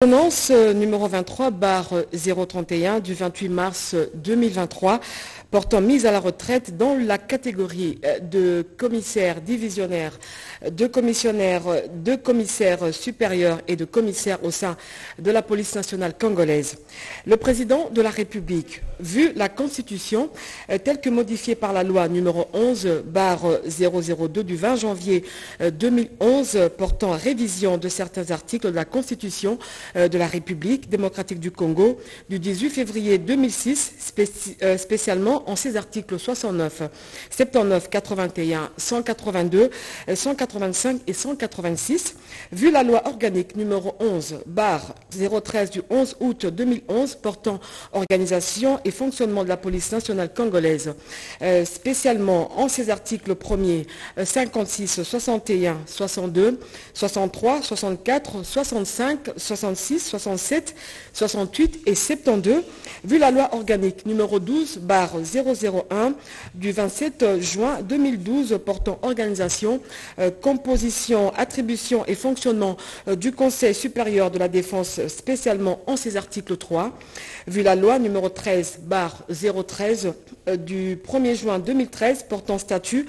L'ordonnance euh, numéro 23 barre 031 du 28 mars 2023 portant mise à la retraite dans la catégorie euh, de commissaires divisionnaires, de commissionnaires, de commissaires supérieurs et de commissaires au sein de la police nationale congolaise. Le président de la République, vu la Constitution euh, telle que modifiée par la loi numéro 11 barre 002 du 20 janvier 2011 portant révision de certains articles de la Constitution euh, de la République démocratique du Congo du 18 février 2006, euh, spécialement en ses articles 69, 79, 81, 182, 185 et 186, vu la loi organique numéro 11, barre 013 du 11 août 2011 portant organisation et fonctionnement de la police nationale congolaise, euh, spécialement en ses articles 1er, 56, 61, 62, 63, 64, 65, 66, 67, 68 et 72, vu la loi organique numéro 12 barre 001 du 27 juin 2012 portant organisation, euh, composition, attribution et fonctionnement euh, du Conseil supérieur de la défense spécialement en ses articles 3, vu la loi numéro 13 barre 013 euh, du 1er juin 2013 portant statut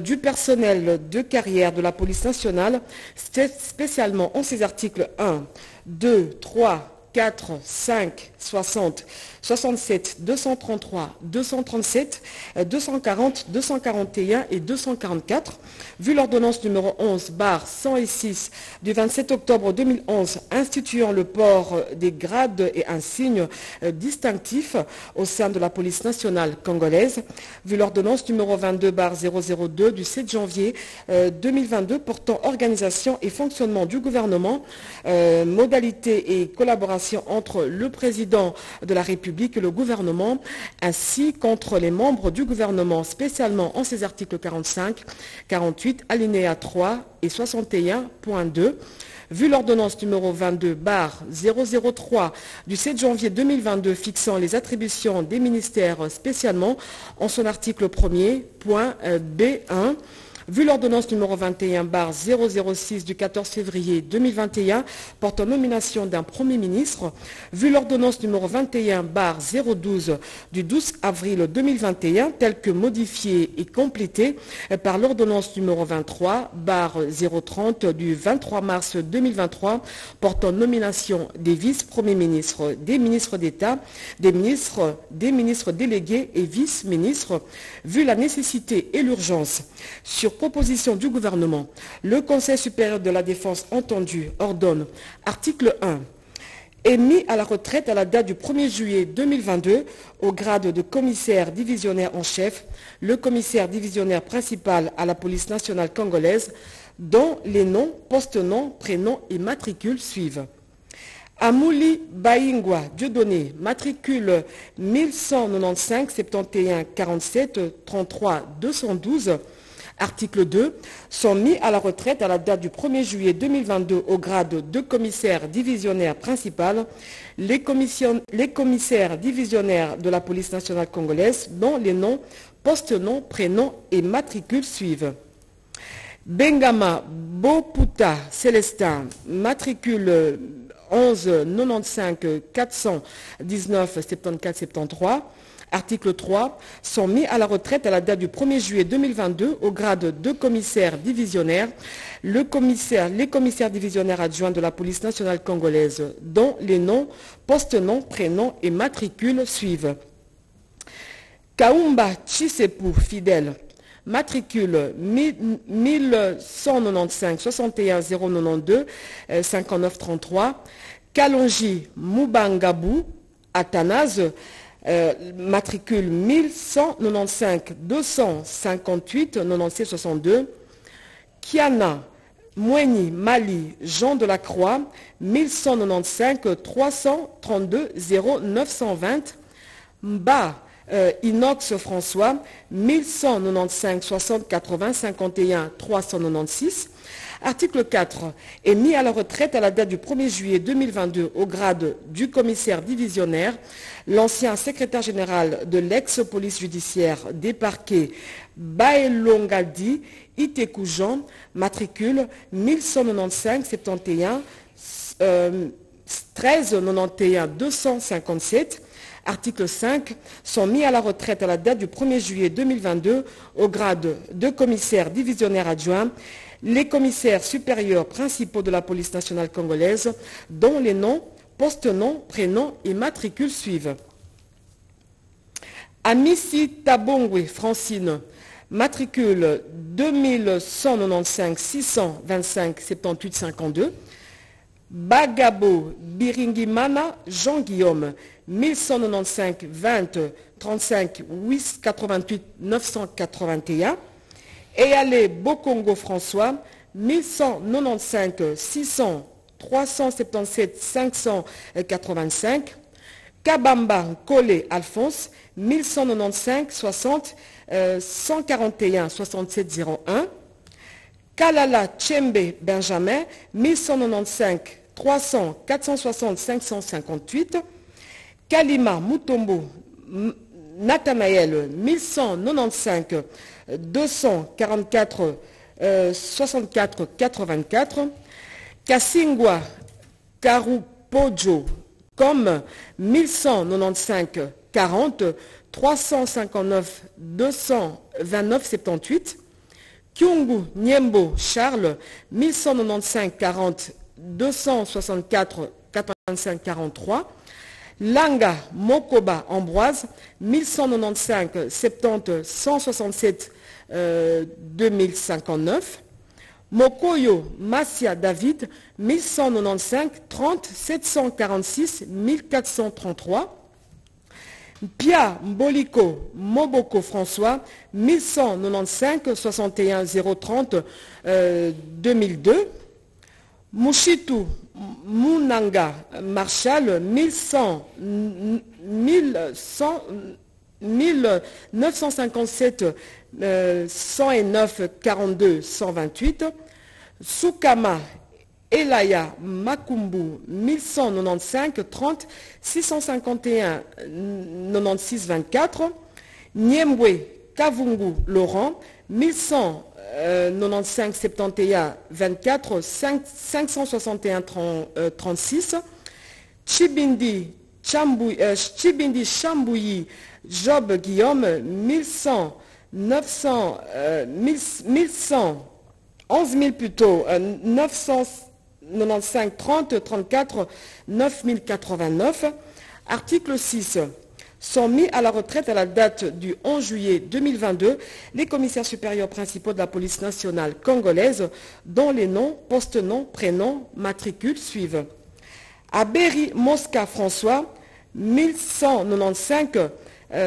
du personnel de carrière de la police nationale spécialement en ses articles 1, 2, 3, 4, 5, 60, 67, 233, 237, 240, 241 et 244. Vu l'ordonnance numéro 11 barre 106 du 27 octobre 2011 instituant le port des grades et insignes euh, distinctifs au sein de la police nationale congolaise, vu l'ordonnance numéro 22 barre 002 du 7 janvier 2022 euh, portant organisation et fonctionnement du gouvernement, euh, modalité et collaboration entre le président de la République et le gouvernement, ainsi qu'entre les membres du gouvernement, spécialement en ces articles 45, 48, alinéa 3 et 61.2 vu l'ordonnance numéro 22 bar 003 du 7 janvier 2022 fixant les attributions des ministères spécialement en son article 1er, point euh, B1, Vu l'ordonnance numéro 21 bar 006 du 14 février 2021 portant nomination d'un Premier ministre, vu l'ordonnance numéro 21 bar 012 du 12 avril 2021 telle que modifiée et complétée par l'ordonnance numéro 23 bar 030 du 23 mars 2023 portant nomination des vice-premiers ministres, des ministres d'État, des ministres, des ministres délégués et vice-ministres, vu la nécessité et l'urgence. Sur proposition du gouvernement, le Conseil supérieur de la défense entendu ordonne, article 1, est mis à la retraite à la date du 1er juillet 2022 au grade de commissaire divisionnaire en chef, le commissaire divisionnaire principal à la police nationale congolaise, dont les noms, post-noms, prénoms et matricules suivent. Amouli Baingwa, Dieudonné, matricule 1195 71 47 33 212 Article 2, sont mis à la retraite à la date du 1er juillet 2022 au grade de commissaire divisionnaire principal les, commissaires divisionnaires de la police nationale congolaise dont les noms, post-noms, prénoms et matricules suivent. Bengama Boputa Célestin, matricule 11 95 419 74 73 article 3, sont mis à la retraite à la date du 1er juillet 2022 au grade de commissaire divisionnaire, les commissaires divisionnaires adjoints de la police nationale congolaise, dont les noms, post-noms, prénoms et matricules suivent. Kaumba Chisepu, fidèle, matricule 1195 61 092 59 33. Kalonji Mubangabu, Athanase, euh, matricule 1195 258 96 62. Kiana, Moigny, Mali, Jean de la Croix, 1195 332 0920. Mba, euh, Inox François, 1195 60 80 51 396. Article 4 est mis à la retraite à la date du 1er juillet 2022 au grade du commissaire divisionnaire, l'ancien secrétaire général de l'ex-police judiciaire des parquets Baelongadi Itekoujan, matricule 1195 71 13 91 257 article 5, sont mis à la retraite à la date du 1er juillet 2022 au grade de commissaire divisionnaire adjoint les commissaires supérieurs principaux de la police nationale congolaise dont les noms, post-noms, prénoms et matricules suivent. Amissi Tabongwe Francine, matricule 2195 625 78 52. Bagabo Biringimana Jean-Guillaume, 1195 20 35 888 981. Et allez Bokongo François, 1195 600 377 585. Kabamba Kole Alphonse, 1195 60 141 67 01. Kalala Tchembe Benjamin, 1195 300 460 558. Kalima Mutombo Nathanaël, 1195 244 64 84. Kasingwa Karupojo comme 1195 40 359 229 78. Kyungu Niembo Charles 1195 40 264 85 43. Langa Mokoba Ambroise 1195 70 167 2059. Mokoyo Massia David 1195 30 746 1433. Pia Mboliko Moboko François 1195 61 030 2002. Mushitu Munanga Marshall 1100, 1100 1957 109 42 128. Sukama Elaya Makumbu 1195 30 651 96 24. Niembwe Kavungu Laurent 1195 71 24 561 36. Chibindi Chibindi Chambouyi Job Guillaume 1100 900 1100 11 000 plutôt 995 30 34 9089 article 6 sont mis à la retraite à la date du 11 juillet 2022 les commissaires supérieurs principaux de la police nationale congolaise dont les noms, post-noms, prénoms, matricules suivent. Aberi Mosca François 1195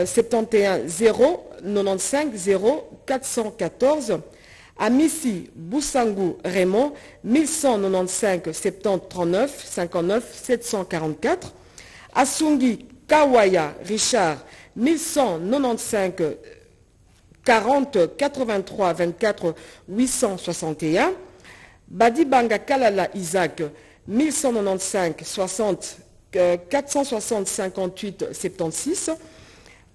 71 0 95 0 414 Amissi Boussangu Raymond 1195 70 39 59 744 Asungi Kawaya Richard 1195 40 83 24 861 Badibanga Kalala Isaac 1195 60 460 58 76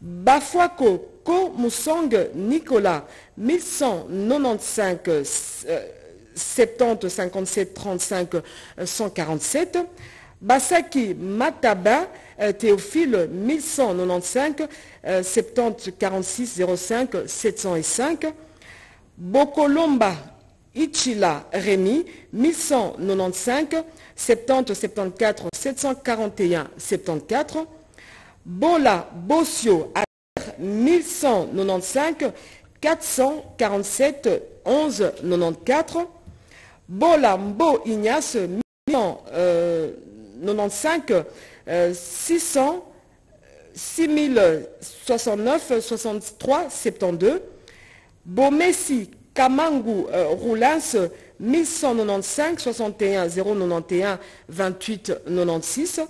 Bafwako Ko Musong Nicolas 1195 70 57 35 147 Basaki Mataba Théophile 1195 70 46 05 705 Bokolomba Ichila Rémi 1195 70 74 741 74 Bola Bossio 1195 447 11 94 Bola Mbo Ignace 1195 600 6069 63 72 Bomessi Kamangu Roulance 1195 61 091 28 96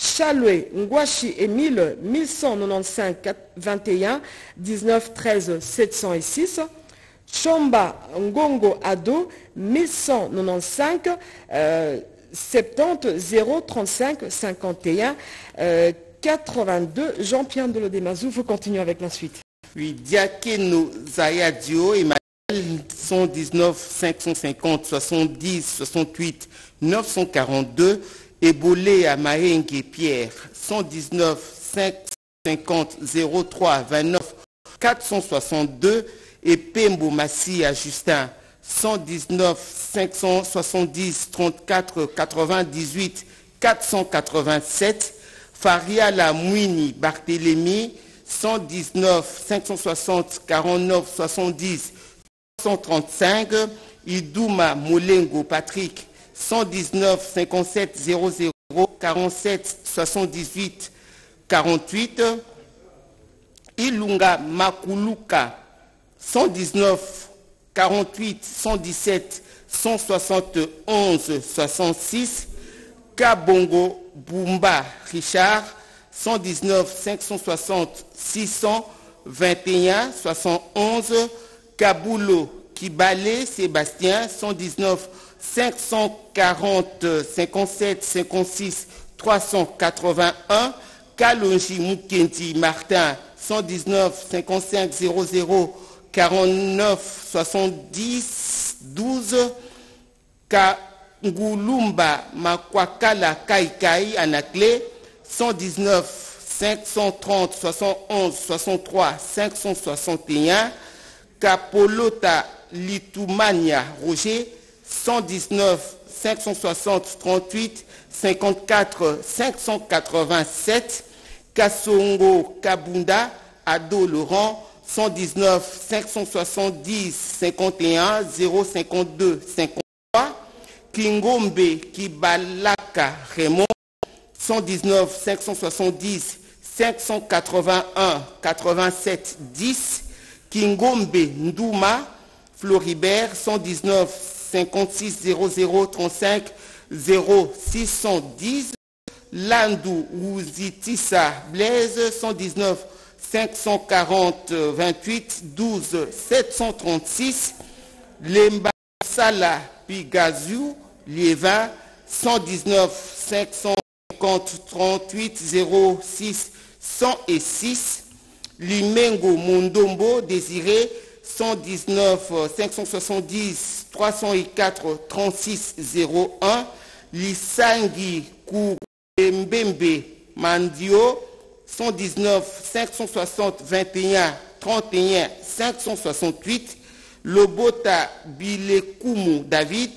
Chaloué Ngwashi Émile 1195 21 19 13 706 Chomba Ngongo Ado 1195 70 035 51 82 Jean-Pierre Delodemazou, vous continuez avec la suite. Oui, Diakeno Zayadio et 119 550 70 68 942 Ebolé à Mahenge Pierre, 119 550 03 29 462 et Pembo Massi à Justin, 119 570 34 98 487. Faria Lamouini Barthélémy, 119 560 49 70 135. Idouma Molengo Patrick, 119 57 00 47 78 48. Ilunga Makuluka, 119 48 117 171 66. Kabongo Bumba Richard, 119 560 621 71. Kabulo Kibale Sébastien, 119 540 57 56 381. Kalonji Mukendi Martin, 119 55 00 49 70 12. Kangulumba Makwakala Kaikai Anakle, 119 530 71 63 561. Kapolota Litumania Roger, 119 560 38 54 587. Kassongo Kabunda Ado Laurent, 119 570 51 052 53. Kingombe Kibalaka Raymond, 119 570 581 87 10. Kingombe Ndouma Floribert, 119 56 00 35 0610. Landou Ouzitissa Blaise, 119 540 28 12 736. Lemba Sala Pigazou, Liévin, 119 550 38 06 106. Limengo Mondombo Désiré, 119 570 304 36 01. Lisangi Mbembe Mandio, 119 560 21 31 568. Lobota Bilekumu David,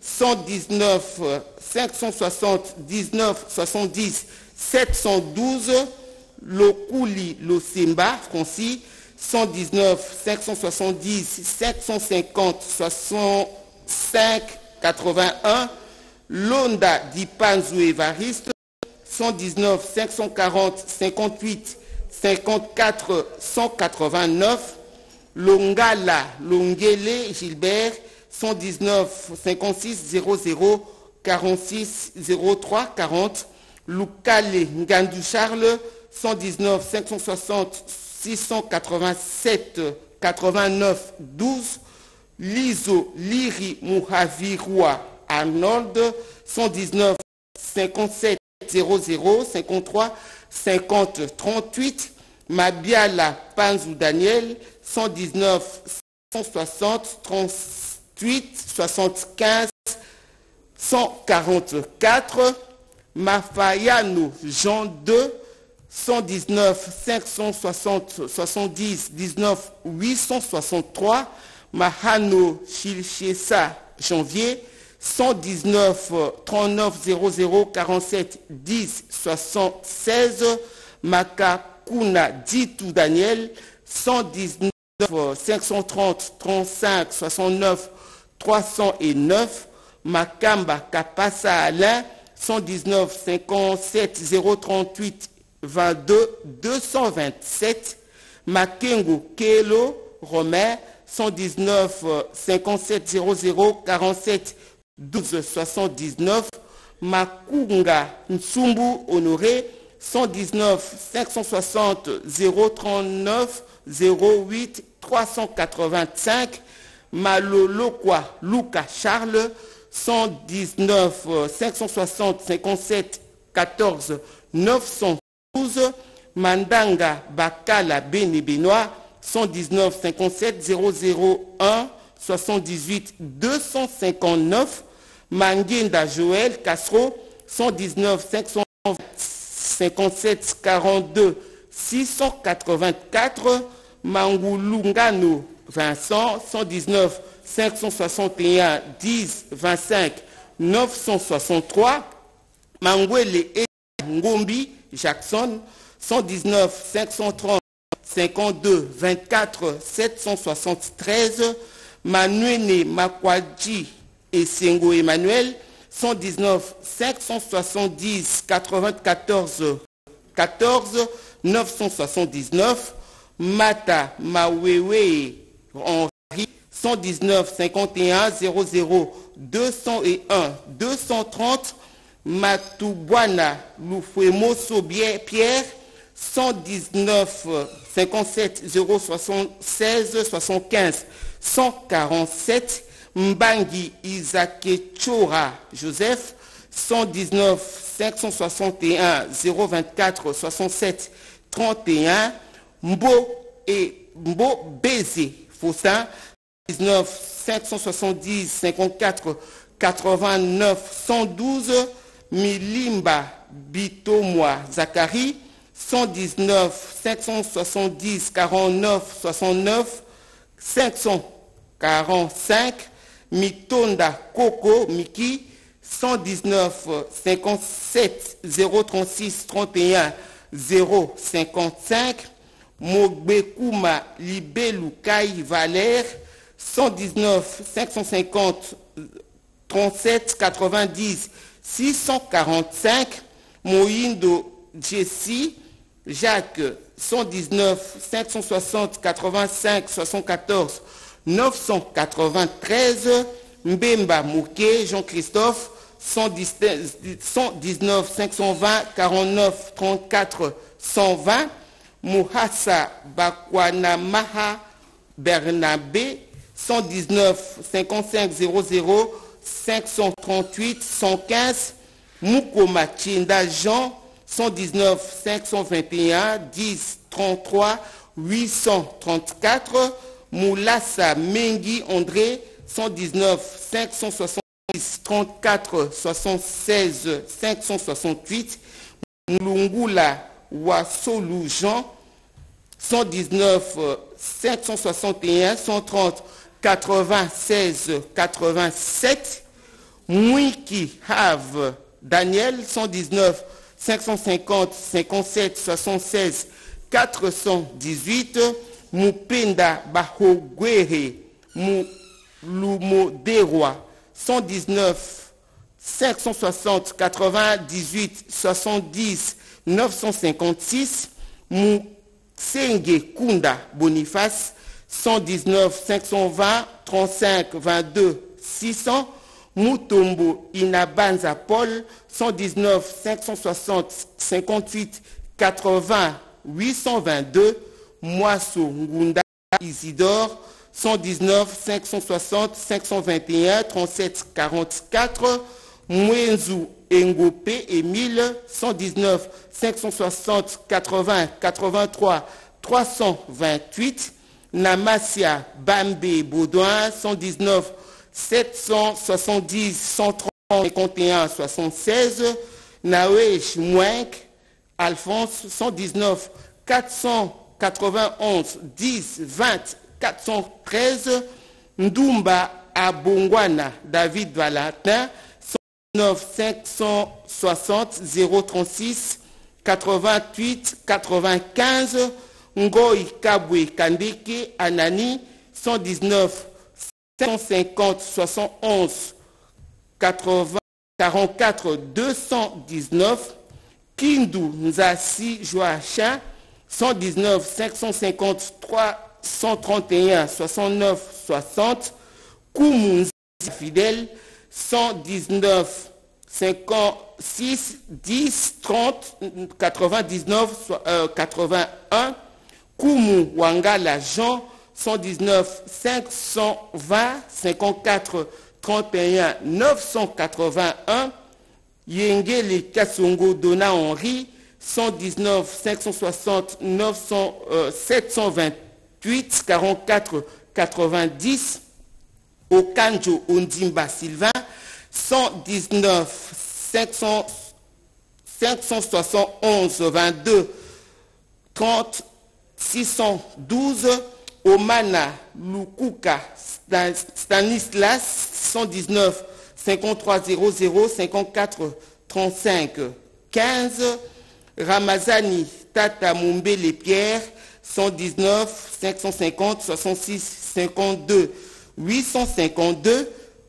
119 560 19 70 712. Lokuli Losemba Francis, 119 570 750 65 81. Londa Dipanzu Evariste, 119 540 58 54 189. Longala Longele Gilbert, 119 56 00 46 03 40. Lukale Ngandou Charles, 119 560 687 89 12. Liso Liri Mouhavirua Arnold, 119 57 00 53 50 38. Mabiala Panzou Daniel, 119 160 38 75 144. Mafayano Jean 2, 119 560 70 19 863. Mahano Chilchesa Janvier, 119 39 00 47 10 76. Makakuna Ditou Daniel, 119 530 35 69 309. Makamba Kapasa Alain, 119 57 038 22 227. Makengo Kelo Romain, 119 57 00 47 12 79. Makunga Nsumbu Honoré, 119 560 039 08 385. Malolokwa Luca Charles, 119 560 57 14 912. Mandanga Bakala Beni Benoît, 119 57 001 78 259. Mangenda Joël Castro, 119 557 42 684. Mangoulungano Vincent 119 561 10 25 963. Mangwele et Ngombi Jackson 119 530 52 24 773. Manuene Makwadji et Sengo Emmanuel 119 570 94 14 979 Mata Mawewe Henri 119 51 00 201 230 Matubwana Lufwemoso Pierre 119 57 076 75 147 Mbangi Chora Joseph 119 561 024 67 31 Mbo et Mbo Bézé Faustin 19 570 54 89 112 Milimba Bitomoa Zachary 119 570 49 69 545 Mitonda Coco Miki 119 57 036 31 055 Mogbekuma Libelu Kai Valère 119 550 37 90 645 Moindo Jessie Jacques 119 560 85 74 993 Mbemba Mouké Jean-Christophe 119 520 49 34 120 Mouhassa Bakwanamaha Bernabé 119 55 00 538 115 Moukoma Tchinda Jean 119 521 10 33 834 Moulassa Mengi André 119 570 34 76 568 Moulungula Wassolu Jean 119 561 130 96 87 Mouiki Have Daniel 119 550 57 76 418 Mupenda Bahogwere Mulumoderwa 119 560 98 70 956 Moussenge Kunda Boniface 119 520 35 22 600 Moutombo Inabanza Paul 119 560 58 80 822 Moisseau Ngunda Isidore 119 560 521 37 44 Mwenzu Engopé Émile 119 560 80 83 328 Namasia Bambé Baudouin 119 770 130 51 76 Nawesh Mouenk Alphonse 119 491 10 20 413 Ndumba Abongwana David Valentin 109 560 036 88 95 Ngoy Kabwe Kandeke Anani 119 550 71 80 44 219 Kindu Nzasi Joachim 119 553 131 69 60 Koumounzi Fidèle 119 56 10 30 99 81 Koumou Wangala Jean 119 520 54 31 981 Yengele Kassongo Dona Henri 119 560 900, 728 44 90 Okanjo Ondimba Sylvain 119 500 571 22 30 612 Omana Lukuka Stanislas 119 53 00 54 35 15 Ramazani Tata Mumbele Pierre 119 550 66 52 852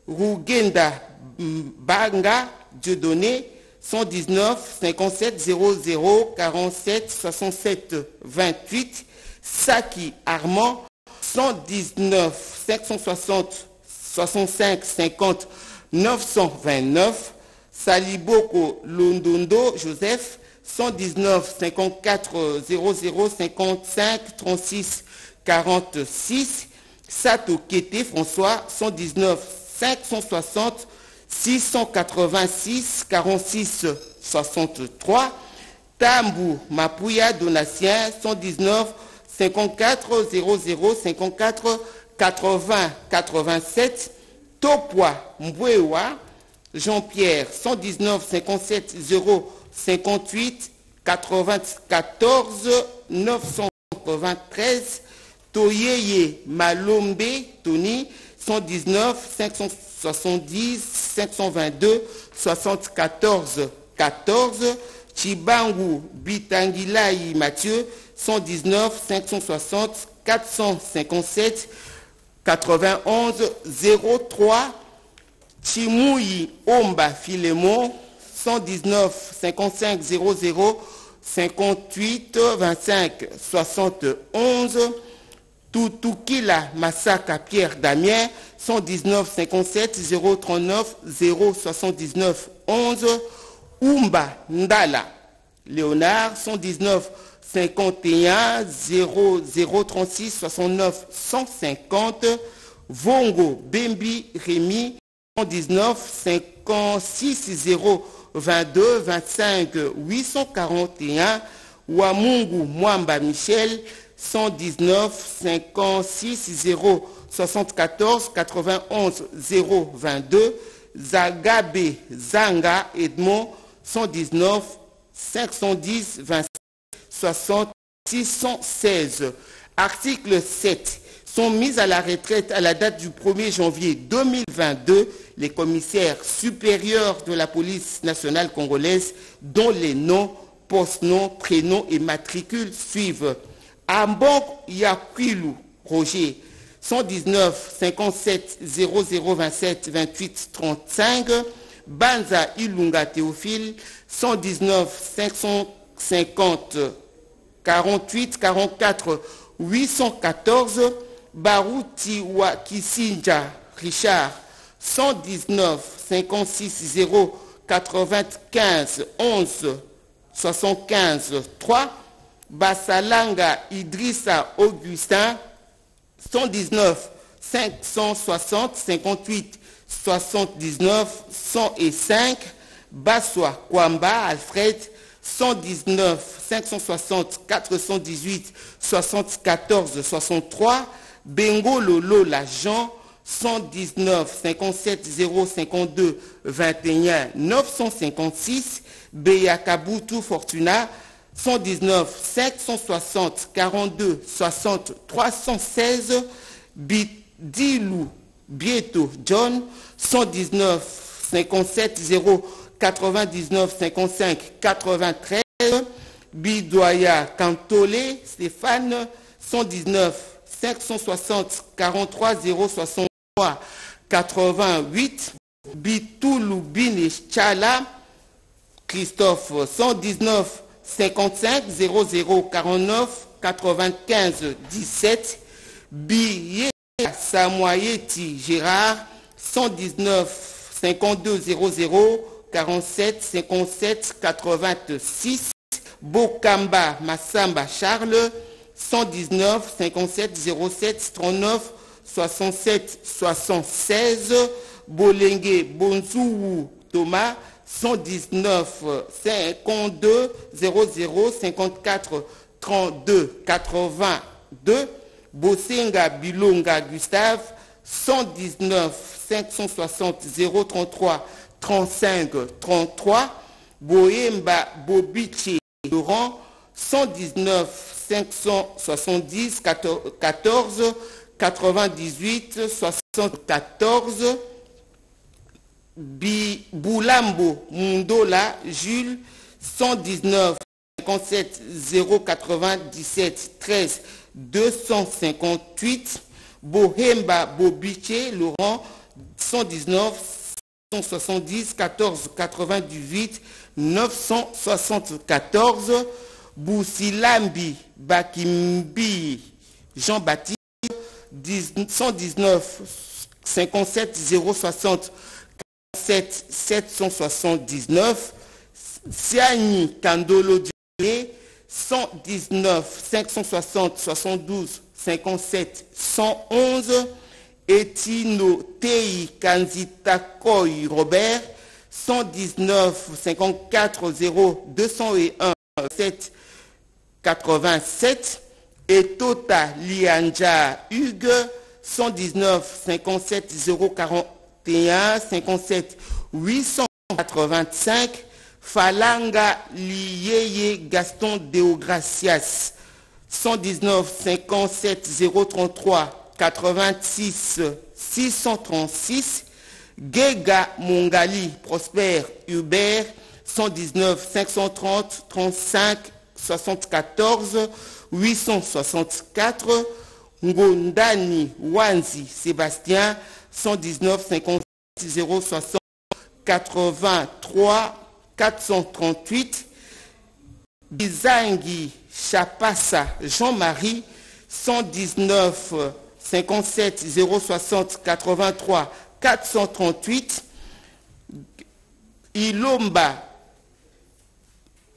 Rugenda Banga Dieudonné 119 57 00 47 67 28 Saki Armand 119 560 65 50 929 Saliboko Londondo Joseph 119 54 00 55 36 46 Sato Kété François 119 560 686 46 63 Tambou Mapouya Donatien 119 54 00 54 80 87 Topwa Mbouewa Jean-Pierre 119 57 0 58 94 993 Toyeye Malombe Tony 119 570 522 74 14 Chibangu Bitangilai Mathieu 119 560 457 91 03 Chimouyi Omba Filemon 119 55 00 58 25 71 Tutukila Massaka Pierre Damien 119 57 039 079 11 Umba Ndala Léonard 119 51 0036 69 150 Vongo Bembi Rémi 119 56 0 22 25 841 Wamungu Mwamba Michel 119 56 0 74 91 0 22 Zagabe Zanga Edmond 119 510 27 60 616. Article 7. Sont mis à la retraite à la date du 1er janvier 2022 les commissaires supérieurs de la police nationale congolaise dont les noms, post-noms, prénoms et matricules suivent. Ambok Yakwilu Roger. 119 57 0027 28 35 Banza Ilunga Théophile. 119 550 48 44 814 Barouti Wakisinja Richard. 119 56 0 95 11 75 3 Basalanga Idrissa Augustin 119 560 58 79 105 Bassois Kwamba Alfred 119 560 418 74 63 Bengo Lolo Jean 119 57 052 21 956 Beyakabutu Fortuna 119 560 42 60 316 Bidilou Bieto John 119 57 0 99 55 93 Bidoya Cantolé Stéphane 119 560 43 063 88 Bitoulou Chala Christophe 119 55 00 49 95 17 Billet Samoyeti Gérard 119 52 00 47 57 86 Bokamba Massamba Charles 119 57 07 39 67 76 Bolenge Bonzou Thomas 119 52 00 54 32 82 Bosenga Bilonga Gustave 119 560 033 35 33 Bohemba Bobiche Laurent 119 570 14 98 74 Boulambo Mundola Jules 119 57 097 13 258 Bohemba Bobiche Laurent 119 170 14 98 974 Boussilambi Bakimbi Jean-Baptiste 119 57 060 47 779 Siani Kandolo 119 560 72 57 111 Etino Tei Kanzitakoi Robert 119 54 0 201 7 87 Etota Lianja Hugues 119 57 041 57 885 Falanga Lieye Gaston Deogracias 119 57 033 86 636 Gega Mongali Prosper Hubert 119 530 35 74 864 Ngondani Wanzi Sébastien 119 57 060 83 438 Bizangi Chapassa Jean-Marie 119 57 060 83 438 Ilomba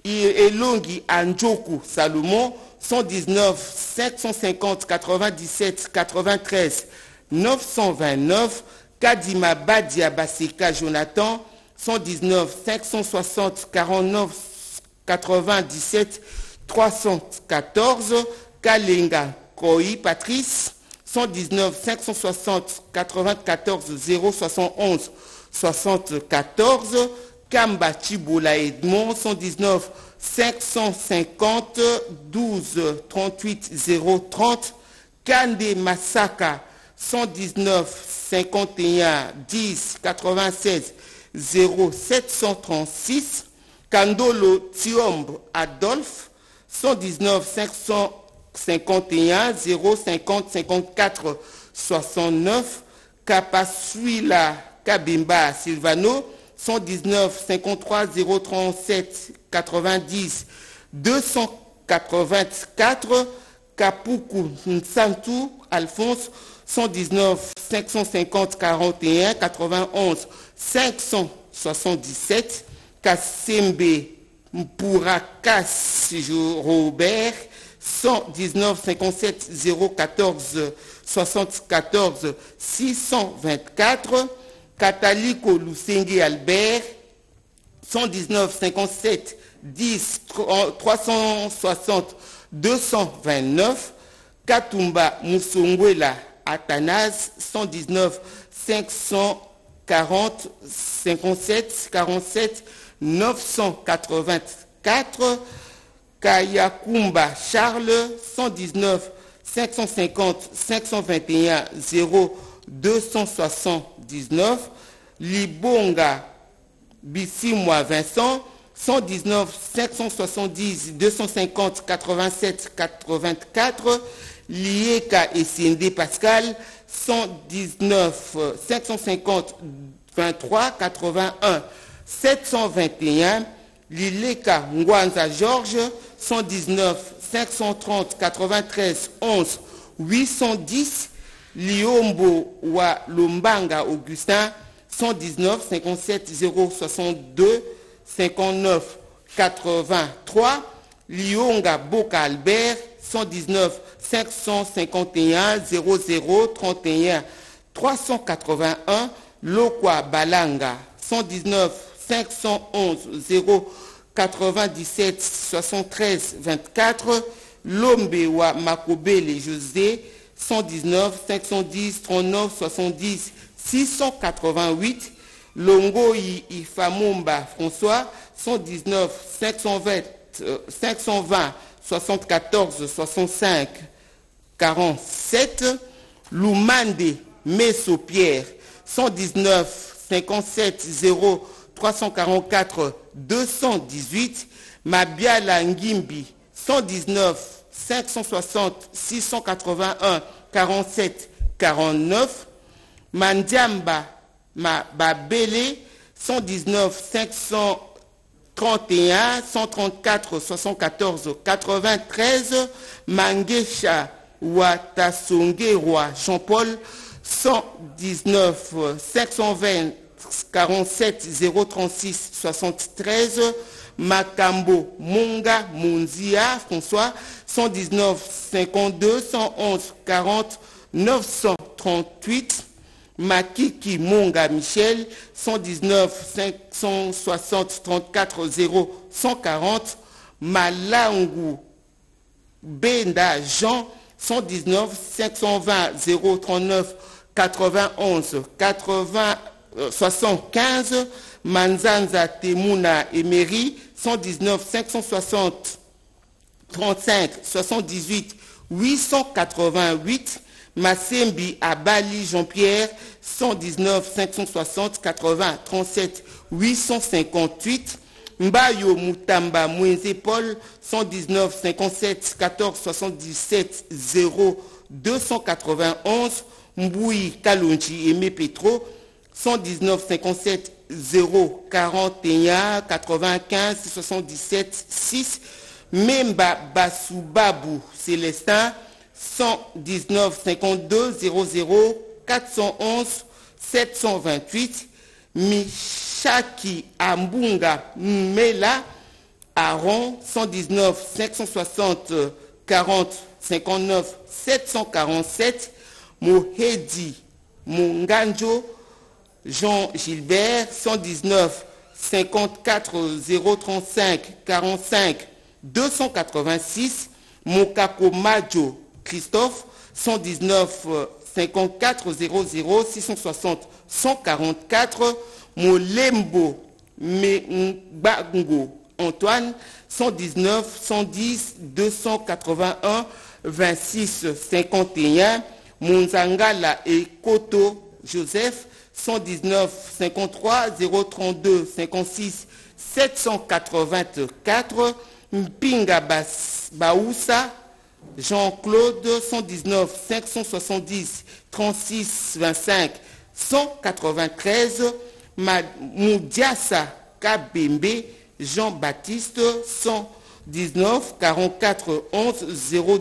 Elongi Anjoku Salomon 119 750 97 93 929 Kadima Badia Baseka Jonathan 119 560 49 97 314 Kalenga Koi Patrice 119 560 94 071 74 Kamba Chibola Edmond 119 550 12 38 030 Kande Masaka 119 51 10 96 0736 Kandolo Thiombe Adolphe 119 551 050 54 69 Kapasuila Kabimba Silvano 119 53 037 90 284 Kapuku Nsantu Alphonse 119 550 41 91 577 Kassembe Mpurakas Robert 119 57 014 74 624 Kataliko Lusenge Albert 119 57 10 360 229 Katumba Moussongwela Athanas 119 540 57 47 984 Kayakumba Charles 119 550 521 0 279 Libonga Bissimwa Vincent 119 570 250 87 84 Lieka et Sindé Pascal 119 550 23 81 721 Lileka Ngwanza Georges 119 530 93 11 810 Liombo wa Lombanga Augustin 119 57 062 59 83 Lionga Boca Albert 119 551 00 31 381 Lokwa Balanga 119 511 0 97 73 24 Lombewa Makobele José 119 510 39 70 688 Longoyi Ifamumba François 119 520, 520 74 65 47. Loumande Messo-Pierre 119 57 0 344 218. Mabiala Ngimbi 119 560 681 47 49. Mandiamba Babele 119 531 134 74 93 Mangesha Watasongerwa Jean-Paul 119 520 47 036 73 Makambo Munga Munzia François 119 52 111 40 938 Makiki Munga Michel 119 560 34 0 140 Malangu Benda Jean 119 520 039 91 80 75 Manzanza Temuna Emery 119 560 35 78 888 Massembi Abali Jean-Pierre 119 560 80 37 858 Mbayo Moutamba Mouenze Paul 119 57 14 77 0 291 Mboui Kalonji Aimé Petro 119 57 0 41 95 77 6 Memba Basoubabu Célestin 119 52 00 411 728 Michaki Ambunga Mela Aaron 119 560 40 59 747 Mohedi Munganjo Jean Gilbert 119 54 035 45 286 Mokako Majo Christophe 119 54 00 660 144 Molembo Mbango Antoine 119 110 281 26 51 Monzangala et Koto Joseph 119 53 032 56 784 Mpinga Baoussa Jean-Claude 119 570 36 25 193 Moudiassa Kabembe Jean-Baptiste 119 44 11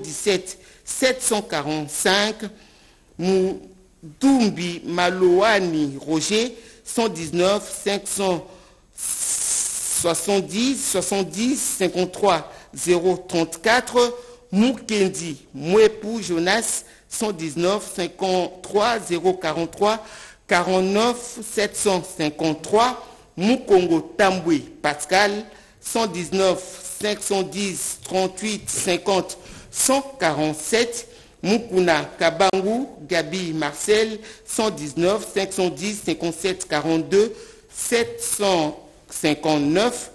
017 745 Moudumbi Malouani Roger 119 570 70 53 034 Moukendi Mouepou Jonas 119 53 043 49 753 Moukongo Tamboué Pascal 119 510 38 50 147 Mukuna Kabangu Gabi Marcel 119 510 57 42 759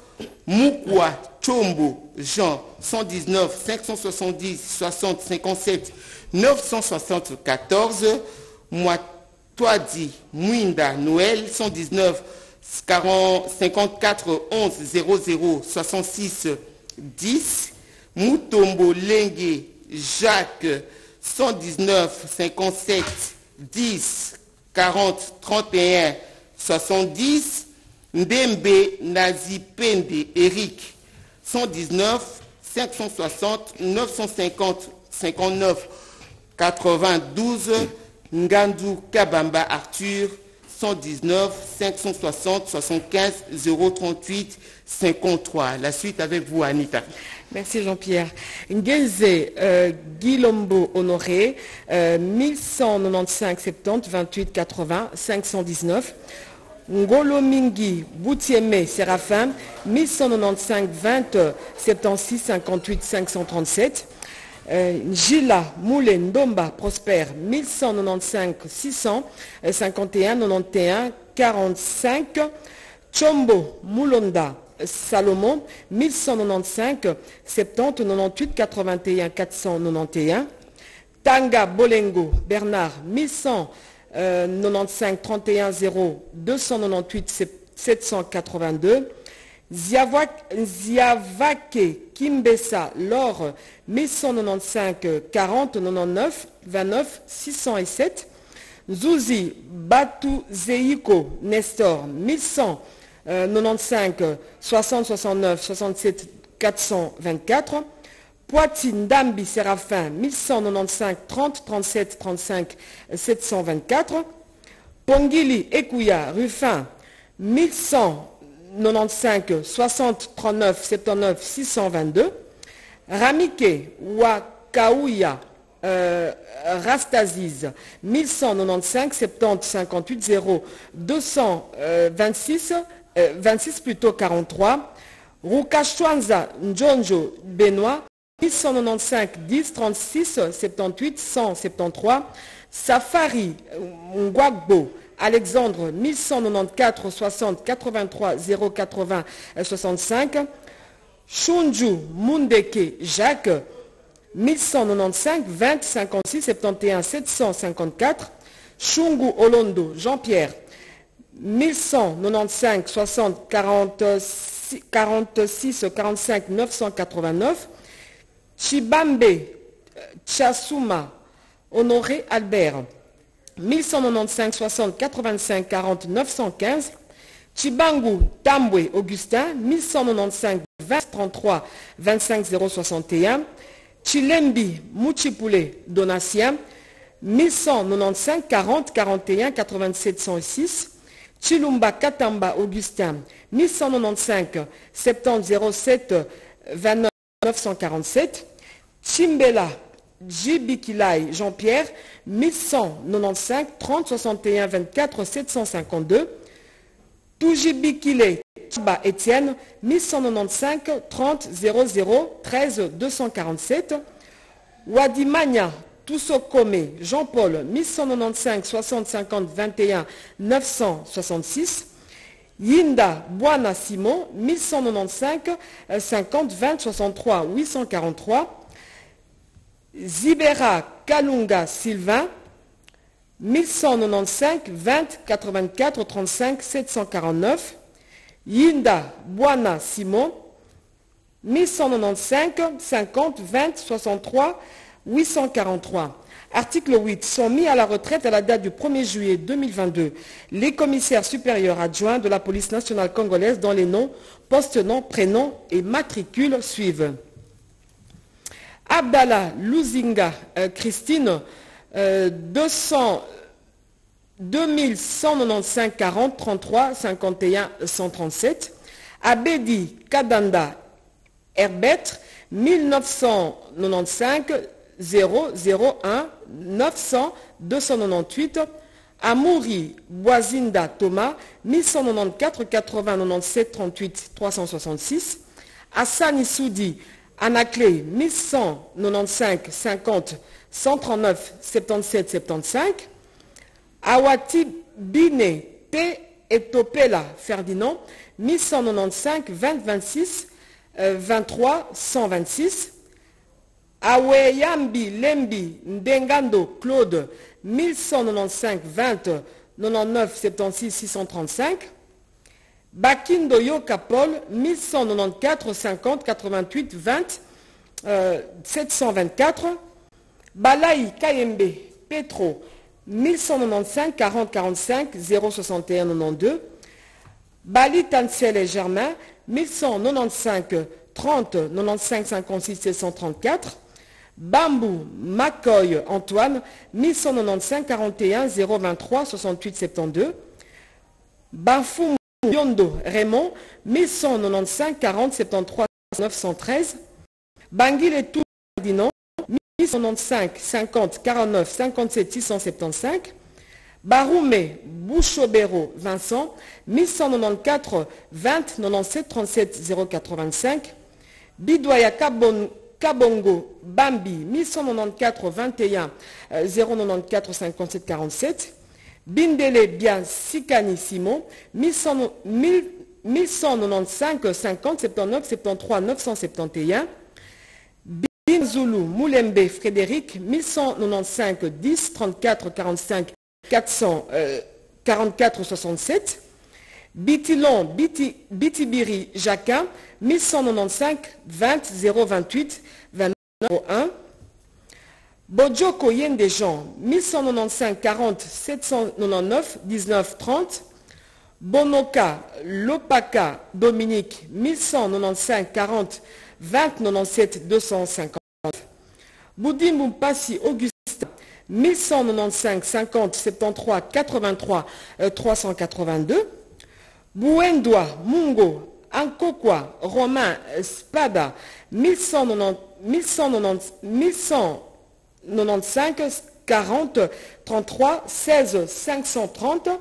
Moukwa Chombo Jean 119 570 60 57 974 Moitoadi Mouinda Noël 119 40, 54 11 00 66 10 Moutombo Lengue Jacques 119 57 10 40 31 70 Ndembe Nazipende Eric 119 560 950 59 92 Ngandou Kabamba Arthur 119 560 75 038 53. La suite avec vous, Anita. Merci Jean-Pierre. Ngeze euh, Guilombo Honoré, euh, 1195 70 28 80 519. Ngolo Mingi Boutiemé Séraphin, 1195 20 76 58 537. Euh, Gila Moulé Ndomba Prosper 1195 600 51 91 45 Chombo Moulonda Salomon, 1195 70 98 81 491. Tanga Bolengo Bernard, 1195 31 0 298 782. Ziavake Kimbesa Laure 1195 40 99 29 607 Zouzi Batu Zeiko Nestor 1195 60 69 67 424 Poitiers Ndambi Séraphin 1195 30 37 35 724 Pongili Ekouya Ruffin 1195 60 39 79 622 Ramike Wakaouya euh, Rastaziz 1195 70 58 0 226 26 plutôt 43 Rukashwanza Njonjo Benoît 1195 10 36 78 173 Safari Ngwagbo Alexandre 1194 60 83 080 65 Shunju Mundeke Jacques 1195 20 56 71 754 Shungu Olondo Jean-Pierre 1195 60 46 45 989 Chibambe Chasuma Honoré Albert 1195 60 85 40 915 Chibangu Tambwe Augustin 1195 20 33 25 061 Chilembi Mouchipule Donatien 1195 40 41 87 106 Chilumba Katamba Augustin 1195 70 07 29 947 Chimbela Jibikilai Jean-Pierre 1195 30 61 24 752 Toujibikile Chaba Étienne 1195 30 00 13 247 Wadimania Toussokome Jean-Paul 1195 60 50 21 966 Yinda Buana Simon 1195 50 20 63 843 Zibera Kalunga Sylvain 1195 20 84 35 749 Yinda Buana Simon 1195 50 20 63 843 Article 8. Sont mis à la retraite à la date du 1er juillet 2022 les commissaires supérieurs adjoints de la police nationale congolaise dont les noms, post-noms, prénoms et matricules suivent. Abdallah Luzinga Christine 200 2195 40 33 51 137 Abedi Kadanda Herbert 1995 001 900 298 Amouri Boisinda Thomas 1194 80 97 38 366 Hassan Issoudi Anaclé 1195 50 139 77 75 Awati Bine T. Etopela Ferdinand 1195 20 26 23 126 Aweyambi Lembi Ndengando Claude 1195 20 99 76 635 Bakindo Yoka Paul 1194 50 88 20 724 Balaï Kayembe Petro 1195 40 45 061 92 Bali Tansel et Germain 1195 30 95 56 734 Bambou Macoy Antoine 1195 41 023 68 72 Bafou Yondo Raymond 1195 40 73 913 Bangui et tout Ferdinand 1195 50 49 57 675 Baroumé Bouchobero Vincent 1194 20 97 37 085 Bidoya Kabongo Bambi 1194 21 094 57 47 Bindele Bien Sikani Simon 1195 50 79 73 971. Binzulu Moulembe Frédéric 1195 10 34 45 444 67. Bitilon Biti, Bitibiri Jacquin 1195 20 028 29 01. Bodjoko Yende Jean 1195 40 799 19 30. Bonoka Lopaka Dominique 1195 40 20 97 250. Boudimou Passi Augustin 1195 50 73 83 382. Bouendoa Mungo Ankokwa Romain Spada 1195 40 33 16 530.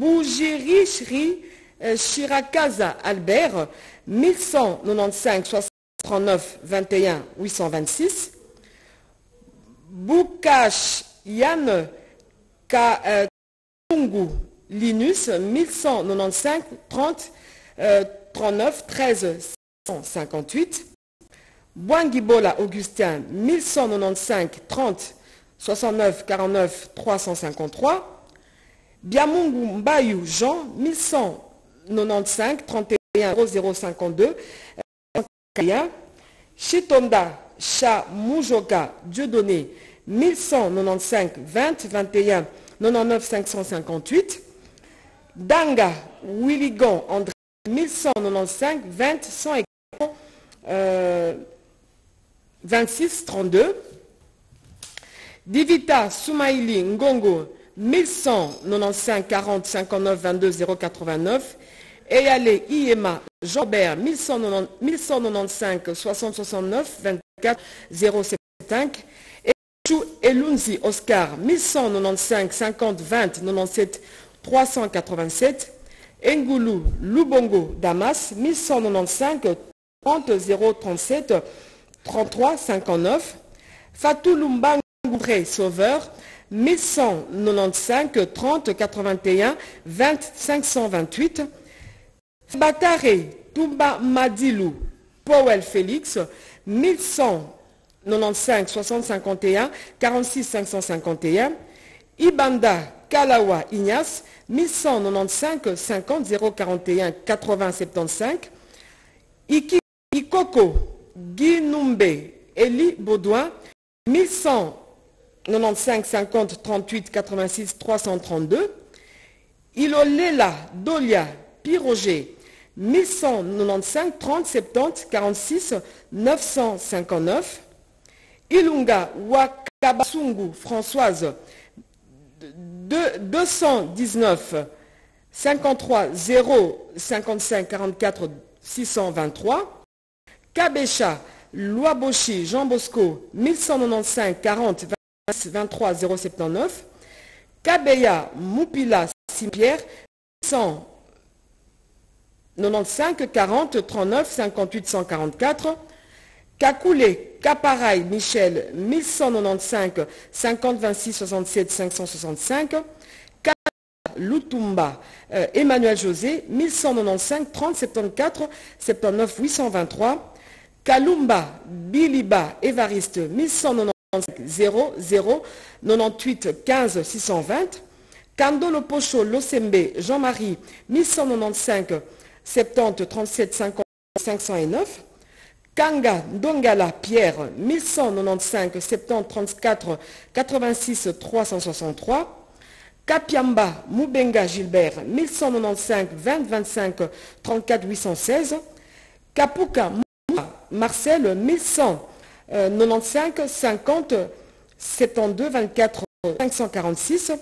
Bougirichri Chirakaza Albert 1195 69 21 826. Boukash Yann Kungu Linus 1195 30 39 13 158. Boangibola Augustin 1195 30 69 49 353. Biamungu Mbayou Jean 1195 31 0052 Chitonda Cha Moujoka Dieudonné 1195 20 21 99 558 Danga Willigan André 1195 20 100 euh, 26 32 Divita Soumaïli Ngongo 1195 40 59 22 089 Eyale Iema Jean-Bert 1195 60 69 24 075 Chou Elunzi Oscar 1195 50 20 97 387 Ngoulou Lubongo Damas 1195 30 037 33 59 Fatou Lumbango Sauveur 1195 30 81 20 528 Batare Tumba Madilou Powell Félix 1195 60 51 46 551 Ibanda Kalawa Ignace 1195 50 041 80 75 Iki Ikoko Guinumbe Eli Baudouin 1195 50 38 86 332 Ilolela Dolia Piroger 1195 30 70 46 959 Ilunga Wakabasungu Françoise 219 53 0 55 44 623 Kabesha Loaboshi Jean Bosco 1195 40 23 079 Kabeya Moupila Simpierre 195 40 39 58 144 Kakoulé Kaparay Michel 1195 50 26 67 565 Lutumba euh, Emmanuel José 1195 30 74 79 823 Kalumba Biliba Évariste 1195 0 0 98 15 620 Kandolo Pocho Losembe Jean-Marie 1195 70 37 50 509 Kanga Dongala Pierre 1195 70 34 86 363 Kapiamba Moubenga Gilbert 1195 20 25 34 816 Kapuka Marcel 1195 50 72 24 546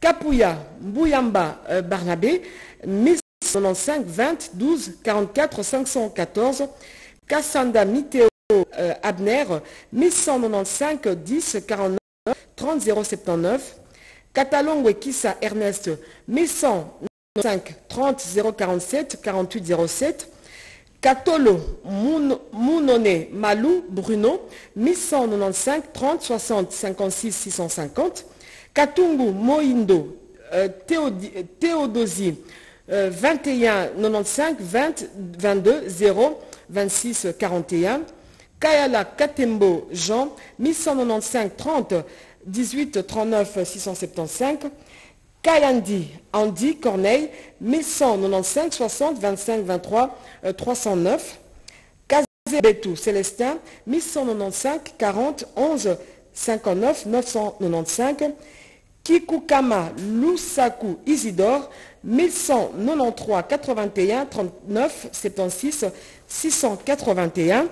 Kapouya Bouyamba Barnabé 1195 20 12 44 514 Kassanda Miteo Abner 1195 10 49 30 079 Catalong Kissa Ernest 1195 30 047 48 07 Katolo Mounone Malou Bruno 1195 30 60 56 650 Katungu Moindo Théodosie 21 95 20 22 0 26 41. Kayala Katembo Jean 1195 30 18 39 675. Kayandi Andy Corneille 1195 60 25 23 309. Kazebetou Célestin 1195 40 11 59 995. Kikukama Lusaku Isidore 1193 81 39 76 681.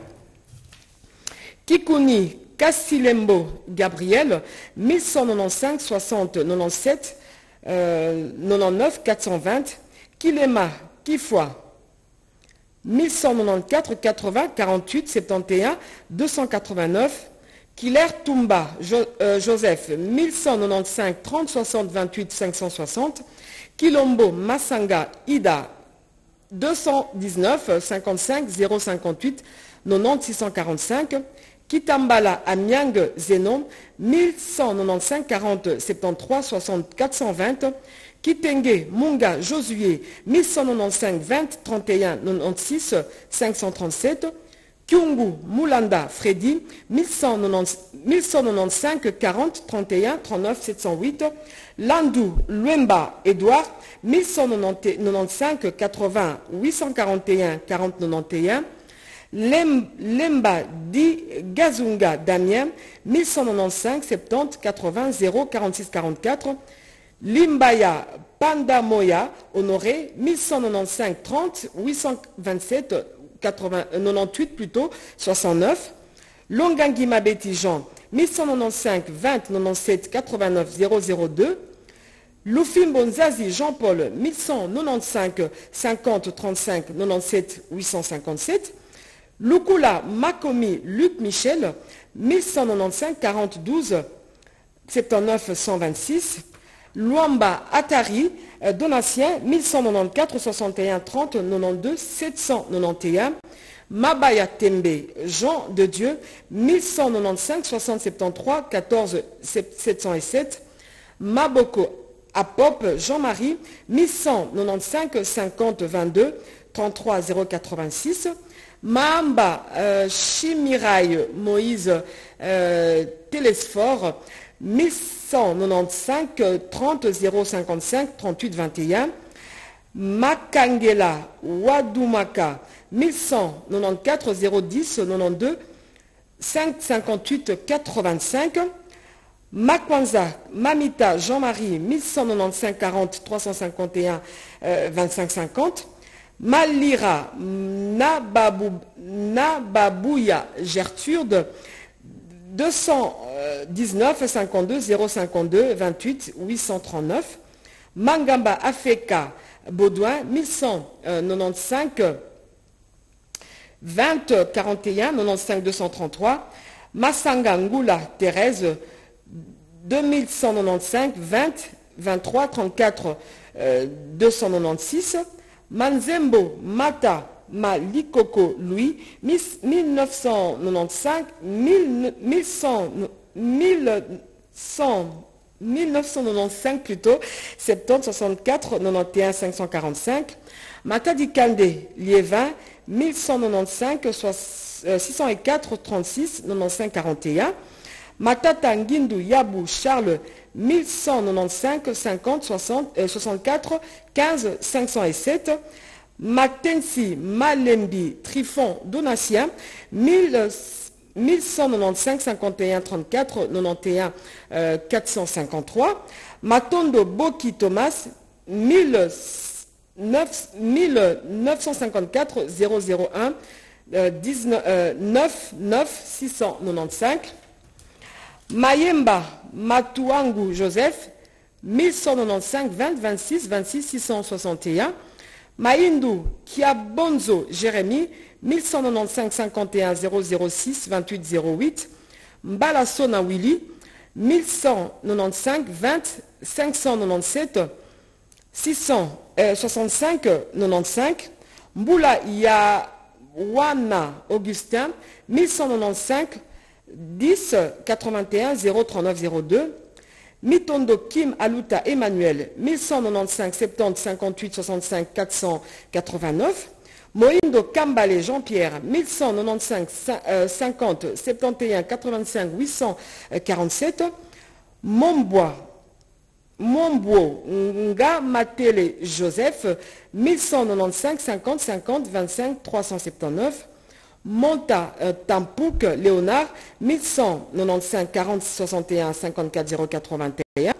Kikuni Kassilembo Gabriel 1195 60 97 99 420. Kilema Kifwa 1194 80 48 71 289. Killer Tumba Joseph 1195 30 60 28 560. Kilombo Masanga Ida 219 55 058 90 645. Kitambala Amiang Zenon 1195 40 73 60 420. Kitenge Munga Josué 1195 20 31 96 537. Kyungu Moulanda Freddy 1195 40 31 39 708. Landou Luemba Edouard 1195 80 841 40 91. Lemba Di Gazunga Damien 1195 70 80 0 46 44. Limbaya Pandamoya Honoré 1195 30 827 98 plutôt 69. Longangima Jean 1195 20 97 89 002. Lufimbo Nzazi Jean-Paul 1195 50 35 97 857. Lukula Makomi Luc Michel 1195 40 12 79 126. Luamba Atari Donatien 1194 61 30 92 791. Mabaya Tembe Jean de Dieu 1195 60 73 14 707. Maboko Apop Jean-Marie 1195 50 22 33 086. Mamba Chimirai Moïse Télésphore 1195 30 055 38 21. Makangela Wadumaka 1194 010 92 558 85. Makwanza Mamita Jean-Marie 1195 40 351 25 50. Malira Nababou, Nababouya Gertrude 219 52 052 28 839 Mangamba Afeka Baudouin 1195 20 41 95 233 Masanga Ngula Thérèse 2195 20 23 34 296 Manzembo Mata Malikoko Louis 1995 1100 1995 plutôt 70 64 91 545 Matadi Kande Liévin 1195 604 36 95 41 Matata Ngindou Yabou Charles 1195 50 60 64 15 507 Matensi Malembi Trifon Donatien 1195 51 34 91 453 Matondo Boki Thomas 1954 001 9 9 695 Mayemba Matuangu Joseph 1195 20 26 26 661 Maïndou Kiabonzo Jérémy 1195 51 006 28 08 Mbalasona Willy 1195 20 597 665 95 Mboula Yawana Augustin 1195 10 81 039 02 Mitondo Kim Aluta Emmanuel, 1195 70 58 65 489. Moindo Kambale Jean-Pierre, 1195 50 71 85 847. Mombois Mombo Nga Matele Joseph, 1195 50 50 25 379. Monta euh, Tampouk Léonard, 1195 40 61 54 081.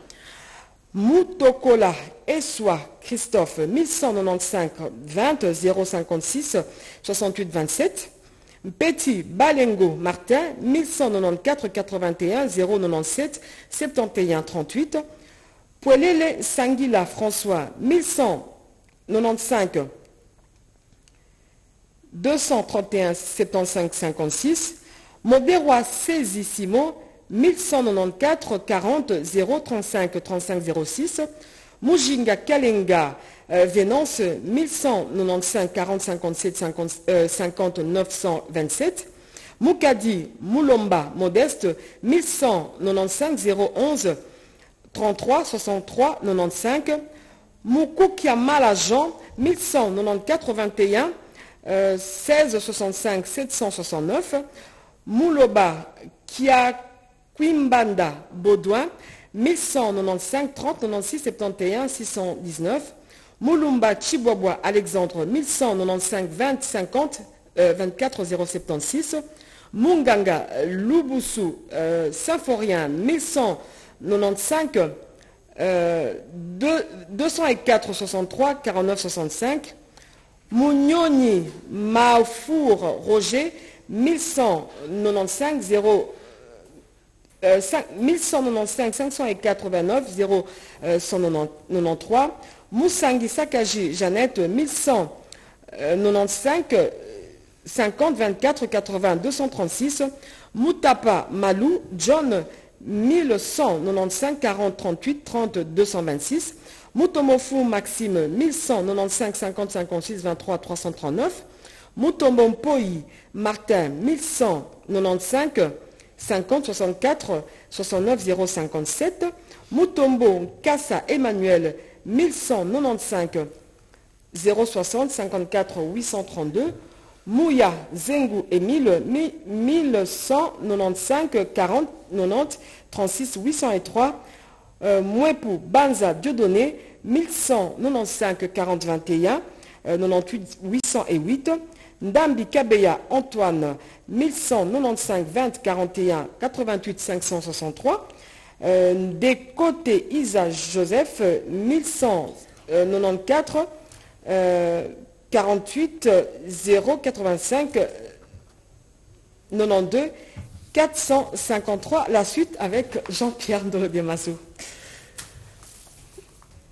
Moutokola Eswa Christophe, 1195 20 056 68 27. Petit Balengo Martin, 1194 81 097 71 38. Poelele Sanguila François, 1195 231 75 56. Moberois Césissimo, 1194 40 035 35 06. Mujinga Kalenga euh, Vénance, 1195 40 57 50, euh, 50 927. Mukadi Moulomba Modeste, 1195 011 33 63 95. Mukukia Malajan, 1194 21 16 65 769. Mouloba Kiaquimbanda Baudouin, 1195 30 96 71 619. Moulumba Chibobois Alexandre, 1195 20 50 24 076. Munganga Lubusu Symphorien, 1195 204 63 49 65. Mounioni Mafour Roger, 1195 0 1195 589 0 193. Moussangi Sakaji Jeannette, 1195 50 24 80 236. Moutapa Malou John, 1195 40 38 30 226. Moutomofu Maxime, 1195 50 56 23 339. Moutombo Poi Martin, 1195 50 64 69 057. Moutombo Kassa Emmanuel, 1195 060 54 832. Mouya Zengu Emile, 1195 40 90 36 803. Euh, Mouepou Banza Dieudonné, 1195 40 21 98 808. Ndambi Kabeya Antoine, 1195 20 41 88 563. Euh, des Isa Joseph, 1194 48 085 92 453. La suite avec Jean-Pierre Ndolodiemassou.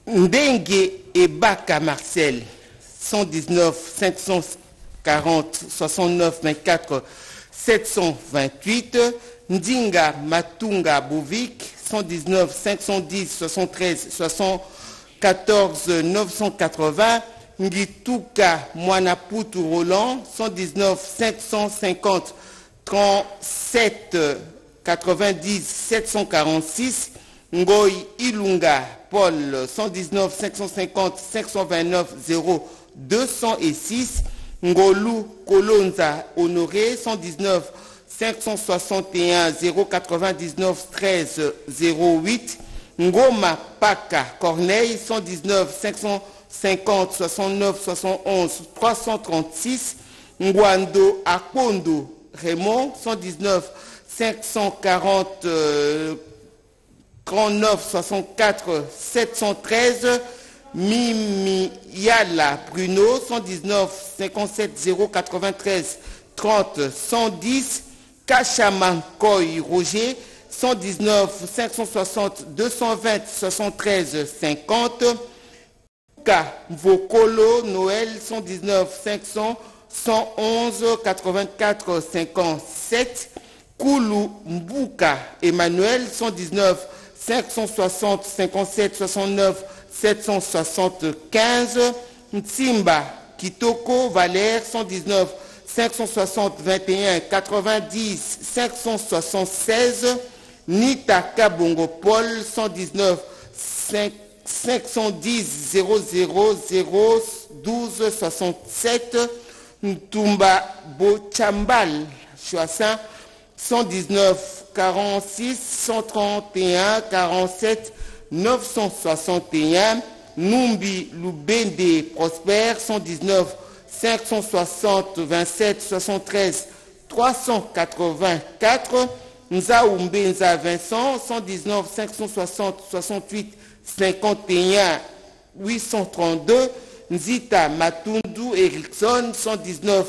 Ndengue et Marcel, 119 540 69 24 728. Ndinga Matunga Bouvik, 119 510 73 74 980. Ngituka Moanaputu Roland, 119 550 37 90 746. Ngoy Ilunga Paul, 119 550 529 0 206. Ngolu Kolonza Honoré, 119 561 099 13 08. Ngoma Paka Corneille, 119 550 69 71 336. Ngwando Akondo Raymond, 119 540 euh, 39 64 713 Mimiala Bruno 119 57 093 30 110 Kachamankoy Roger 119 560 220 73 50 Ka Vokolo Noël 119 500 111 84 57 Koulou Mbouka Emmanuel 119 560 57 69 775 Ntimba Kitoko Valère 119 560 21 90 576 Nita Kabongo Paul 119 510 00 12 67 Ntumba Bochambal Choissin 119 46 131 47 961 Numbi Lubende Prosper 119 560 27 73 384 Nzaou Mbenza Vincent 119 560 68 51 832 Nzita Matundu Erickson 119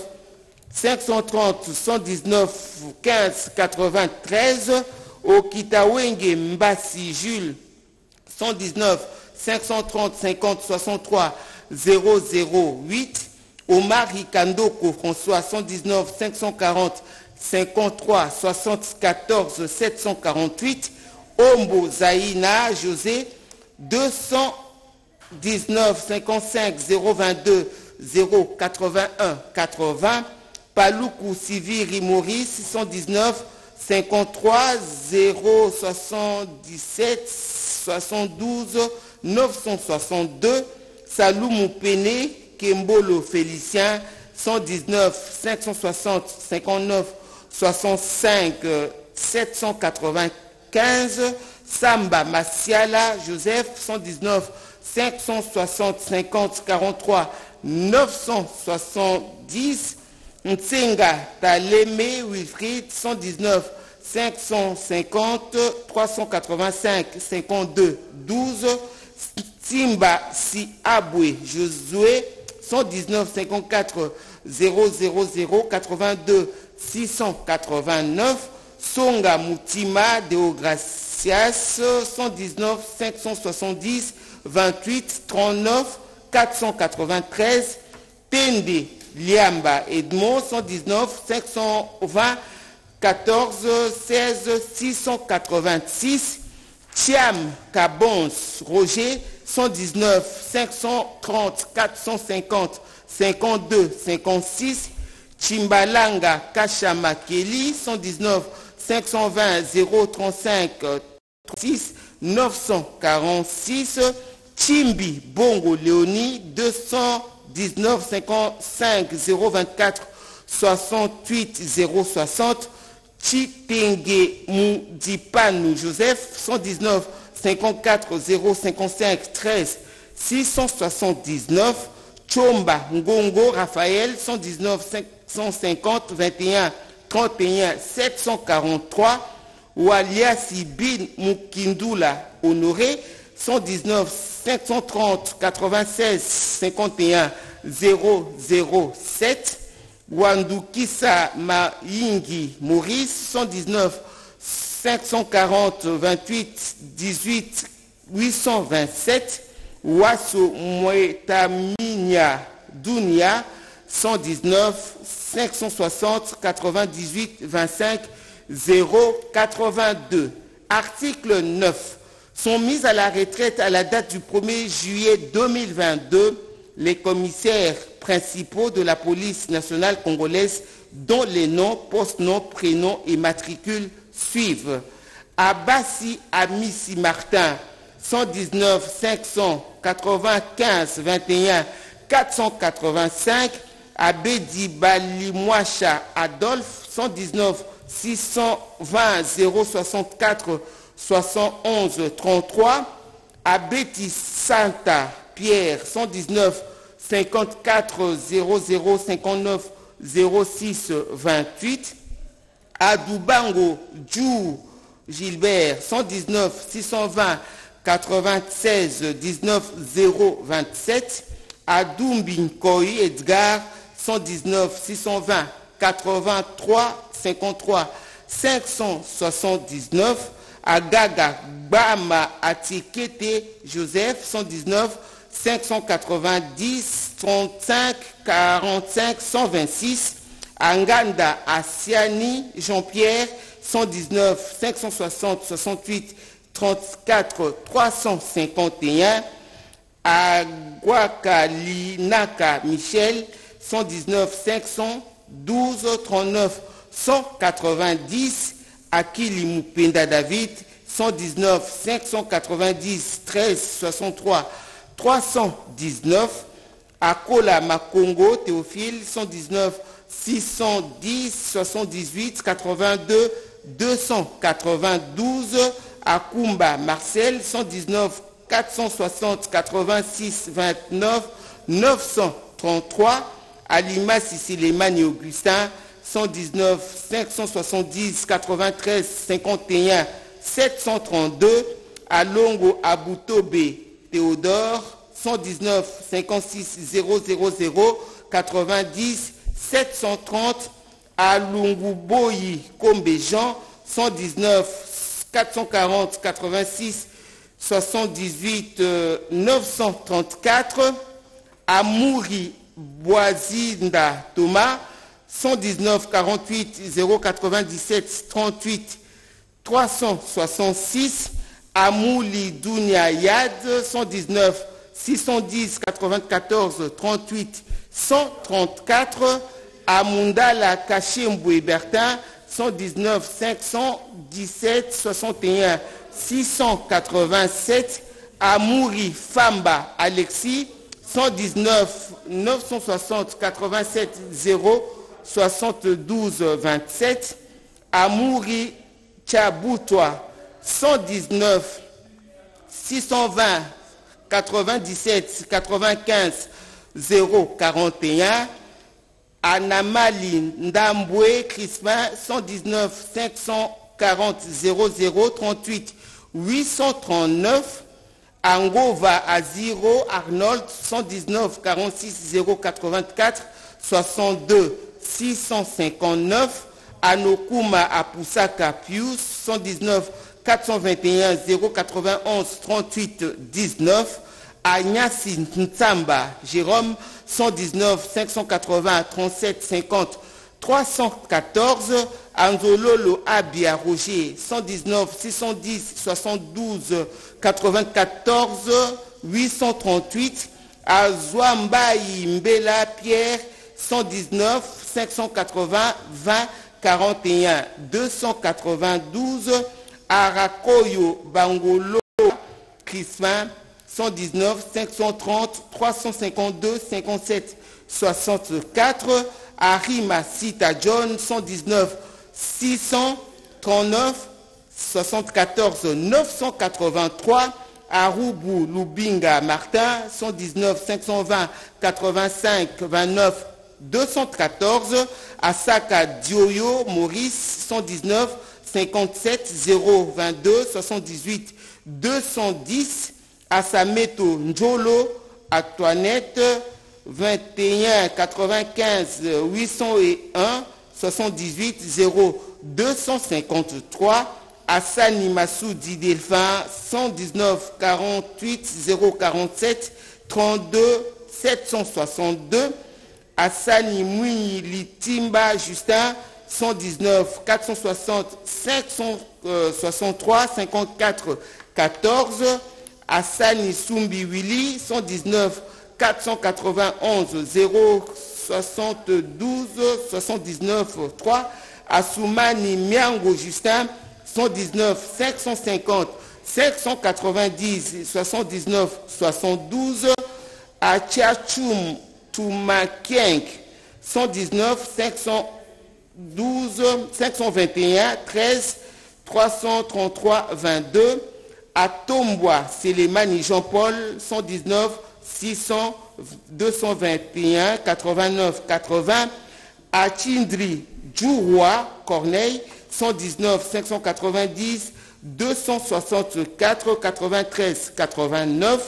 530 119 15 93 Okitawenge Mbassi Jules. 119 530 50 63 008 Omar Rikandoko François 119 540 53 74 748 Ombo Zaina José 219 55 022 081 80 Paloukou Siviri Maurice 119 53 077 72 962 Saloumou Péné Kembolo Félicien 119 560 59 65 795 Samba Massiala Joseph 119 560 50 43 970 Ntsenga Taleme Wilfried 119 550 385 52 12 Simba Siabwe Josué 119 54 000 82 689 Songa Moutima Deogracias 119 570 28 39 493 Tende Liamba Edmond 119 520 14 16 686 Thiam Cabons Roger 119 530 450 52 56 Chimbalanga Kachama Kelly 119 520 035 36 946 Chimbi Bongo Léonie 219 55 024 68 060 Chitenge Moudipanu Joseph 119 54 055 13 679 Chomba Ngongo Raphaël 119 550 21 31 743 Waliasi Bin Mukindula Honoré 119 530 96 51 007 Wandukisa Maïngi Maurice 119 540 28 18 827 Wasso Mwetaminia Dunia 119 560 98 25 082. Article 9. Sont mis à la retraite à la date du 1er juillet 2022 les commissaires principaux de la police nationale congolaise dont les noms, post-noms, prénoms et matricules suivent. Abassi Amissi Martin, 119 595 21 485. Abedi Balimwacha Adolphe, 119 620 064 71 33. Abeti Santa Pierre, 119 54 00 59 06 28. Adoubango Djou Gilbert 119 620 96 19 027 Adoumbi Koi Edgar 119 620 83 53 579 Agaga Bama Atikete Joseph 119 590 35 45 126 Anganda Asiani Jean-Pierre 119 560 68 34 351 Aguakalinaka Michel 119 512 39 190 Akili Mupenda David, 119 590 13 63 319. Akola Makongo Théophile, 119 610 78 82 292. Akumba Marcel, 119 460 86 29 933. Alima Sicilemani Augustin, 119 570 93 51 732. Alongo Abutobe Théodore, 119 56 000 90 730. Alunguboyi Kombe Jean, 119 440 86 78 934. Amouri Boisinda Thomas, 119 48 097 38 366. Amouli Dounia Yad, 119 610 94 38 134. Amundala Kachemboué Bertin, 119 517 61 687. Amouri Famba Alexis, 119 960 87 0 72 27. Amouri Tchaboutois, 119 620 97 95 041. Anamali Ndambwe Crispin 119 540 00 38 839 Angova Aziro Arnold 119 46 084 62 659 Anokuma Apusaka Pius 119 421 091 38 19 Agnasi Ntsamba Jérôme 119 580 37 50 314 Anzololo Abia Roger 119 610 72 94 838 Azwambayi Mbela Pierre 119 580 20 41 292 Arakoyo Bangolo Crispin 119 530 352 57 64 Arima Sita John 119 639 74 983 Arubu Lubinga Martin 119 520 85 29 214 Asaka Dioyo Maurice 119 57 022 78 210 Asameto Njolo Antoinette 21 95 801 78 0 253 Assani Massoudi Delphin 119 48 047 32 762 Assani Mouni Litimba Justin 119 460 563 54 14 Assani Sumbi Willy 119 491 072 79 3 Assoumani Miango Justin 119 550 590 79 72 Achiachum Toumakienk 119 512 521 13 333 22 Atombois Sélémani Jean-Paul 119 600 221 89 80 Achindri Djouroua Corneille 119 590 264 93 89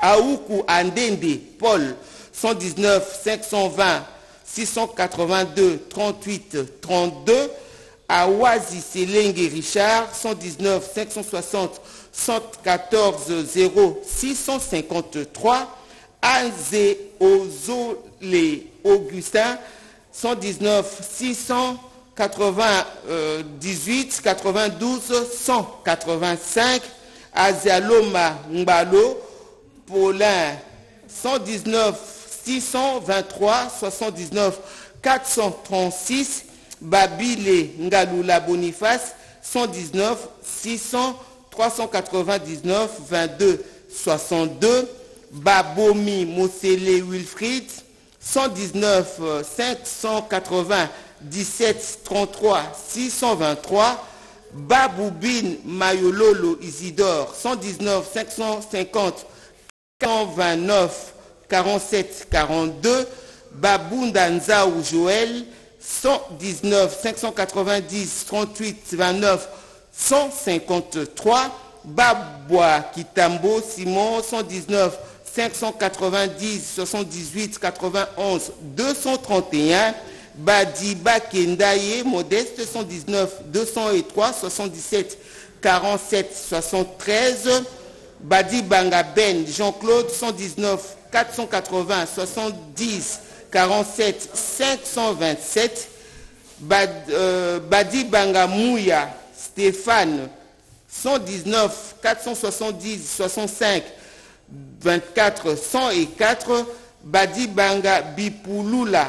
Aoukou Andende Paul 119 520 682 38 32 Awazi Selenge Richard 119 560 114 0 653 Anze Ozole Augustin 119 698 92 185 Azialoma Mbalo Paulin 119 623 79 436 Babile Ngalula Boniface 119 600 399 22 62 Babomi Mossele Wilfried 119 580 17 33 623 Baboubine Mayololo Isidore 119 550 129 47 42 Babunda Nzaou Joël 119 590 38 29 153 Babwa Kitambo Simon 119 590 78 91 231 Badiba Kendaye Modeste 119 203 77 47 73 Badi Ben Jean-Claude 119 480 70 47 527 Badi Banga Mouya Stéphane 119 470 65 24 104 Badi Banga Bipulula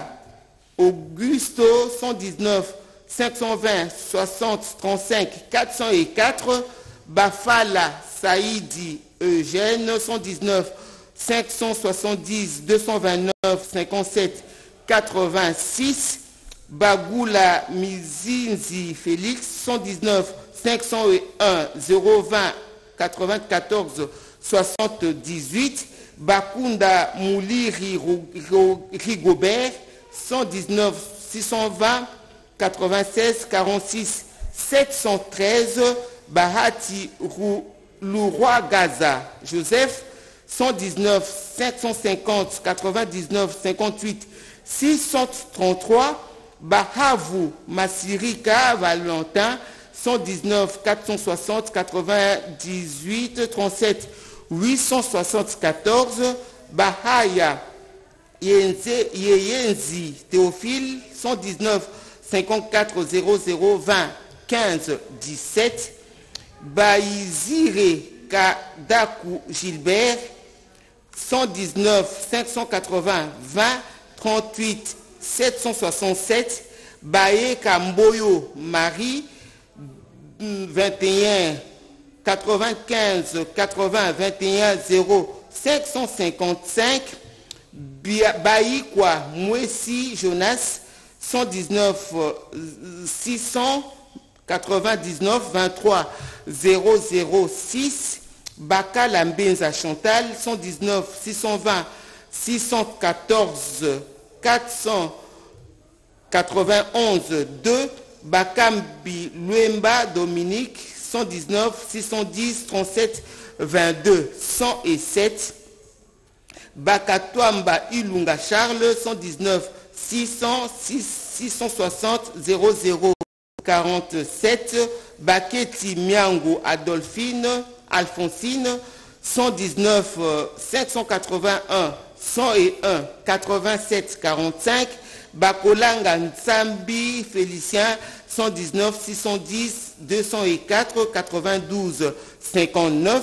Augusto 119 520 60 35 404 Bafala Saïdi Eugène 119 570 229 57 86 Bagoula Mizinzi Félix 119 501 020 94 78 Bakunda Mouliri Rigobert 119 620 96 46 713 Bahati Louroy Gaza. Joseph 119 550 99 58 633 Bahavu Masirika Valentin 119 460 98 37 874 Bahaya Yeyenzi Théophile 119 54 00 20 15 17 Baïzire Kadaku Gilbert 119 580 20 38 767 Baye Kamboyo Marie 21 95 80 21 0 555 Baïkwa Mouessi Jonas 119 699 23 006 Baka Lambenza Chantal 119 620 614 491 2 Bakambi Luemba Dominique 119 610 37 22 107 Bakatwamba Ilunga Charles 119 600 660 00 47 Baketi Miango Adolphine Alphonsine 119 581 101 87 45 Bakolanga Nsambi Félicien 119 610 204 92 59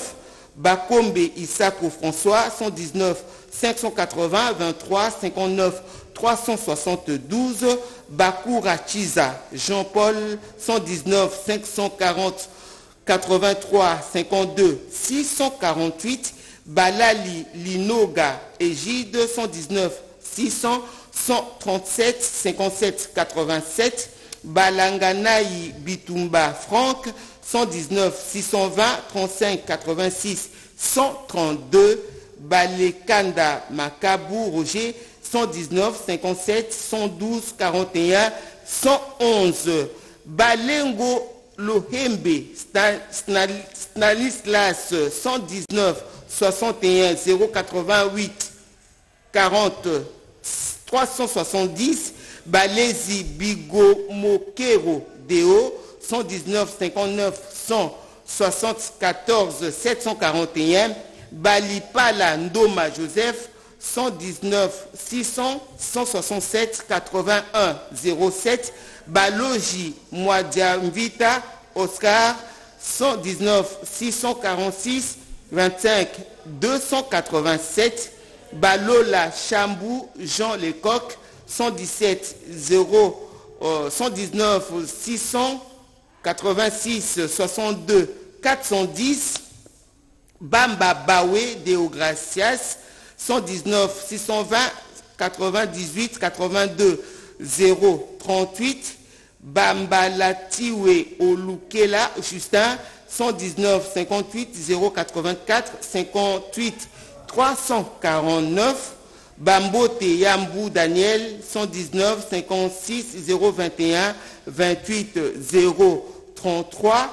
Bakombe Isako François 119 580 23 59 372 Bakoura Chiza Jean-Paul 119 540 83 52 648 Balali Linoga Égide 119 600 137 57 87 Balanganaï Bitumba Franck 119 620 35 86 132 Balekanda Makabou Roger 119 57 112 41 111 Balengo Lohembe Stanislas 119 61 088 40 370 Balési Bigo Mokero Deo 119 59 174 741 Balipala Ndoma Joseph 119 600 167 81 07 Balogi Mvita Oscar 119 646 25 287 Balola Chambou Jean Lecoq 117 0 119 686 62 410 Bamba Bawe Deogracias 119 620 98 82 038 Bamba Latiwe Olukela Justin 119 58 084 58 349 Bambote Yambou Daniel 119 56 021 28 033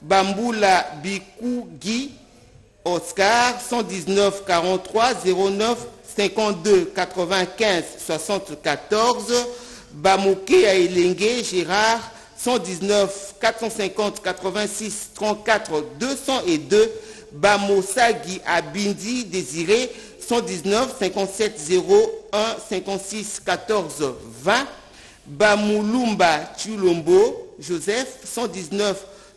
Bamboula Bikou Guy Oscar 119 43 09 52 95 74 Bamouké Aïlengue Gérard 119 450 86 34 202 Bamosagi Abindi Désiré 119 57 01 56 14 20 Bamoulumba Chulombo Joseph 119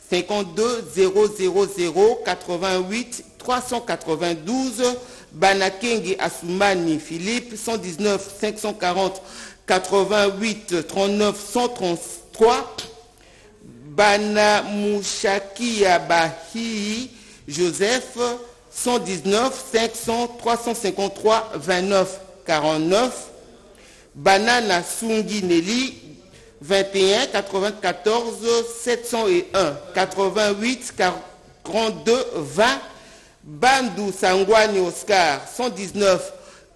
52 000 88 392 Banakenge Assoumani Philippe 119 540 88 39 133 Banamouchakia Bahi Joseph 119 500 353 29 49 Banana Sungi Nelly 21 94 701 88 42 20 Bandou Sangwani Oscar 119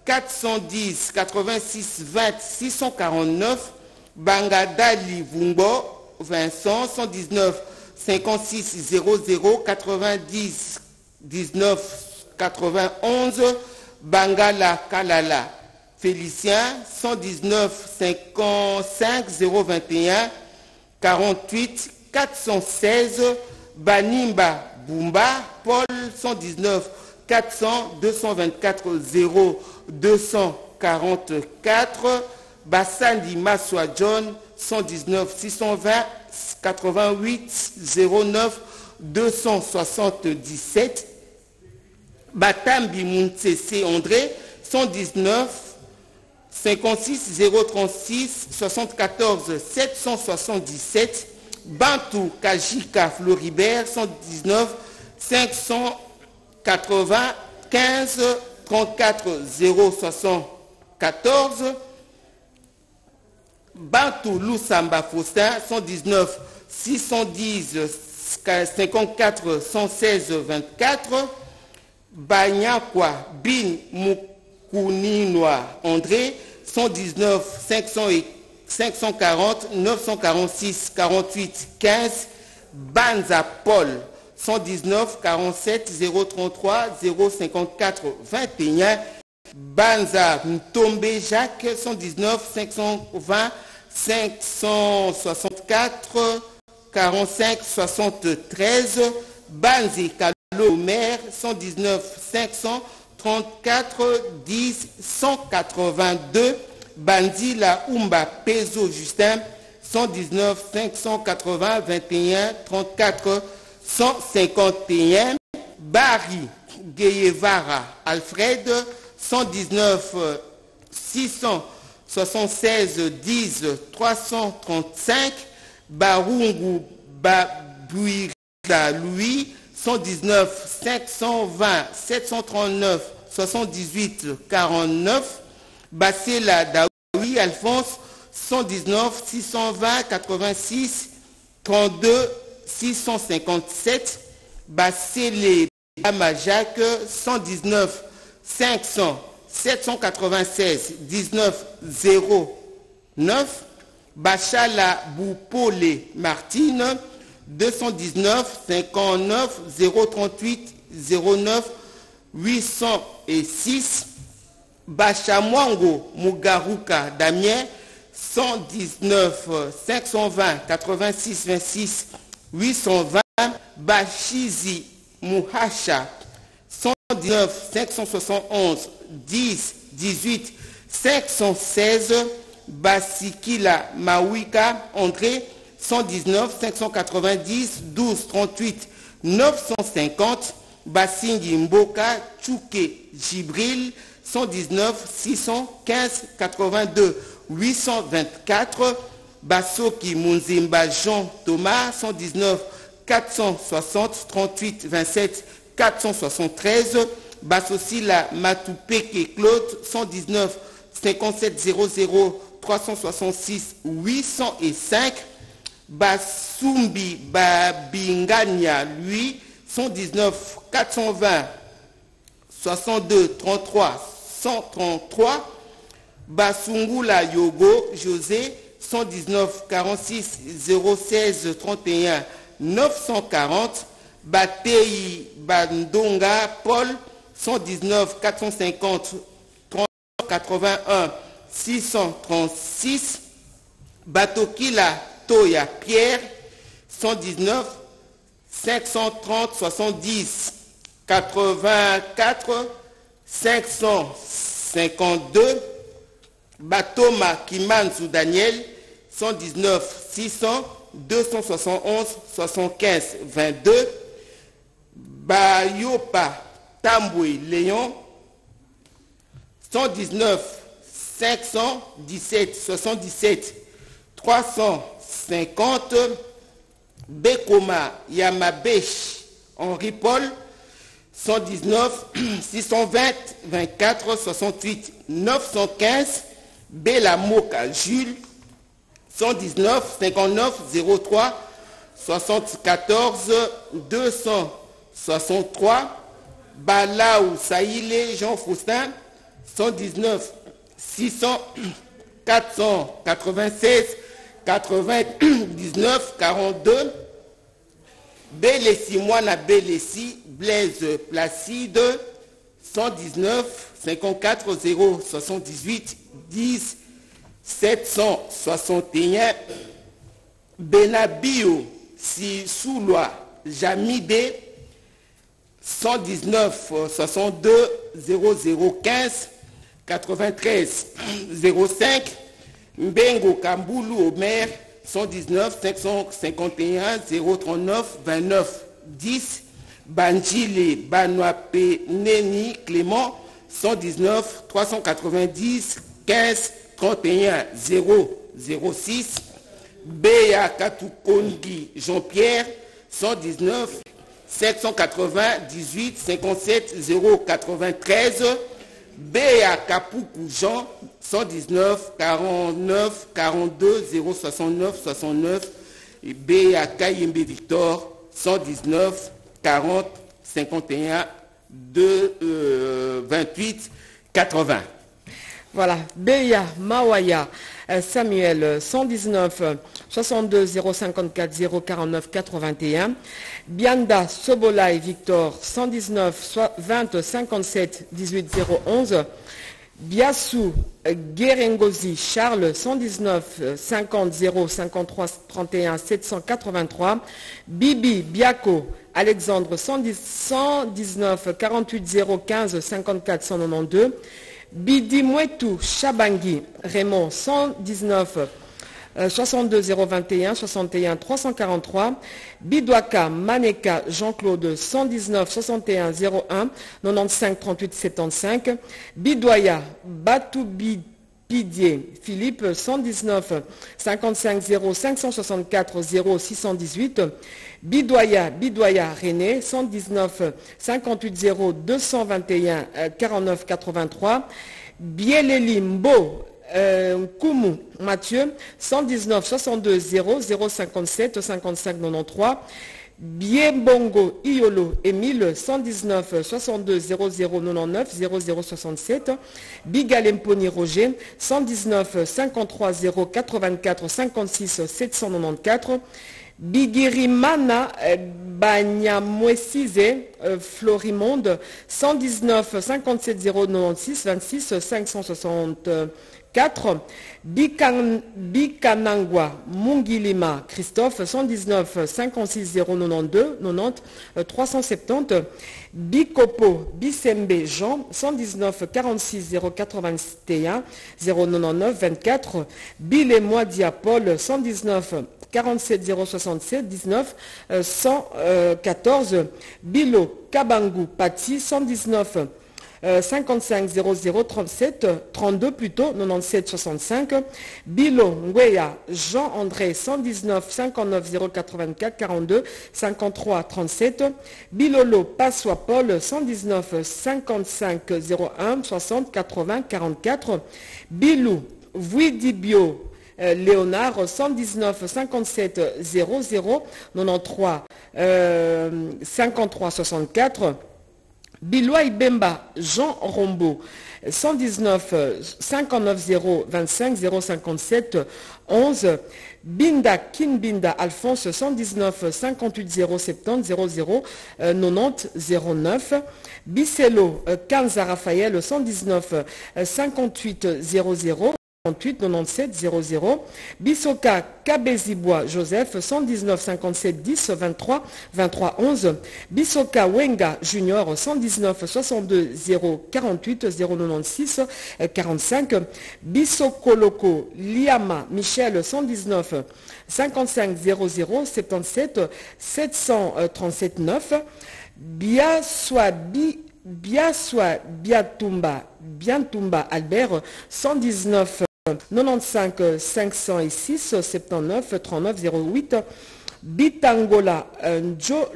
410 86 20 649 Bangadali Vumbo Vincent 119 56 00 90 19 91 Bangala Kalala. Félicien 119 55 021 48 416 Banimba Bumba Paul 119 400 224 0 244 Bassandi Maswa John 119 620 88 09 277 Batambi Mountese André 119 56 036 74 777 Bantou Kajika Floribert 119 580 15 34 074 Bantou Loussamba Faustin 119 610 54 116 24 Banyakwa Bin Moukouninois André 119 500 et 540 946 48 15 Banza Paul 119 47 033 054 21 Banza Ntombe Jacques 119 520 564 45 73 Banzi Kalo Maire 119 534 10 182 Bandila Umba Peso Justin 119 580 21 34 151 Barry Guevara Alfred 119 676 10 335 Barungu Babuira Louis 119 520 739 78 49 Bassela Daoui Alphonse 119 620 86 32 657 Bassele Jacques 119 500 796 19 09 Bachala Boupole Martine 219 59 038 09 806 Bachamwango Mugaruka Damien 119 520 86 26 820 Bachizi Muhasha 119 571 10 18 516 Basikila Mawika André 119 590 12 38 950 Basingi Mboka Tchouke Gibril 119 615 82 824 Bassoki Munzimba Jean Thomas 119 460 38 27 473 Bassosila Matupeke Claude 119 57 00 366 805 Basumbi Babingania lui 119 420 62 33 133 Basungula Yogo José 119 46 016 31 940 Batei Bandonga Paul 119 450 81 636 Batokila Toya Pierre 119 530 70 84 552 Batoma Kimanzu Daniel 119 600 271 75 22 Bayopa Tamboué Léon 119 517 77 350 Bekoma Yamabesh Henri Paul 119 620 24 68 915 Bella Moka Jules 119 59 03 74 263 Balaou Saïlé Jean Faustin 119 600 496 99 42 Bélessi Moana Blaise Placide 119 54 0 78 10 761 Benabio Sisoulois Jamibé 119 62 0015 93 05 Mbengo Kamboulou Omer 119 551 039 29 10 Banjile Banoapé Neni Clément 119 390 15 31 006 Béa Katoukongi Jean-Pierre 119 780 18 57 093 Béa Kapoukou Jean 119 49 42 069 69 et Béa Kayembe Victor 119 40 51 2 28 80. Voilà, Béa Mawaya Samuel 119 62 054 049 81. Bianda Sobola et Victor 119 20 57 18 011. Biassou Guérengozi Charles 119 50 0 53 31 783. Bibi Biako Alexandre 119 48 015 54 192. Bidi Mouetou Chabangi Raymond 119 62 021 61 343 Bidouaka Maneka Jean-Claude 119 61 01 95 38 75 Bidoya Batoubi Pidier Philippe 119 55 0 564 0 618 Bidoya Bidoya René 119 58 0 221 49 83 Bieleli Mbo euh, Koumou Mathieu 119 62 0 057 55 93 Biembongo Iolo Émile 119 62 00 99 0067 Bigalemponi Roger 119 53 0 84 56 794 Bigirimana Banyamwesize Florimonde 119 57 096 26 564 Bikanangwa Mungilima Christophe 119 56 092 90 370 Bikopo Bisembe Jean 119 46 081 099 24 Bilemois Diapol 119 47 067 19 114 Bilo Kabangu Pati 119 55 00 37 32 plutôt 97 65 Bilo Ngweya Jean-André 119 59 084 42 53 37 Bilolo Passois Paul 119 55 01 60 80 44 Bilou Vuidibio euh, Léonard 119 57 00 93 53 64 Biloua Ibemba, Jean Rombaud, 119 59 0 25 057 11. Binda Kinbinda Alphonse 119 58 0 70 00 90 09. Bicello Kanza Raphaël 119 58 00 38 97 00. Bisoka Kabezibois Joseph 119 57 10 23 23 11. Bisoka Wenga Junior 119 62 0 48 096 45. Bisokoloko Liama Michel 119 55 00 77 737 9. Biaswabi Biaswa Biatumba Biantumba Albert 119 95 506 79 39 08 Bitangola Njo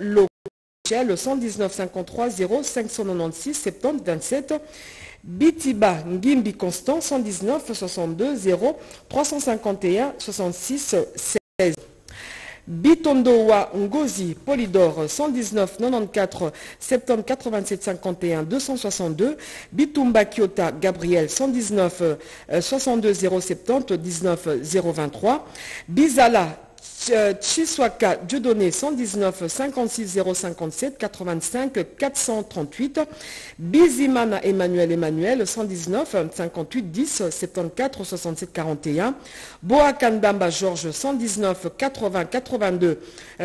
Michel 119 53 0 596 70 27 Bitiba Ngimbi Constant 119 62 0 351 66 16 Bitondowa Ngozi Polydor 119 94 70 87 51 262 Bitumba Kiota Gabriel 119 62 070 19 023 Bizala Chiswaka Dieudonné 119 56 057 85 438 Bizimana Emmanuel Emmanuel 119 58 10 74 67 41 Boakandamba Georges 119 80 82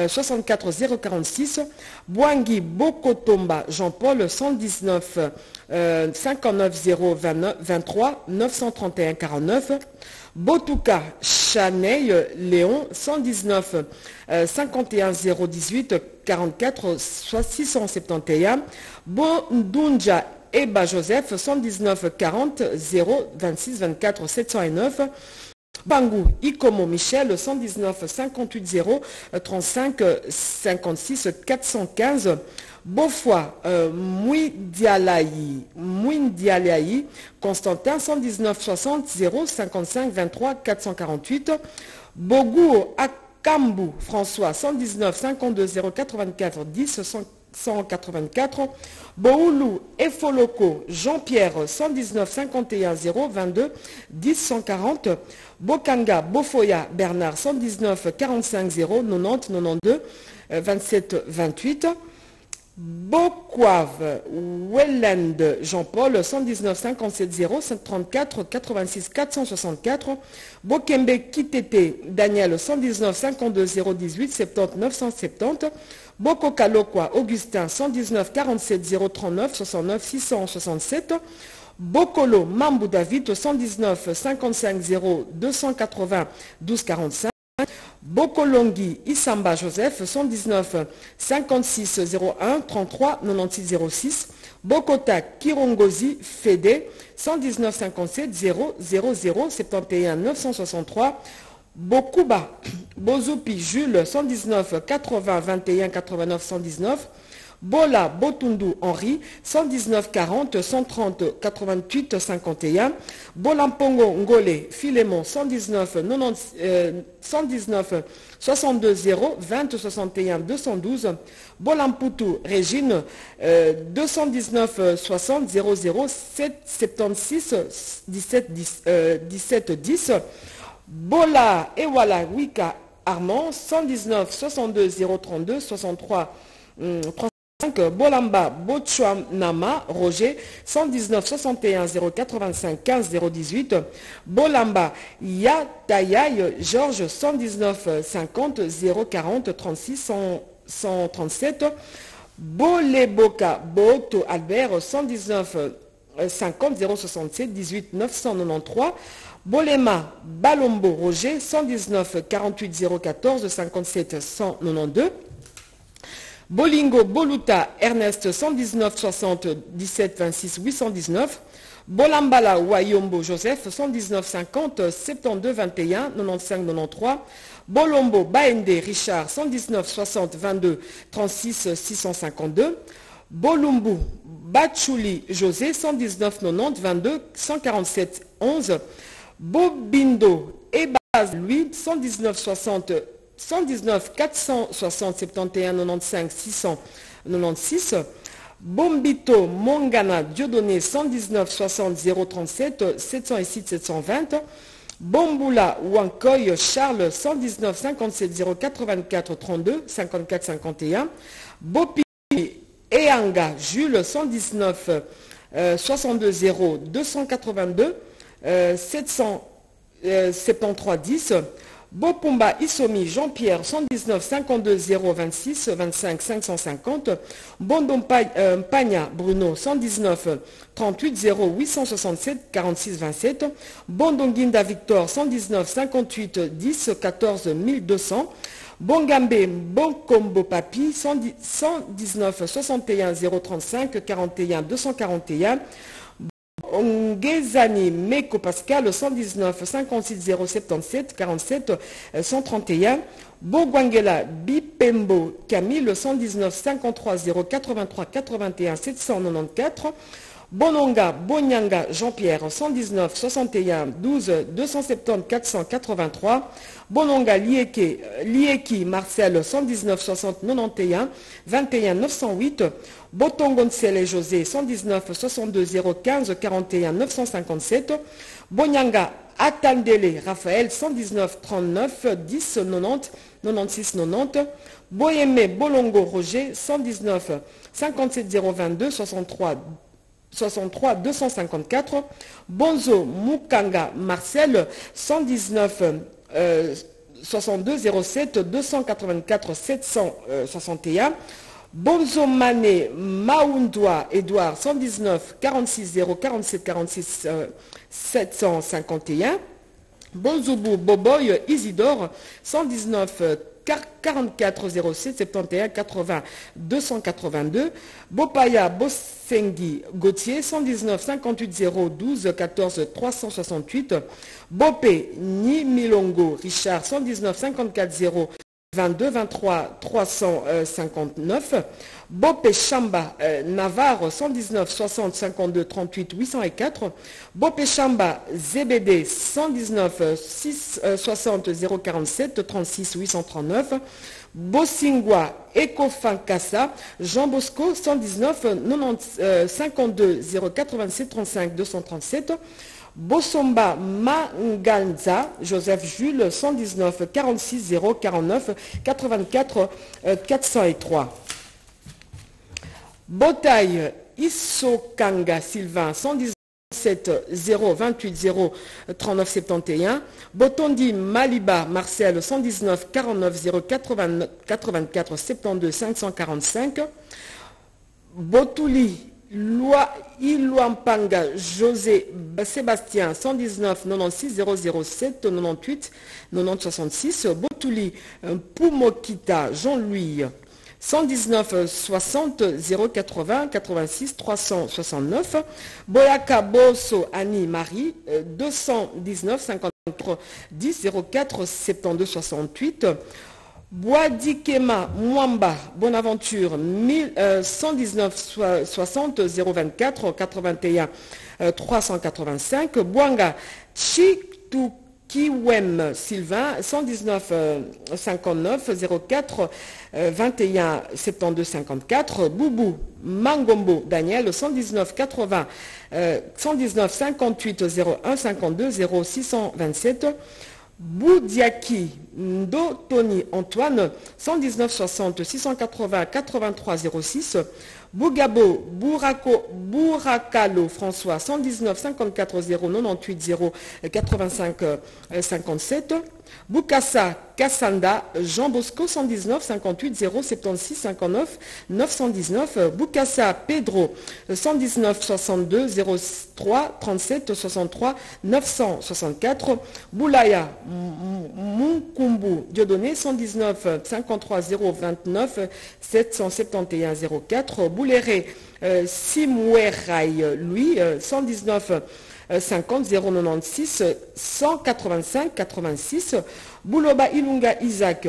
64 046 Boangui Bokotomba Jean-Paul 119 59 0 23 931 49 Botuka Chaney Léon 119 51 018 44 671 Bondunja Eba Joseph 119 40 0 26 24 709 Bangou Ikomo Michel 119 58 0 35 56 415 Beaufoy, euh, Constantin 119 60 0 55 23 448, Bogou Akambu, François 119 52 0 84 10 184, Boulou Efoloko, Jean-Pierre 119 51 0 22 10 140, Bokanga Bofoya Bernard 119 45 0 90 92 27 28, Bokwave, Welland, Jean-Paul, 119 57 0 34 86 464. Bokembe Kitete, Daniel, 119 52 018 70 970. Boko Kalokwa, Augustin, 119 47 039 69 667. Bokolo, Mambou David, 119 55 0 280 12 45. Bokolongi Isamba Joseph 119 56 01 33 96 06 Bokota Kirongozi Fede 119 57 0 00 71 963 Bokuba Bozupi Jules 119 80 21 89 119 Bola Botundu Henri 119 40 130 88 51 Bolampongo Ngole Philémon 119 90, euh, 119 62 0 20 61 212 Bolamputu Régine euh, 219 60 00 7 76 17 10, euh, 17 10 Bola Ewala Wika Armand 119 62 032 63 hum, 5, Bolamba Bochouanama Roger 119 61 085 15 018 Bolamba Yatayay Georges 119 50 040 36 137 Boleboka Boto Albert 119 50 067 18 993 Bolema Balombo Roger 119 48 014 57 192 Bolingo Boluta Ernest 119 60 17 26 819. Bolambala Wayombo Joseph 119 50 72 21 95 93. Bolombo Baende Richard 119 60 22 36 652. Bolumbu Bachuli José 119 90 22 147 11. Bobindo Ebaz lui 119 60 119 460 71 95 696. Bombito Mongana Dieudonné 119 60 037 706 720. Bombula Wankoy Charles 119 57 084 32 54 51. Bopi Eanga Jules 119 62 0 282 773 10. Bopumba Isomi Jean-Pierre 119 52 026 25 550. Bondon Pagna Bruno 119 38 0 867 46 27. Bondonguinda Victor 119 58 10 14 1200. Bongambe Bonkombo Papi 119 61 035 41 241. Ongezani Meko Pascal 119 56 077 47 131. Bogwangela Bipembo Camille 119 53 083 81 794. Bononga Bonyanga Jean-Pierre 119 61 12 270 483. Bononga Lieke, Lieki Marcel 119 60 91 21 908. Botongonsele José 119 62 015 41 957. Bonyanga Atandele Raphaël 119 39 10 90 96 90. Boyeme Bolongo Roger 119 57 022 63 63 254. Bonzo Mukanga Marcel 119 62 07 284 761. Bonzo Mané Maoundoua Edouard 119 46 047 46 751. Bonzoubou Boboy Isidore 119 44 07 71 80 282. Bopaya Bosengi Gauthier 119 58 0 12 14 368. Bopé Ni Milongo Richard 119 54 0 22 23 359. Bopé Chamba Navarre 119 60 52 38 804. Bopé Chamba ZBD 119 6 60 047 36 839. Bossingwa Ecofincassa Jean Bosco 119 90, 52 087 35 237. Bossomba Manganza, Joseph Jules, 119 46 0 49 84 403. Botaille Isokanga Sylvain, 117 0 28 0 39 71. Botondi Maliba Marcel, 119 49 0 84 72 545. Botouli Iluampanga José Sébastien 119 96 007 98 90 66 Botouli Pumokita Jean-Louis 119 60 080 86 369 Boyaka Bosso Annie Marie 219 53 10 04 72 68 Boadikema Mwamba Bonaventure 119 60 024 81 385 Boanga Chitukiwem Sylvain 119 59 04 21 72 54 Boubou Mangombo Daniel 119 80 119 58 01 52 0627 Boudiaki Ndo Tony Antoine 119 60 680 83 06 Bougabo Bourako Bourakalo François 119 54 0 98 0 85 57 Bukassa Kassanda, Jean Bosco 119 58 076 59 919. Bukassa Pedro 119 62 03 37 63 964. Boulaya Munkumbu Dieudonné 119 53 029 771 04. Bouléré euh, Simoueraï, lui, 119 50 096 185 86. Bouloba Ilunga Isaac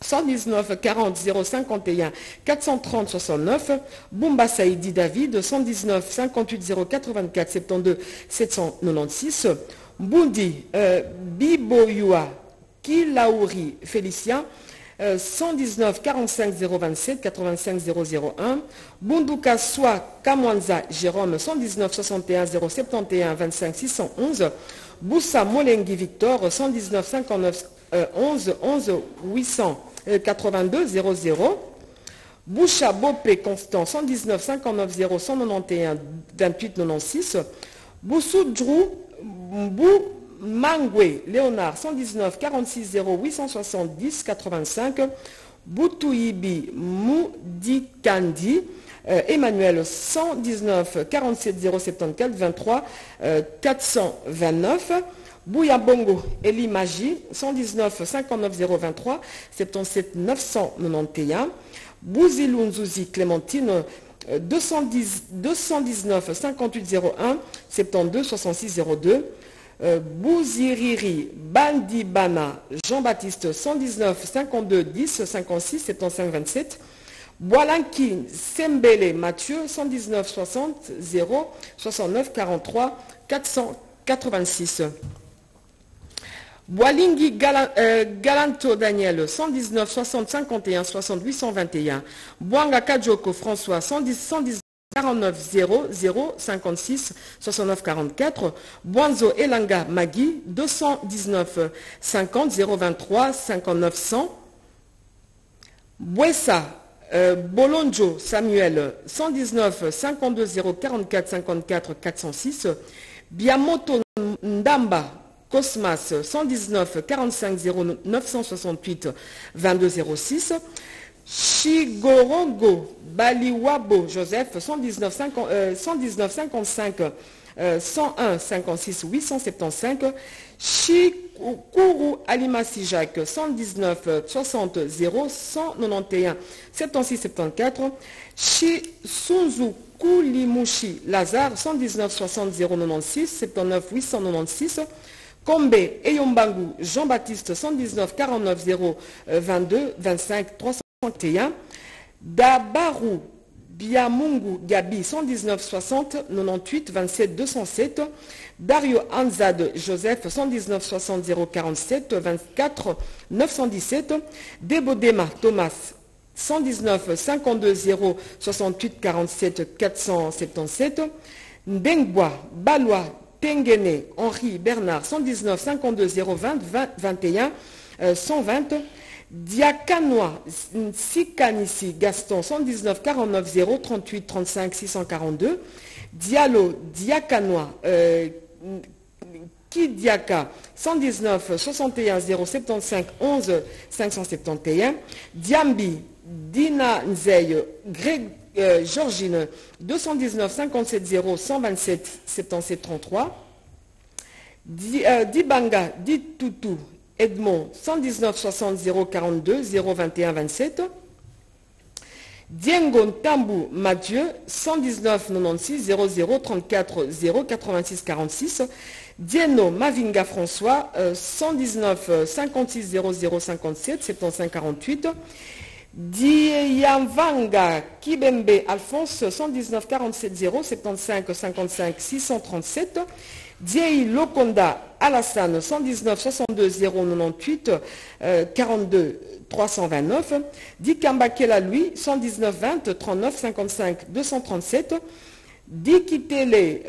119 40 051 430 69. Bumba Saïdi David 119 58 084 72 796. Bundi euh, Biboyua Kilaouri Félicien 119 45 027 85 001. Bunduka Soa Kamwanza Jérôme 119 61 071 25 611. Boussa Molengi Victor 119 59 11 11 882 00. Boucha Bopé Constant 119 59 0 191 28 96. Boussou Drou Bou Mangwe Léonard 119 46 0 870 85 Boutouibi Moudikandi euh, Emmanuel 119 47 074 23 429 Bouyabongo Eli Magi 119 59 023 77 991 Bouzilunzuzi Clémentine 210, 219 58 01 72 66 02 Bouziriri Bandibana Jean-Baptiste 119 52 10 56 75 27 Boalanki Sembele Mathieu 119 60 0 69 43 486 Boalingi Galanto Daniel 119 60 51 60 821 Boanga Kajoko François 110 119 49 0 0 56 69 44 Boanzo Elanga Magui 219 50 023 59 100 Bouessa Bolonjo Samuel 119 52 0 44 54 406 Biamoto Ndamba Cosmas 119 45 0 968 22 06 Chigorongo Baliwabo Joseph 119, 119 55 101 56 875 Chikuru Alimasi Jacques 119 60 0 191 76 74 Chisunzu Kulimushi Lazare 119 60 096 79 896 Kombe Eyombangu Jean-Baptiste 119 49 0 22 25 331 Dabaru Biamungu Gabi 119 60 98 27 207 Dario Anzad Joseph 119 60 047 24 917 Debodema Thomas 119 52 0 68 47 477 Ndengbois Balois Tengene Henri Bernard 119 52 020 21 120 Diakanois Sikanisi Gaston 119 49 0 38 35 642 Diallo Diakanois euh, Kidiaka 119 61 0 75 11 571 Diambi Dina Nzey Greg euh, Georgine 219 57 0 127 77 33 Di, euh, Dibanga Ditutu Edmond 119 60 042 021 27 Diengo Tambu Mathieu 119 96 00 34 0 86 46 Dieno Mavinga François euh, 119 56 00 57 75 48 Diamvanga Kibembe Alphonse 119 47 0 75 55 637 Diei Lokonda Alassane 119 62 098 euh, 42 329 Dikamba Kela lui 119 20 39 55 237 Dikitele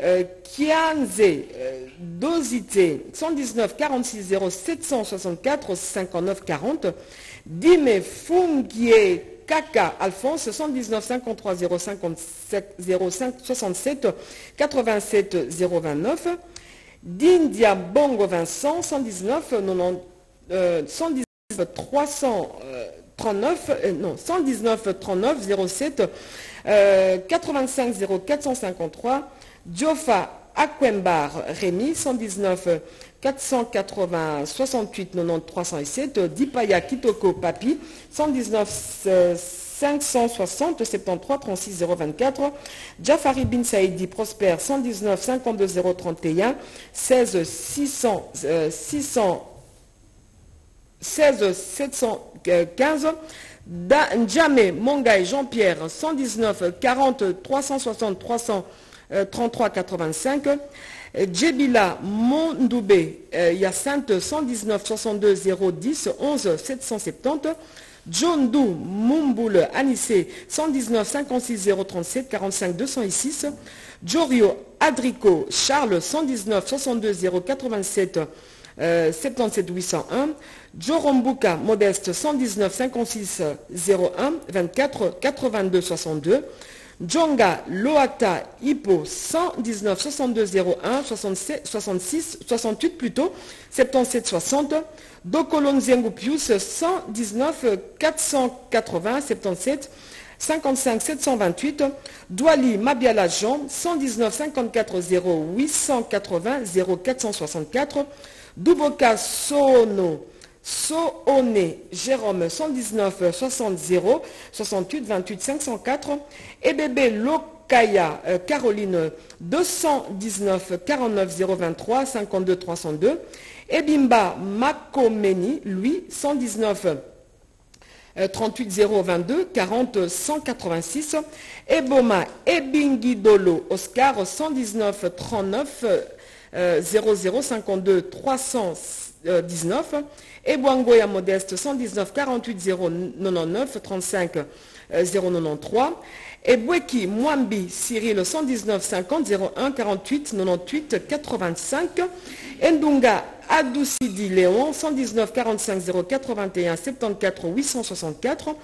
Kianze euh, Dosité 119 46 0 764 59 40 Dime Fungie Kaka Alphonse 119 53 057 05 67 87 029 D'India Bongo Vincent 119 119 339, non, 119 39 07 85 0453, Diofa Aquembar Rémi, 119 480 68 90 307, Dipaya Kitoko Papi, 119 560 73 36 024, Jafari Bin Saïdi Prosper, 119 52 031, 16 600 600 16 715, Njame Mongaï Jean-Pierre, 119 40 360 333 85, Djebila Mondoubé Yacinthe 119 62 010 11 770 John Dou Mumboul Anissé 119 56 037 45 206 Jorio Adrico Charles 119 62 087 77 801 Jorombuka Modeste 119 56 01 24 82 62 Djonga Loata Hippo 119 62 01 66 68 plutôt 77 60 Dokolon Pius 119 480 77 55 728 Douali Mabiala Jean 119 54 0 880 0464 Duboka Sono Soone Jérôme 119 60 0 68 28 504 et bébé Lokaya Caroline 219 49 023 52 302 et Bimba Makomeni lui 119 38 022 40 186 et Boma Ebingidolo Oscar 119 39 00 52 319 et Modeste 119 48 099 35 093 et Bweki Mwambi Cyril 119 50 01 48 98 85 Ndunga Adoucidi Léon 119 45 081 74 864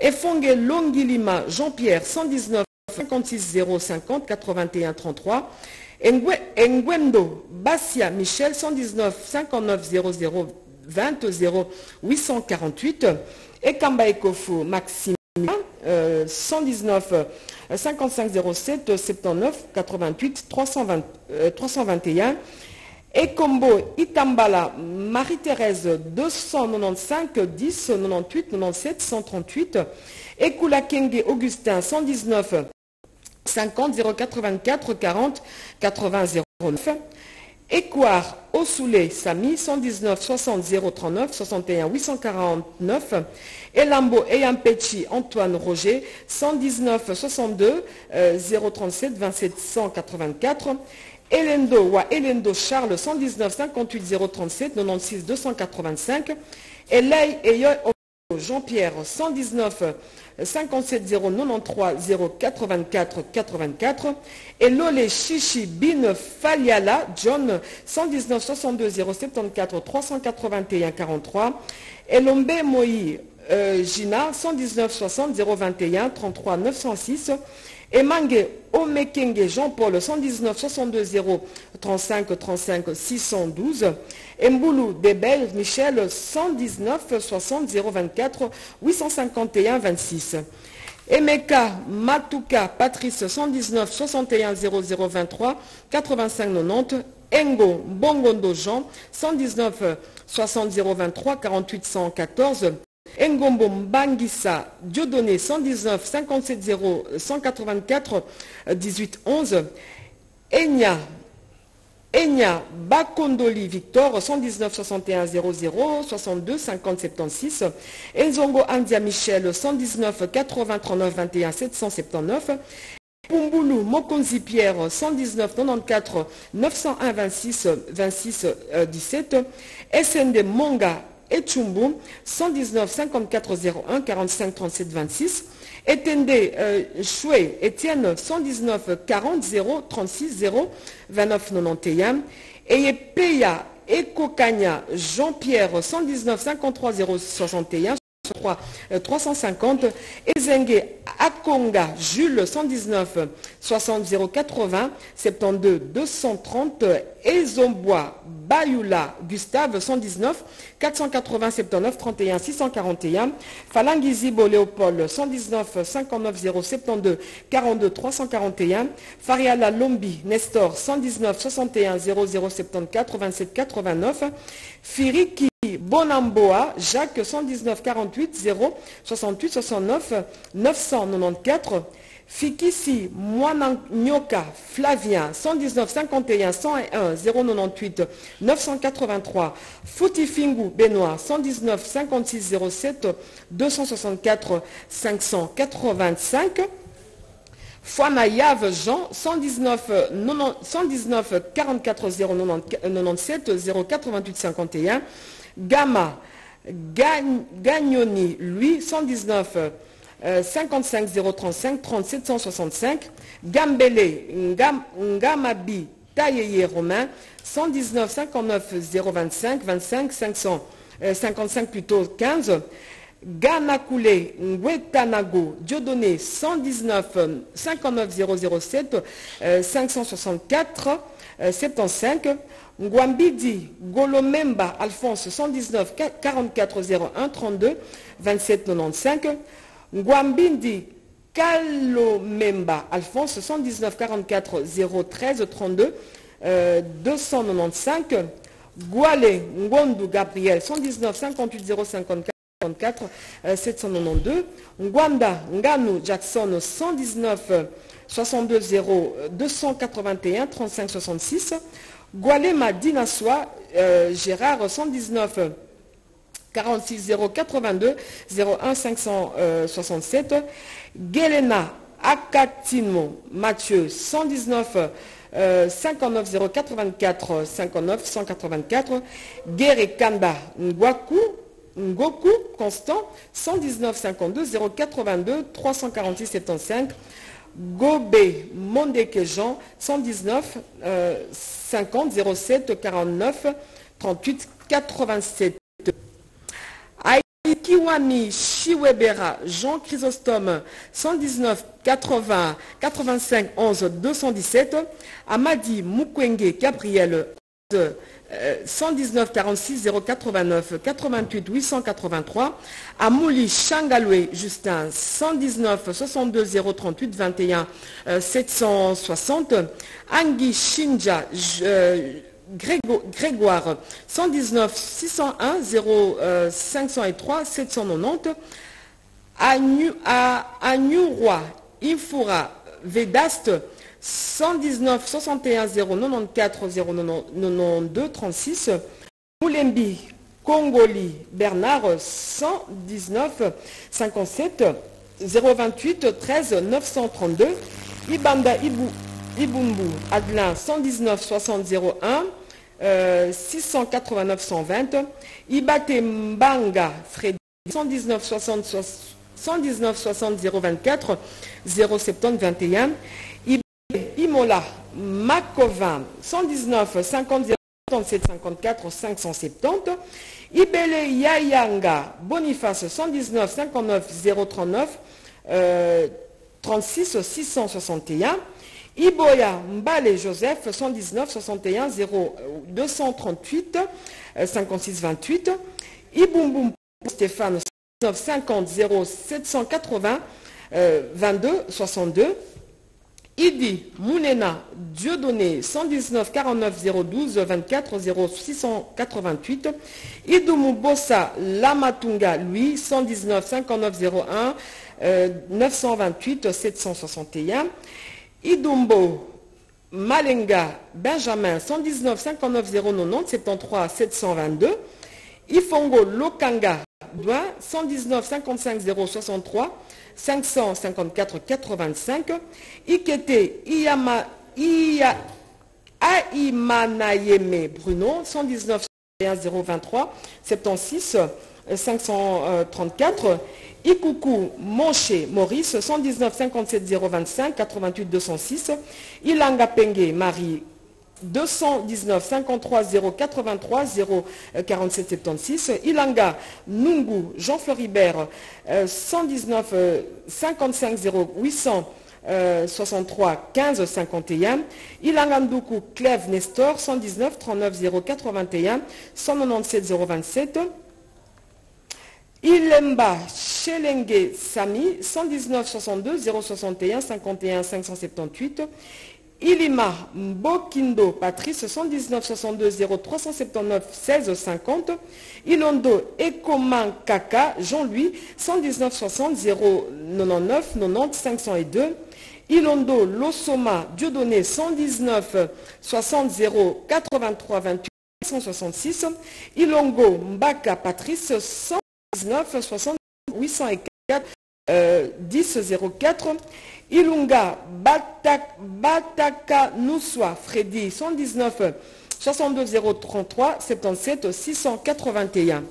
et Fongue Longilima Jean-Pierre 119 56 050 81 33 Ngwendo Bassia Michel 119 59 00 20 0 848 et Kamba Ekofo Maxime 119 55 07 79 88 320, 321 et Itambala Marie-Thérèse 295 10 98 97 138 et Kenge Augustin 119 50 084 40 80 09 Équar Ossoulé Samy 119 60 039 61 849 Elambo Eyampechi Antoine Roger 119 62 037 27 184 Elendo Wa Elendo Charles 119 58 037 96 285 Elay Eyoy Jean-Pierre 119 57 093 084 84 et Lolé Chichi Bin Faliala John 119 62 074 381 43 et Lombe Moï Gina 119 60 021 33 906 et Mange Omekenge Jean-Paul 119 62 0 35 35 612 et Mboulou Debel Michel 119 60 024 851 26 Emeka Matuka Patrice 119 61 0023 85 90 Engo Bongondo Jean 119 60 023 48 114 Engombo Mbangissa Dieudonné 119 57 0 184 18 11 Enya Enya Bakondoli Victor 119 61 00 62 50 76 Enzongo Andia Michel 119 80 39 21 779 Pumbulu Mokonzi Pierre 119 94 901 26 26 17 SND Monga Etchumbu 119 54 01 45 37 26 Etende euh, Choué Etienne 119 40 0 36 0 29 91 Eyepeya Ekokanya Jean-Pierre 119 53 0 61 3 350. Ezenge Akonga Jules 119 60 080 72 230. Ezombois Bayula Gustave 119 480 79 31 641. Falangizibo Léopold 119 59 072 42 341. Fariala Lombi Nestor 119 61 0074 27 89. Firiki Bonamboa, Jacques 119 48 0 68 69 994. Fikisi Mwananyoka Flavien 119 51 101 098 983 Foutifingu Benoît 119 56 07 264 585 Fouana Yave Jean 119 119 44 097 088 51 Gamma Gagnoni lui 119 55 035 37 165 Gambele Ngamabi Taïeye Romain 119 59 025 25 555 plutôt 15 Ganakoulé Ngwetanago Dieudonné 119 59 007 564 75 Ngwambidi Golomemba Alphonse 119 44 01 32 27 95 Ngwambindi Kalomemba Alphonse 119 44 013 32 295 Gouale Ngondou Gabriel 119 58 054 54 792 Ngwanda Nganu Jackson 119 62 0 281 35 66 Gualema Dinaswa Gérard 119 46 082 01 567 Gelena Akatino Mathieu 119 59 084 59 184 Guerre Kanda Ngwaku Ngoku Constant 119 52 082 346 75 Gobé Mondeke Jean 119 50 07 49 38 87 Kiwami Chiwebera Jean Chrysostome 119 80 85 11 217 Amadi Mukwenge Gabriel 119 46 089 88 883 Amouli Changalwe Justin 119 62 038 21 760 Angi Shinja Grégoire 119 601 0 503 790 Agnuroy Infura Vedaste 119 61 094 092 36 Moulembi Congoli Bernard 119 57 028 13 932 Ibanda Ibu, Ibumbu Adelin 119 60 01 689 120 Ibate Mbanga Frédéric 119 60 119 60 024 070 21 Imola, Makovin, 119 50 037 54 570. Ibele Yayanga, Boniface, 119 59 039 36 661. Iboya Mbale Joseph, 119 61 0 238 56 28. Ibumbum Stéphane, 119 50 0 780 22 62. Idi Mounena Dieudonné 119 49 012 24 0688 Idoumou Bossa Lamatunga lui 119 59 01 928 761 Idumbo Malenga Benjamin 119 59 090 73 722 Ifongo Lokanga 119 55 063 554 85. Ikete Iyama, Iya, Aimanayeme Bruno, 119 023 76 534. Ikuku Monché Maurice, 119 57 025 88 206. Ilanga Penge Marie 219 53 083 047 76. Ilanga Nungu Jean Floribert 119 55 0800 63 15 51. Ilanga Ndoukou Clève Nestor 119 39 081 197 027. Ilemba Chelenge Sami 119 62 061 51 578 Ilima Mbokindo Patrice 119 62 0379 16 50 Ilondo Ekoman Kaka Jean-Louis 119 60 099 90 502 Ilondo Losoma Dieudonné 119 60 083 28 166 Ilongo Mbaka Patrice 119 60 804 10 04 Ilunga Bataka Noussoa Freddy 119 62 033 77 681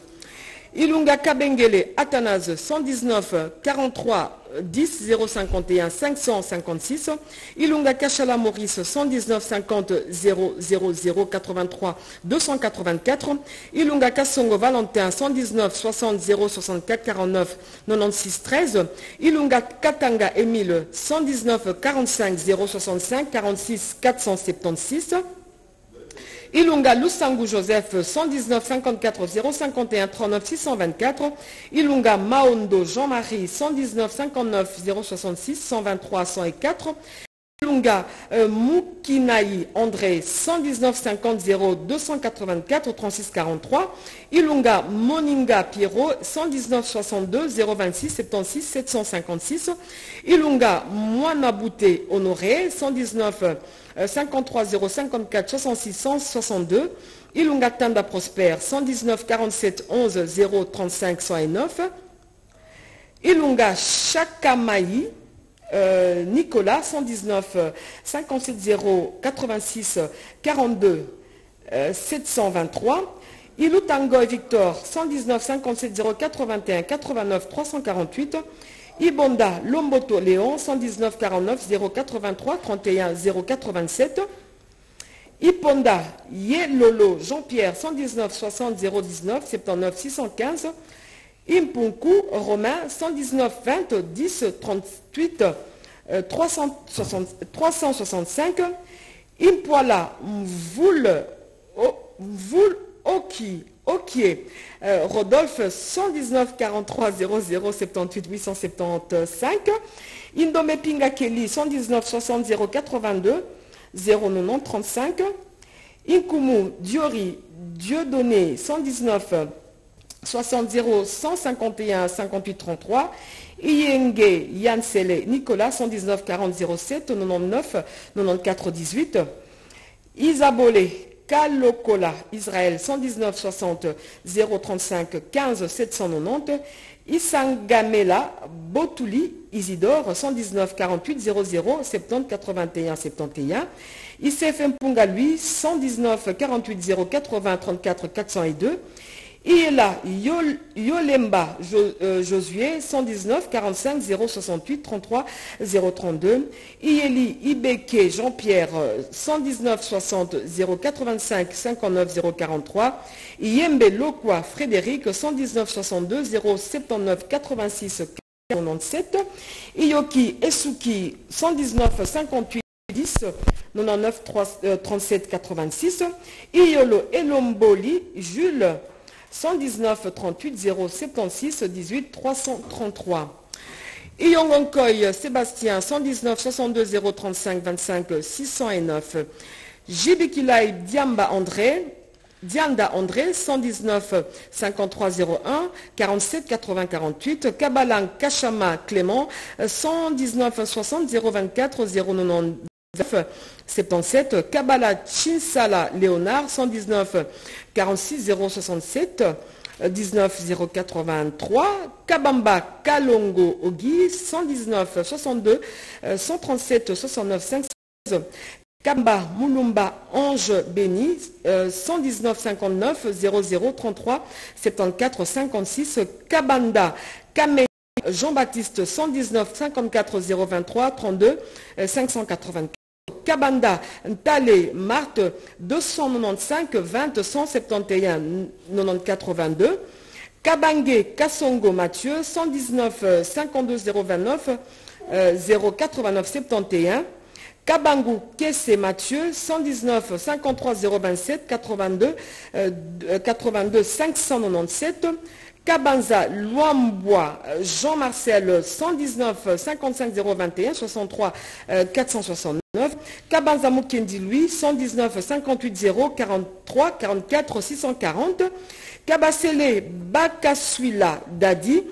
Ilunga Kabengele Athanase 119 43 10 051 556 Ilunga Kachala Maurice 119 50 000 83 284 Ilunga Kassongo Valentin 119 60 064 49 96 13 Ilunga Katanga Émile 119 45 065 46 476 Ilunga Lusangu Joseph 119 54 051 39 624. Ilunga Maondo Jean-Marie 119 59 066 123 104. Ilunga Mukinaï André 119 50 0 284 36 43. Ilunga Moninga Pierrot 119 62 026 76 756. Ilunga Moinabouté Honoré 119 53 054 66 162. Ilunga Tanda Prosper 119 47 11 0 35 109. Ilunga Chakamaï Nicolas 119 57 0 86 42 723. Ilutango et Victor 119 57 0 81 89 348. Ibonda Lomboto Léon 119 49 083 31 087. Iponda Yelolo Jean-Pierre 119 60 019 79 615. Impunku Romain 119 20 10 38 365. Impoala Mvoul Oki Ok. Rodolphe 119 43 00 78 875. Indomé Pinga Kelly 119 60 082 090 35. Inkumu Diori Dieudonné 119 60 0 151 58 33. Iyenge Yansele Nicolas 119 40 07 99 94 18. Isabole Kalokola, Israël 119 60 035 15 790. Isangamela Botouli, Isidore 119 48 00 70 81 71. ICFM Punga lui 119 48 0 80 34 402. Iela Yol, Yolemba euh, Josué 119 45 068 33 032. Ieli Ibeke Jean-Pierre 119 60 085 59 043. Iembe Lokwa Frédéric 119 62 079 86 97. Iyoki Esuki 119 58 10 99 3, euh, 37 86. Iolo Elomboli Jules 119 38 076 18 333. Iyongonkoy Sébastien 119 62 035 25 609. Jibikilai Diamba André Dianda André 119 53 01 47 80 48. Kabalan Kachama Clément 119 60 024 099 77. Kabbalah Chinsala Léonard 119 46 067 19 083. Kabamba Kalongo Ogi 119 62 137 69 516. Kamba Moulumba Ange Béni 119 59 00 33 74 56. Kabanda Kamé Jean-Baptiste 119 54 023 32 584. Kabanda, Ntale, Marthe, 295 20 171 90 82. Kabangé, Kassongo, Mathieu, 119 52 029 089 71. Kabangou, Kessé, Mathieu, 119 53 027 82 82 597. Kabanza, Luambois, Jean-Marcel, 119 55 021 63 469. Kabanza Mukendi, lui, 119 58 0 43 44 640. Kabasele Bakaswila Dadi,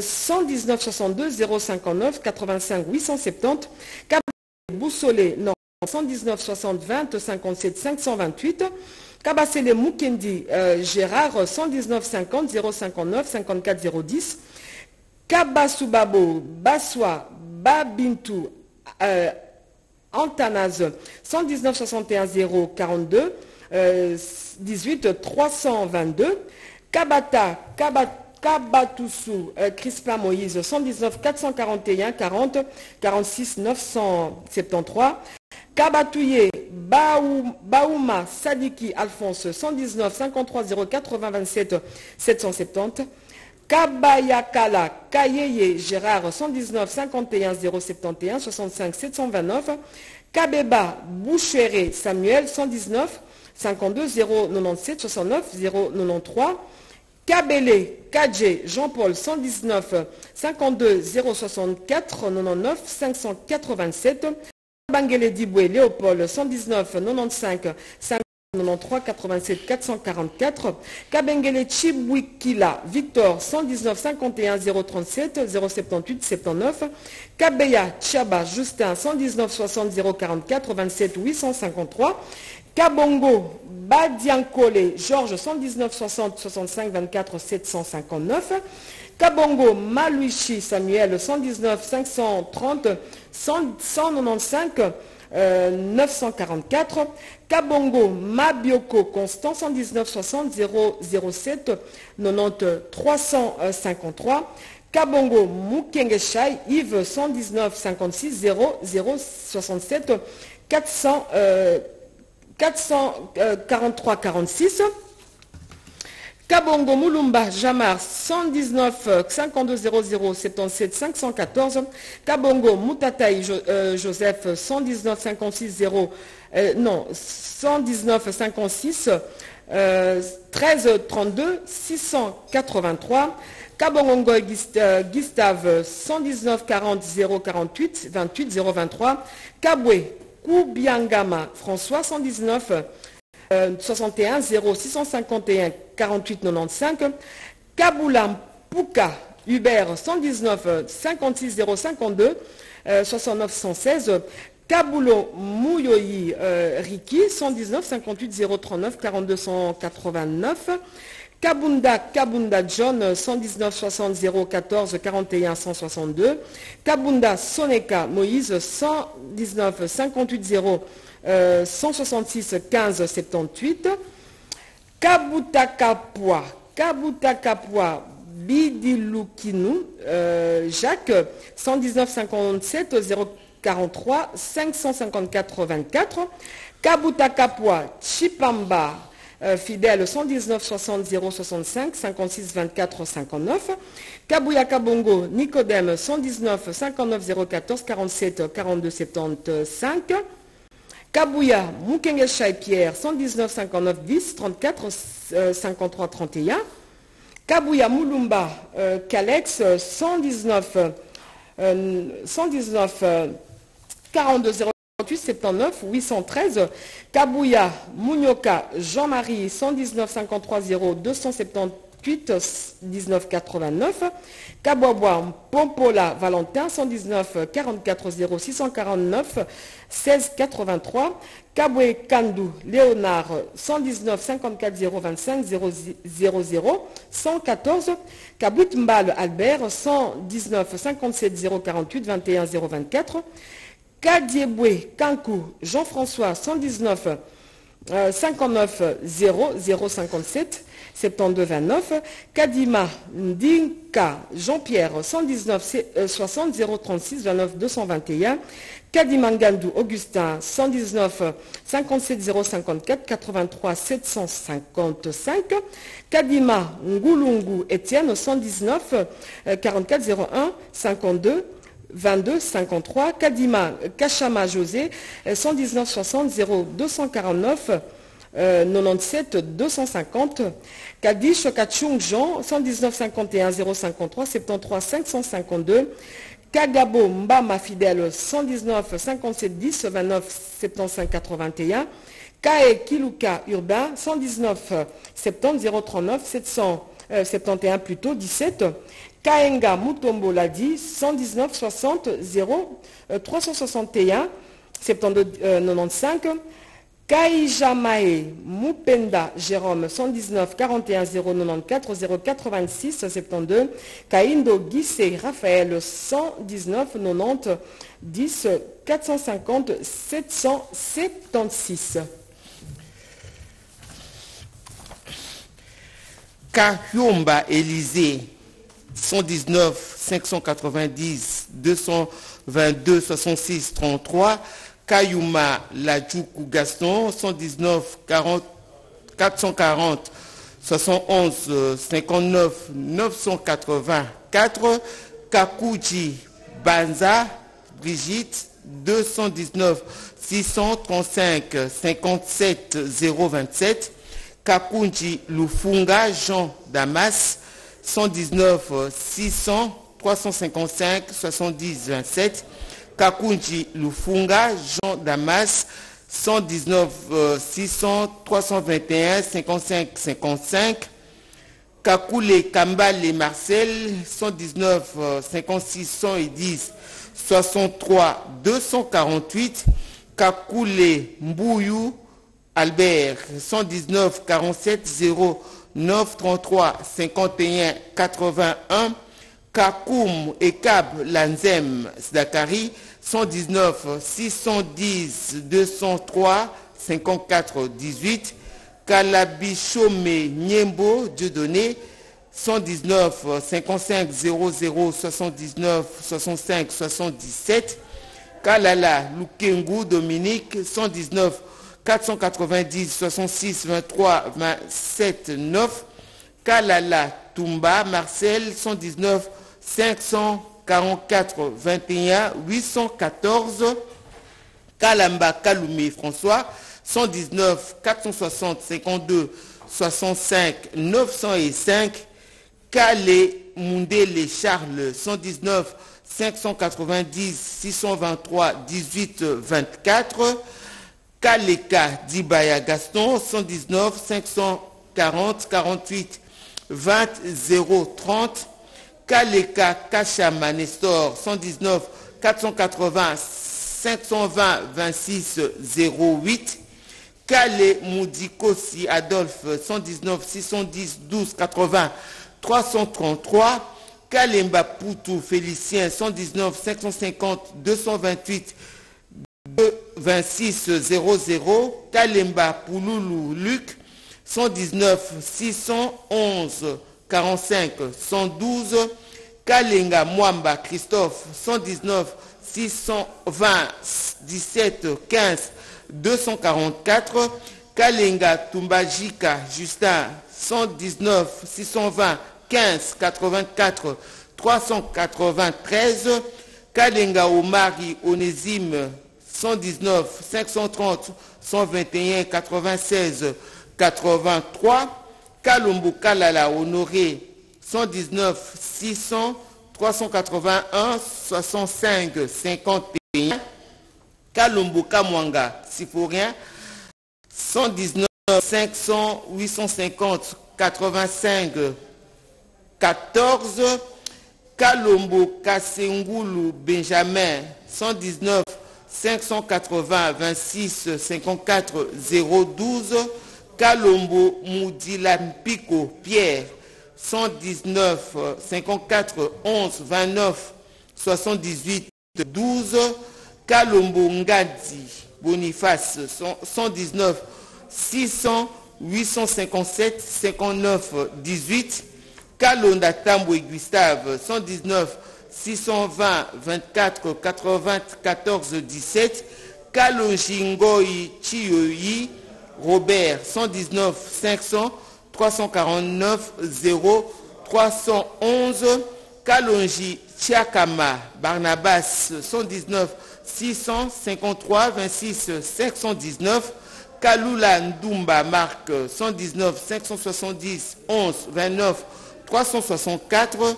119 62 059 85 870. Boussolé, non, 119 60 20 57 528. Kabasele Mukendi Gérard 119 50 059 54 010. Kabasubabo Baswa Babintou Antanaz 119 61 042 18 322. Kabata Kabatusu Crispin Moïse 119 441 40 46 973. Kabatouye Baouma Sadiki Alphonse 119 53 080 27 770. Kabayakala Kayeye Gérard 119 51 071 65 729. Kabeba Boucheré Samuel 119 52 097 69 093. Kabele Kadje Jean-Paul 119 52 064 99 587. Bangele Diboué Léopold 119 95 593 87 444. Kabengele Chibwikila Victor 119 51 037 078 79. Kabeya Chaba Justin 119 60 044 27 853. Kabongo Badiankole Georges 119 60 65 24 759. Kabongo Maluichi Samuel 119 530 195 944. Kabongo Mabioko Constant 119 60 007 90 353. Kabongo Mukengeshai Yves 119 56 0 067 400 443 46. Kabongo Moulumba Jamar 119 52 00 77 514. Kabongo Moutataï Joseph 119 56 0 non 119 56 13 32 683. Kabongo Gustave 119 40 048 28 023. Kabwe Koubiangama François 119 61 0 651 48 95. Kaboula Pouka Hubert 119 56 052 69 116. Kaboulo Mouyoyi Riki 119 58 039 42 189. Kabunda Kabunda John 119 60 014 41 162. Kabunda Soneka Moïse 119 58 0 166 15 78. Kabutakapwa Kabutakapwa Bidilukinu Jacques 119 57 043 554 24. Kabutakapwa Chipamba fidèle 119 60 065 56 24 59. Kabouya Kabongo Nicodème 119 59 014 47 42 75. Kabouya Mukenge Pierre 119 59 10 34 53 31. Kabouya Moulumba Kalex 119 119 42 0 79 813. Kabouya Mounioka Jean-Marie 119 53 0 278 19 89. Kabouaboua Pompola Valentin 119 44 0 649 16 83. Kaboué Kandou Léonard 119 54 0 25 0 00 114. Kabout Mbal Albert 119 57 0 48 21 0 24. Kadieboué Kankou Jean-François 119 59 0 057 72 29. Kadima Ndinka Jean-Pierre 119 60 036 29 221. Kadimangandou Augustin 119 57 054 83 755. Kadima Ngulungu Etienne 119 44 01 52 22 53. Kadima Kachama José 119 60 0 249 97 250. Kadish Kachung Jean 119 51 053 73 552. Kagabo Mbama Fidèle 119 57 10 29 75 81. Kae Kiluka Urbain 119 70 039 771 plutôt 17. Kaenga Mutombo Ladi 119 60 0 361 72 95. Kaijamae Mupenda Jérôme 119 41 094 086 72 Kaindo Guissé Raphaël 119 90 10 450 776 Kahyomba Élysée 119 590 222 66 33 Kayuma Ladjoukou Gaston, 119 40, 440 71 59 984. Kakuji Banza Brigitte, 219 635 57 027. Kakunji Lufunga Jean Damas, 119 600 355 70 27. Kakunji Lufunga, Jean Damas, 119 600 321 55 55. Kakoule Kambale Marcel, 119 56 110 63 248. Kakoule Mbouyou Albert, 119 47 0 9 33 51 81. Kakoum Ekab Lanzem Zdakari, 119 610 203 54 18. Kalabichome Niembo Dieudonné, 119 55 00 79 65 77. Kalala Lukengu Dominique, 119 490 66 23 27 9. Kalala Tumba Marcel, 119 544 21 814. Kalamba Kaloumé François, 119 460 52 65 905. Kale Mundele Charles, 119 590 623 18 24. Kaleka Dibaya Gaston, 119 540 48 20 030. Kaleka Kachama Nestor, 119 480 520 26 08. Kale Moudikosi Adolphe, 119 610 12 80 333. Kalemba Poutou Félicien, 119 550 228 26 00. Kalemba Pouloulou Luc, 119 611 45 112. Kalenga Mwamba Christophe, 119 620 17 15 244. Kalenga Tumbajika Justin, 119 620 15 84 393. Kalenga Omari Onésime, 119 530 121 96 83. Kalombo Kalala Honoré, 119 600 381 65 51. Kalombo Kamwanga Siforien, 119 500 850 85 14. Kalombo Kasengulu Benjamin, 119 580 26 54 012. Kalombo Moudilampiko Pierre, 119 54 11 29 78 12. Kalombo Ngadi Boniface, 119 600 857 59 18. Kalonda Tamboué Gustave 119 620 24 80 14 17. Kalonjingoi Chioyi Robert 119 500 349 0 311. Kalonji Chiakama Barnabas 119 653 26 519. Kalula Ndumba Marc 119 570 11 29 364.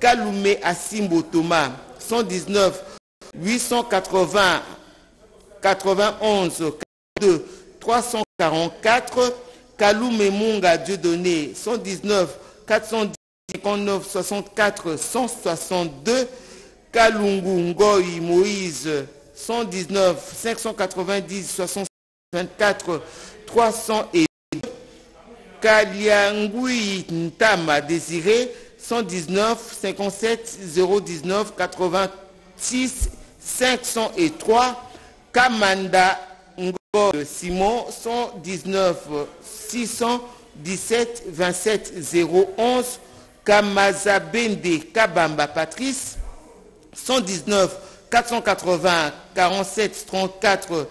Kaloumé Asimbo Thomas 119 880 91 2 344. Kaloumé Munga Dieudonné 119 410 59 64 162. Kalungu Ngoy Moïse 119 590 60 24 302. Kaliangui Ntama Désiré 119 57 019 86 503. Kamanda Simon 119 617 27 011. Kamazabende Kabamba Patrice 119 480 47 34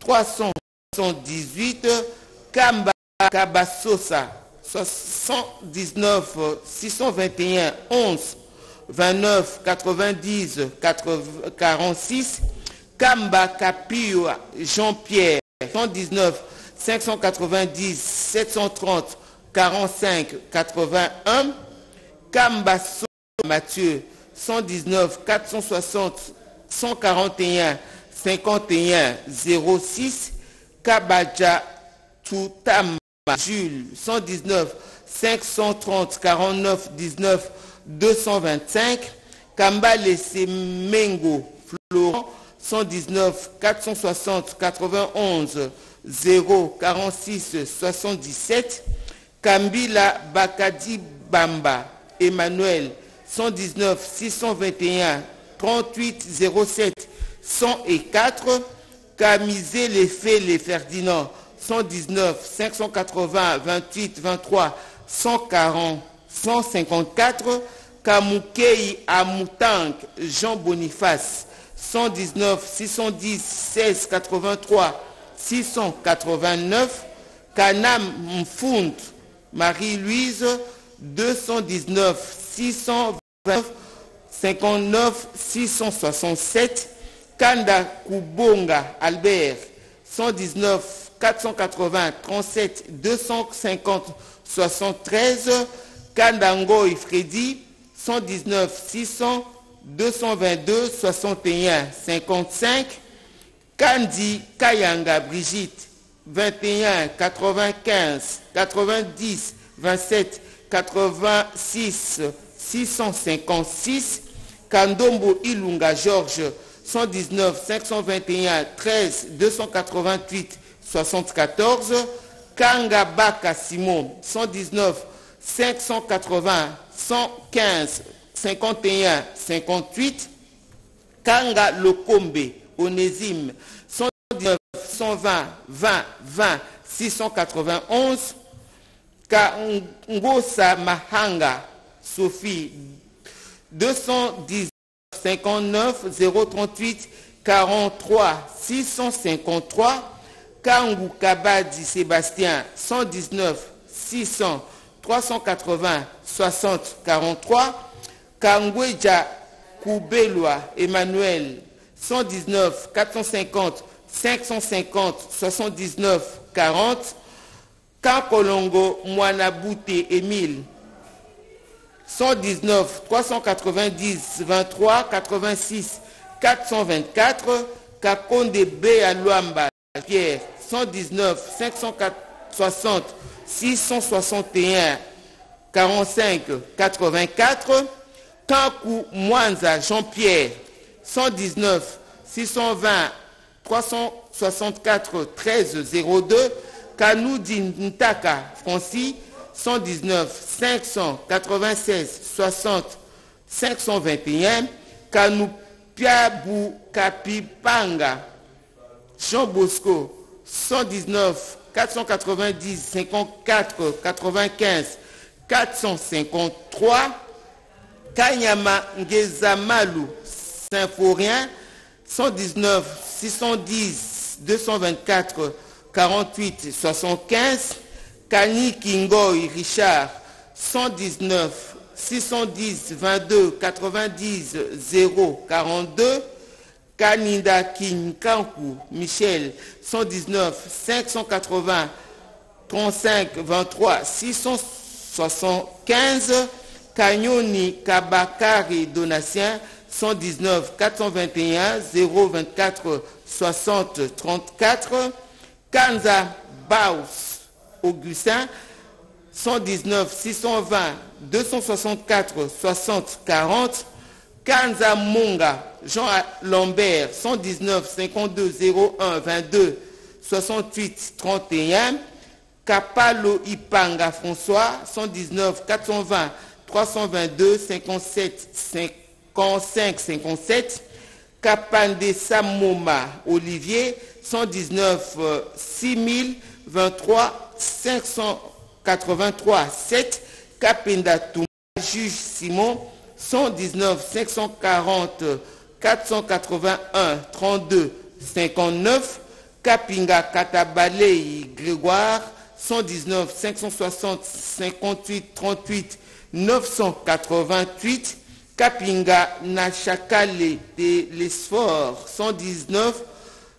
318 Kamba Kabasosa 119 621 11 29 90 46 Kamba Kapio Jean-Pierre 119 590 730 45 81 Kamba Mathieu 119 460 141 51 06 Kabaja Toutama Jules 119 530 49 19 225 Kambale Semengo Florent 119 460 91 0 46 77 Kambila Bakadi Bamba Emmanuel 119 621 38 07 104 Camisé les faits les Ferdinand 119 580 28 23 140 154 Kamukei Amoutank Jean Boniface 119 610 16 83 689 Kanam Mfund Marie-Louise 219 629 59 667 Kanda Kubonga Albert 119 480 37 250 73 Kanda Ngoy Freddy 119 600 222 61 55 Kandi Kayanga Brigitte 21 95 90 27 86 656 Kandombo Ilunga Georges 119 521 13 288 74 Kanga Baka Simon 119 580 115 51 58 Kanga Lokombe Onésime 119 120 20 20 691 Kangosa Mahanga Sophie 210 59 038 43 653 Kangou Kabadi Sébastien 119 600 380 60 43 Kangweja Koubelwa Emmanuel 119 450 550 79 40 Kankolongo Mwanabouté Émile 119 390 23 86 424 Kakonde B à Luamba Pierre 119 560 661 45 84 Kankou Mwanza Jean-Pierre 119 620 364 13 02 Kanoudi Ntaka Francis 119 596 60 521 Kanoupiabou Kapipanga Jean Bosco 119 490 54 95 453 Kanyama Ngezamalu Symphorien 119 610 224 48 75 Kani Kingoy Richard 119 610 22 90 0 42 Kaninda Kinkanku Michel 119 580 35 23 675 Kanyoni Kabakari Donatien 119 421 024 60 34 Kanza Baus Augustin 119 620 264 60 40 Kanza Munga Jean Lambert 119 52 01 22 68 31 Kapalo Ipanga François 119 420 322 57 55 57 Kapande Samoma Olivier 119 6000 23 583 7 Kapenda Touma Juge Simon 119 540 481 32 59 Kapinga Katabalei Grégoire 119 560 58 38 988 Kapinga Nachakale de l'Esfort 119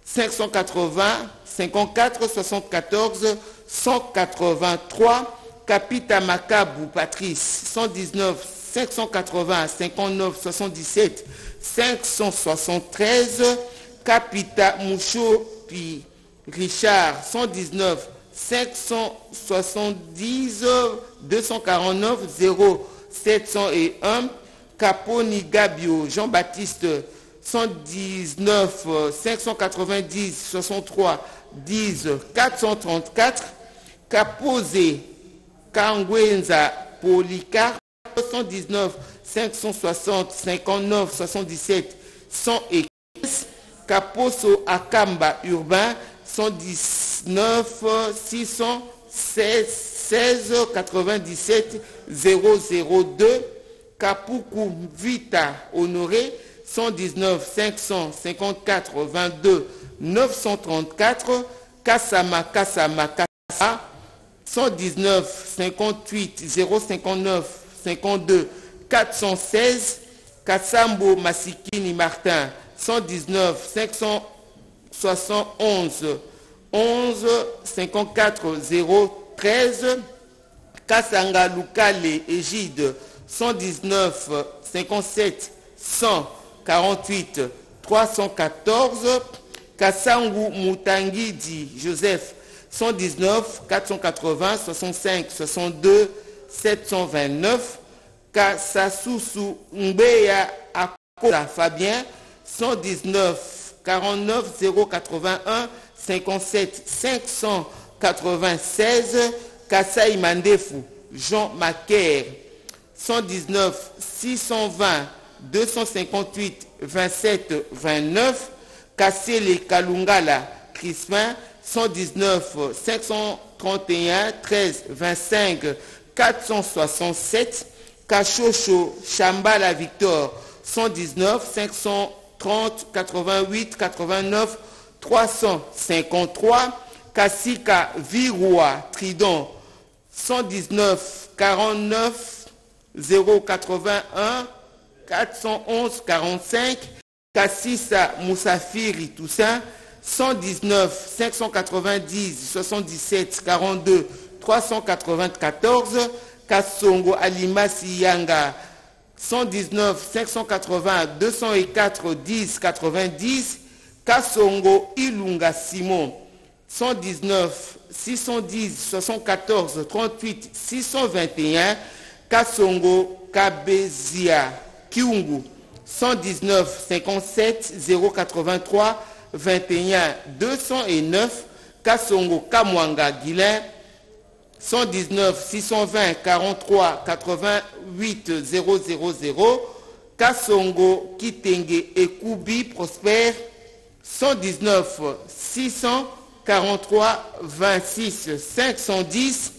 580 54 74 183 Capita Macabou Patrice 119 580 59 77 573 Capita Moucho puis Richard 119 570 249 0 701 Caponi Gabio Jean-Baptiste 119 590 63 10 434 Capose Kangwenza Policar 119 560 59 77 115 Caposo Akamba Urbain 119 616 97 002 Kapuku Vita Honoré 119 554 22 934 Kassama Kassama Kassa 119 58 059 52 416 Kassambo Masikini Martin 119 571 11 54 013 Kassanga Lukale Égide 119 57 148 314 Kassangu Moutangidi Joseph 119 480 65 62 729 Kassasusu Mbeya Akola Fabien 119 49 081 57 596 Kassai Mandefu Jean Macaire. 119 620 258 27 29 Kassele Kalungala Crispin. 119 531 13 25 467 Kachocho Chambala Victor. 119 530 88 89 353 Kassika Viroua Tridon 119 49 081 411 45 Kassissa Moussafiri Toussaint 119 590 77 42 394 Kassongo Alimasi Yanga 119 580 204 10 90 Kassongo Ilunga Simon 119 610 74 38 621 Kassongo Kabezia Kiungu 119 57 083 21 209 Kassongo Kamwanga Guilain 119 620 43 88 000 Kassongo Kitenge Ekubi Prosper 119 600 43 26 510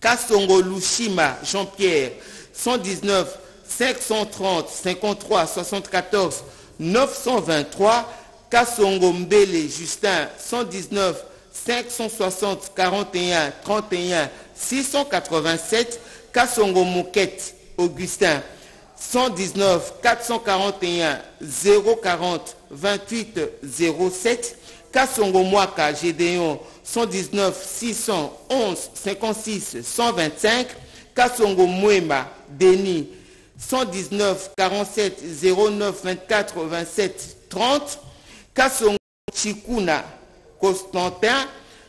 Kassongo Lushima Jean-Pierre 119 530 53 74 923 Kassongo Mbele Justin 119 560 41 31 687 Kassongo Mouquette Augustin 119 441 040 28 07 Kassongo Mwaka Gédéon 119 611 56 125 Kassongo Mwema Denis 119 47 09 24 27 30 Kassongo Chikuna Constantin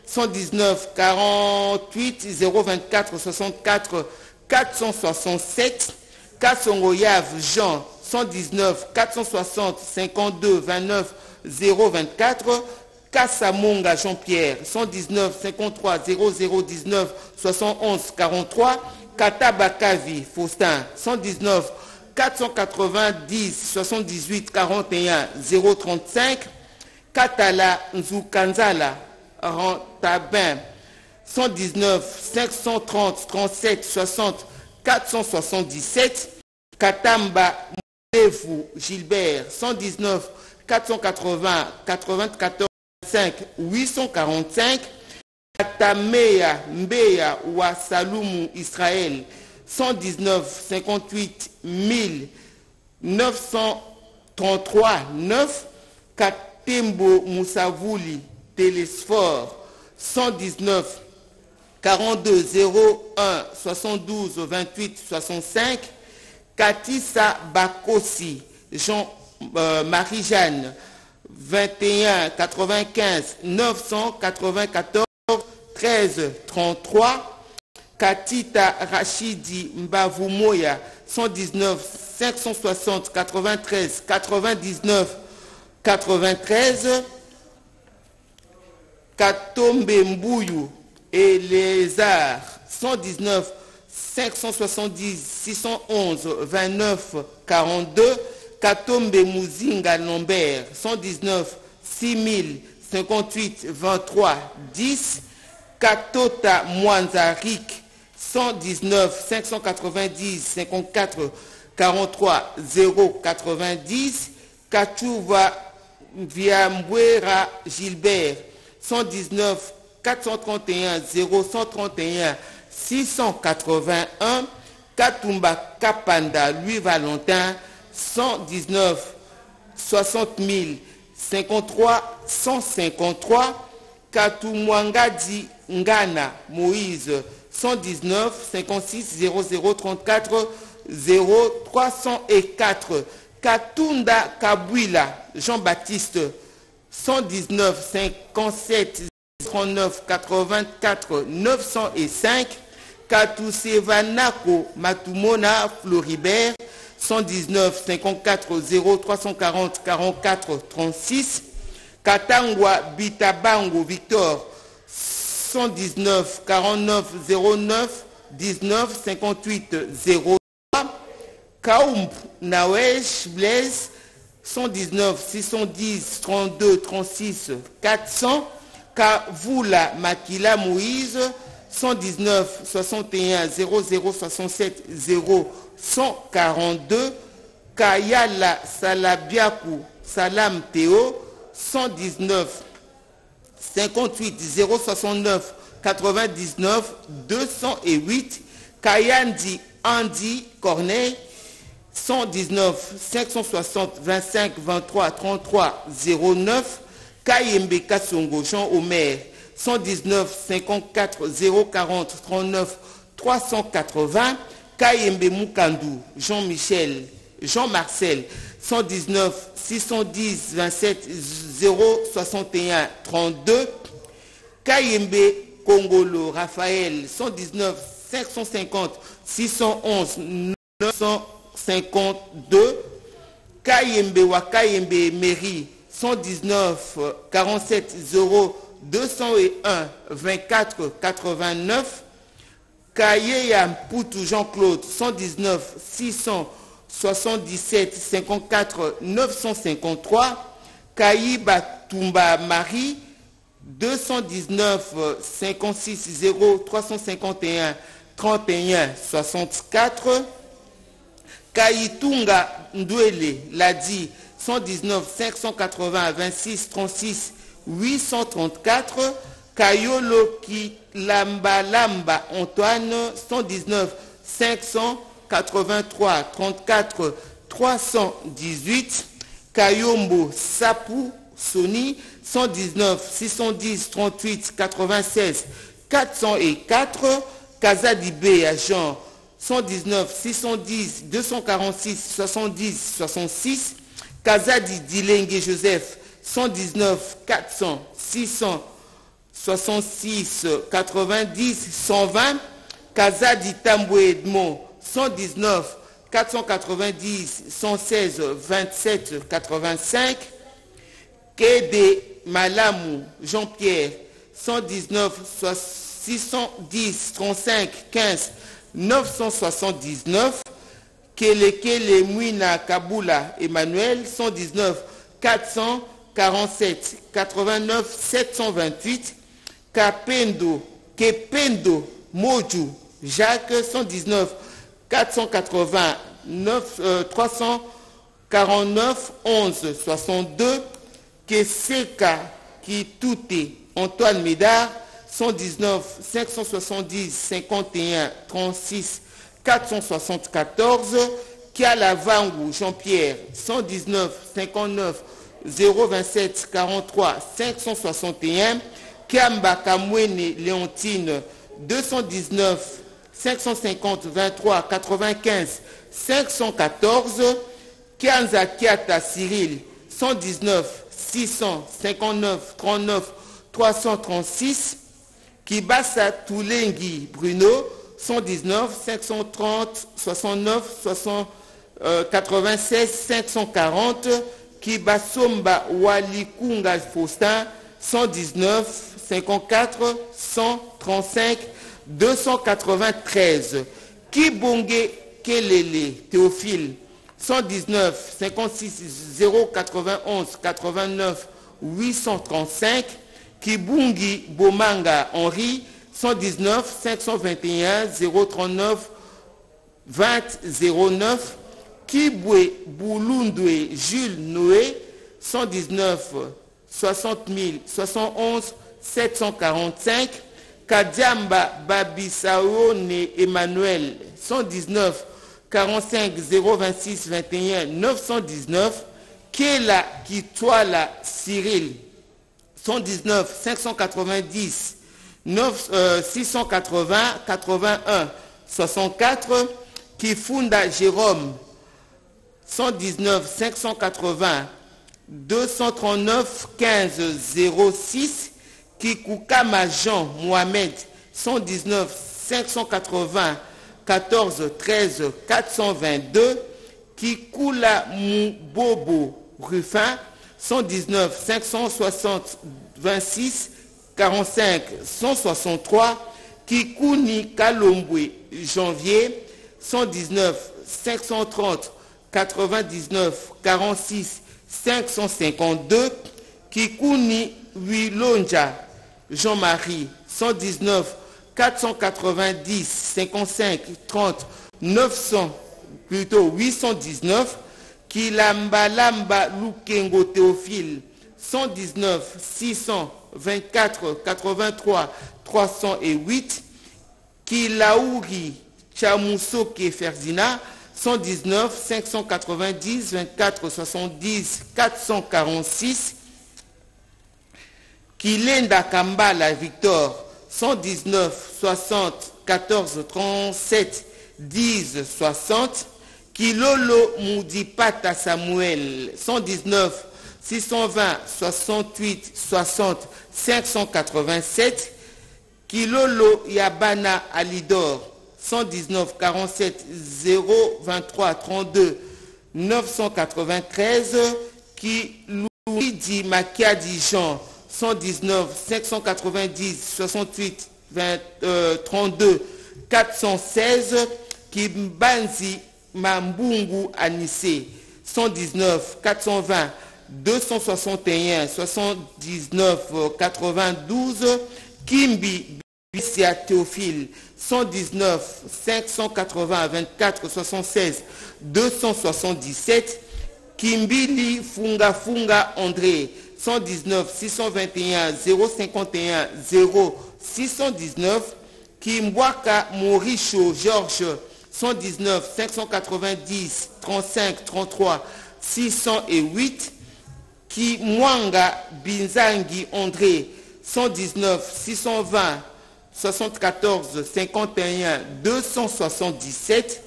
119 48 024 64 467 Kassongo Yav Jean 119 460 52 29 024 Kassamonga Jean-Pierre 119 53 0019 71 43 Katabakavi Faustin 119 490 78 41 035 Katala Nzukanzala Rantabin 119 530 37 60 477 Katamba Moulevu Gilbert 119 480 94 5 845 Katamea Mbeya wa Salumu Israël 119 58 933 9 Katembo Moussavouli Télésphore 119 42 01 72 28 65 Katissa Bakosi Jean euh, 21 95 994 13 33 Katita Rachidi Mbavumoya 119 560 93 99 93 Katombe Mbouyou et les arts 119 570 611 29 42 Katombe Mouzinga Lambert 119 6000 58 23 10 Katota Mwanzarik 119 590 54 43 0 90 Kachuva Viambwera Gilbert 119 431 0131 681 Katumba Kapanda Louis Valentin 119 60 000 53 153 Katumwangadi Ngana Moïse 119 56 00 34 0 304 Katunda Kabwila Jean-Baptiste 119 57 39 84 905 Katusevanako Matumona Floribert 119 54 0 340 44 36 Katangwa Bitabango Victor 119 49 09 19 58 03 Kaoump Nawesh Blaise 119 610 32 36 400 Kavula Makila Moïse 119 61 00 67 0 142 Kayala Salabiakou Salam Théo 119 58 069 99 208 Kayandi Andy Corneille 119 560 25 23 33 09 Kayembe Kassongo Jean Omer 119 54 040 39 380 Kayembe Moukandu Jean-Michel Jean-Marcel 119 610 27 061 32 Kayembe Kongolo Raphaël 119 550 611 952 Kayembe Wakayembe Mairie 119 47 0 201 24 89 Kayeya Poutou Jean-Claude 119 677 54 953 Kayiba Tumba Marie 219 56 0 351 31 64. Kaitunga Ndwele l'a dit 119 580 26 36 834. Kayolo Kilamba Lamba Antoine 119 583 34 318. Kayombo Sapou Sony 119 610 38 96 404 Kazadibé Jean 119 610 246 70 66 Kazadi Dilengue Joseph 119 400 666 90 120 Kazadi Tamboué Edmond 119 490 116 27 85 Kédé Malamou Jean-Pierre 119 610 35 15 979 Kelekele Mouina Kaboula Emmanuel 119 447 89 728 Kapendo Kependo Moju Jacques 119 480 349 11 62 Keseka Kitute Antoine Médard 119 570 51 36 474 Kialavangu Jean-Pierre 119 59 027 43 561 Kiamba Kamwene Léontine 219 550 23 95 514 Kianza Kiata Cyril 119 659 39 336 Kibasa Toulengi Bruno 119 530 69 60, euh, 96 540 Kibasomba Walikunga Faustin 119 54 135 293 Kibonge Kelele Théophile 119 56 091 89 835 Kibungi Bomanga Henri 119 521 039 20 09 Kibwe Boulundwe Jules Noé 119 60 000 71 745 Kadiamba Babisaone Emmanuel 119 45 026 21 919 Kela Kitwala Cyril 119 590 9, euh, 680 81 64 Kifunda Jérôme 119 580 239 15 06 Kikoukama Jean Mohamed 119 580 14 13 422 Kikoula Moubobo Ruffin 119 560 26 45 163 Kikouni Kalombwe Janvier 119 530 99 46 552 Kikouni Wilonja Jean-Marie 119 490 55 30 900 plutôt 819 Kilambalamba Lukengo Théophile 119 624 83 308 Kilaouri Chamoussoke Ferzina 119 590 24 70 446 Kilenda Kambala Victor 119 60 14 37 10 60 Kilolo Moudipata Samuel 119 620 68 60 587 Kilolo Yabana Alidor 119 47 0 23 32 993 Kilouidi Makiadi Jean 119 590 68 20, euh, 32 416 Kimbanzi Mambungu Anissé 119 420 261 79 92 Kimbi Bissia Théophile 119 580 24 76 277 Kimbili Funga Funga André 119 621 051 0 619 Kimbwaka Mauricio Georges 119 590 35 33 608 Kimwanga Binzangi André 119 620 74 51 277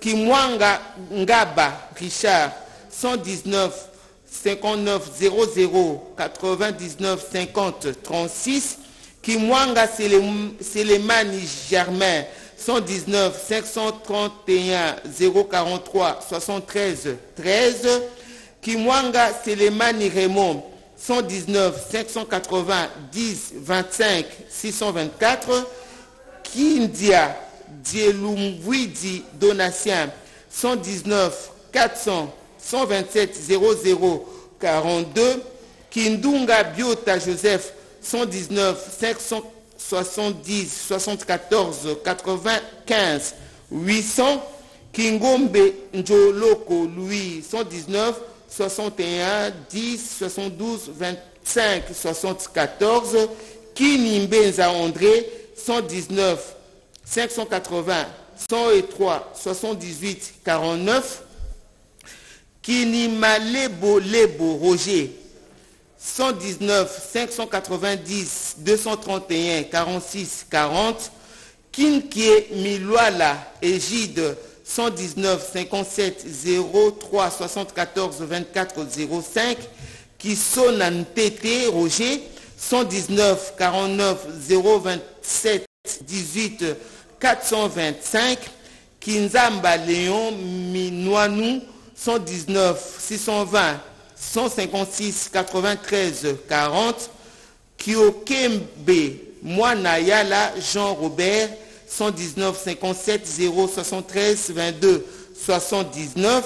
Kimwanga Ngaba Richard 119 59 00 99 50 36 Kimwanga Selemani Germain 119 531 043 73 13 Kimwanga Selemani Raymond 119 580 10 25 624 Kindia Dielumwidi Donatien 119 400 127 00 42 Kindunga Biota Joseph 119 570 74 95 800 Kingombe Njoloko Louis 119 61 10 72 25 74 Kinimbenza André 119 580 103 78 49 Kinimalebo Lebo Roger. 119 590 231 46 40 Kinkie Miloala Égide 119 57 03 74 24 05 Kisonan Tété Roger 119 49 027 18 425 Kinzamba Léon Minouanou 119 620 156 93 40 Kiokembe Moanayala Jean-Robert 119 57 0 73 22 79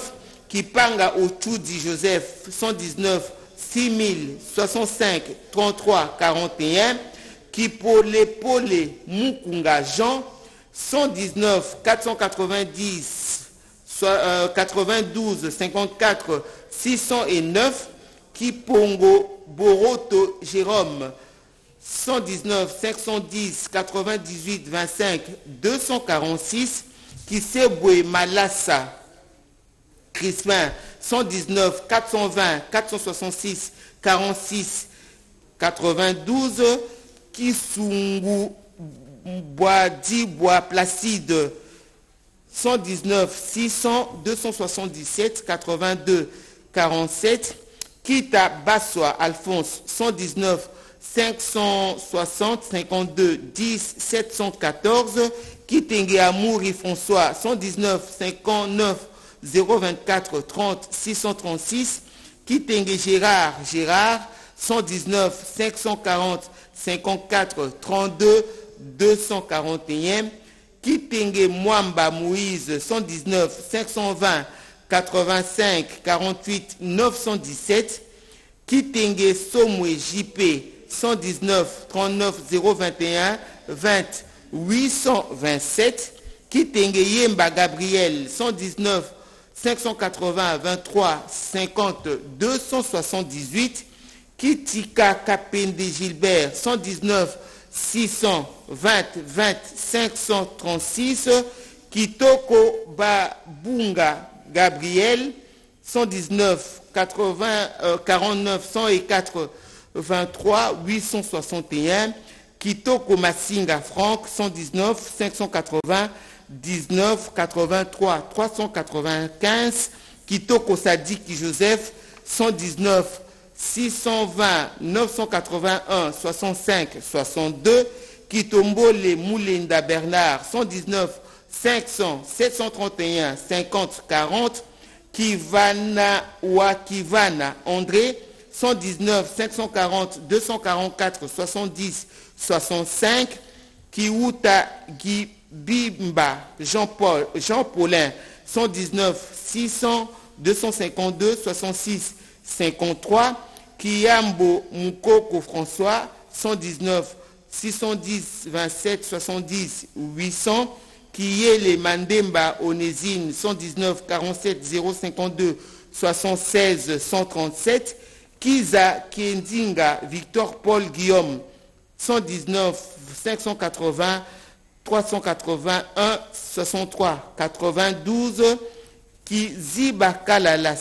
Kipanga Otudi Joseph 119 6000 65 33 41 Kipole Pole Mukunga Jean 119 490 92 54 609 Kipongo Boroto Jérôme. 119 510 98 25 246 Kisebwe Malassa. Crispin 119 420 466 46 92 Kisungu Boadi Bois Placide 119 600 277 82 47 Kita Bassoa Alphonse 119 560 52 10 714 Kitenge Amouri François 119 59 024 30 636 Kitenge Gérard Gérard 119 540 54 32 241 Kitenge Mwamba Moïse 119 520 85 48 917 Kitenge Somwe JP 119 39 021 20 827 Kitenge Yemba Gabriel 119 580 23 50 278 Kitika Kapende Gilbert 119 620 20 536 Kitoko Babunga Gabriel 119 80 euh, 49 104 23 861 Kitoko Massinga Franck 119 580 19 83 395 Kitoko Sadiki Joseph 119 620 981 65 62 Kitombole Moulinda Bernard 119 500 731 50 40 Kivana Wakivana André 119 540 244 70 65 Kiuta Gibimba Jean-Paul Jean Paulin 119 600 252 66 53, Kiyambo Mukoko François, 119 610 27 70 800, Kiyele Mandemba Onésine, 119 47 052 76 137, Kiza Kendinga Victor Paul Guillaume, 119 580 381 63 92 Kizibakala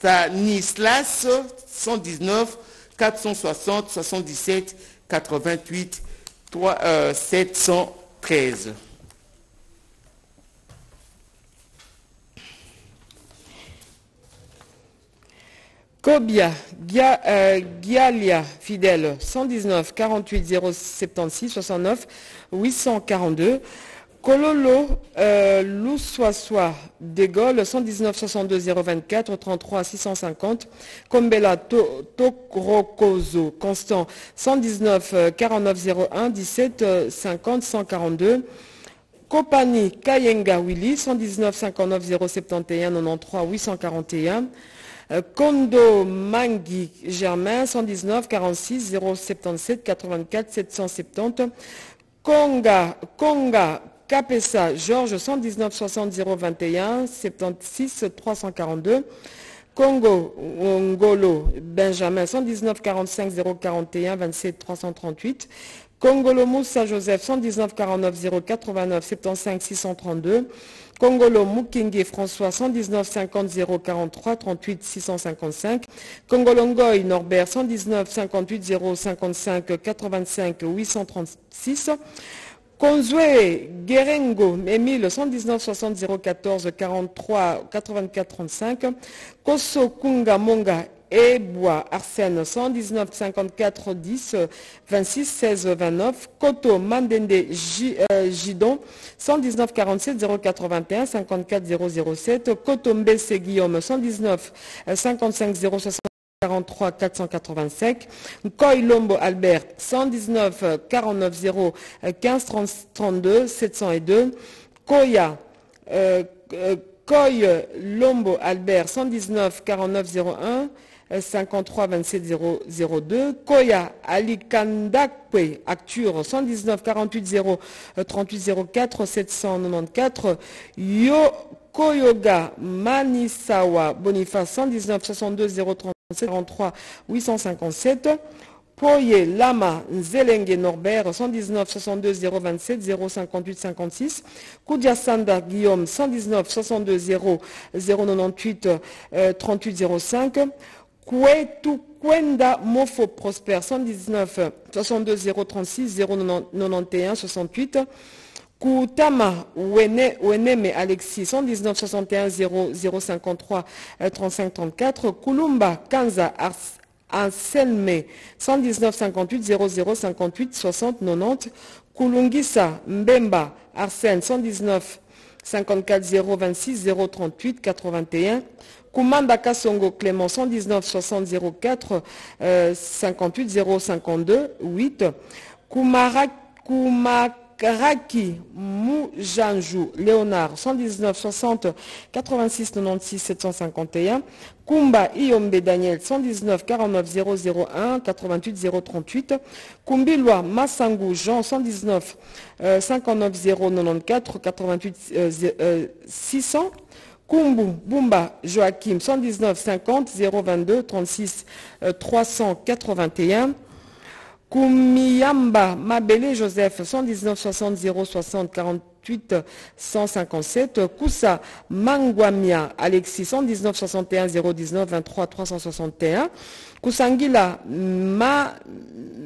Stanislas 119 460 77 88 3, 713. Kobia, Gia, euh, Gialia, fidèle, 119 48 076 69 842. Kololo, euh, Gaulle, 119 62 024 33 650. Kombela, Tokrokozo, Constant, 119 49 01 17 50 142. Kopani, Kayenga, Willy, 119 59 071 93 841. Kondo Mangi Germain 119 46 077 84 770 Konga Konga Capessa Georges 119 60 021 76 342 Congo Ngolo Benjamin 119 45 041 27 338 Congolo Moussa Joseph 119 49 089 75 632 Congolo Mukingi François 119 50 043 38 655. Congolo Ngoy Norbert 119 58 055 85 836. Konzwe Gerengo Emile 119 60 014 43 84 35. Koso Kunga Monga Ebois Arsène 119 54 10 26 16 29 Koto Mandende Gidon 119 47 081 54 007 Koto Mbese Guillaume 119 55 060 43 485 Koy Lombo Albert 119 49 0 15 32 702 Koya Koy Lombo Albert 119 49 01 53 27 002. Koya Alikandakwe Acture 119 48 0 38 04 794. Yo Koyoga Manisawa Boniface 119 62 037 43 857. Poye Lama Nzelenge Norbert 119 62 027 058 56 Koudia Sanda Guillaume 119 62 0 098 38 05 Kouetou Kwenda Mofo Prosper 119 62 036 091 68 Koutama Wene, Weneme Alexis 119 61 0 053 35 34 Koulumba Kanza Ars, Anselme 119 58 00 58 60 90 Koulungisa Mbemba Arsène 119 54 0 26 038 81 Koumanda Kassongo Clément 119 60 04 58 052 8 Koumara Koumakaraki Moujanjou Léonard 119 60 86 96 751 Kumba Iombe Daniel 119 49 001 88 038 Kumbilwa Massangou Jean 119 59 094 88 600 Kumbu Bumba Joachim 119 50 022 36 381 Koumiyamba Mabele Joseph 119 60 060 48 157 Koussa Mangwamia Alexis 119 61 019 23 361 Koussangila Ma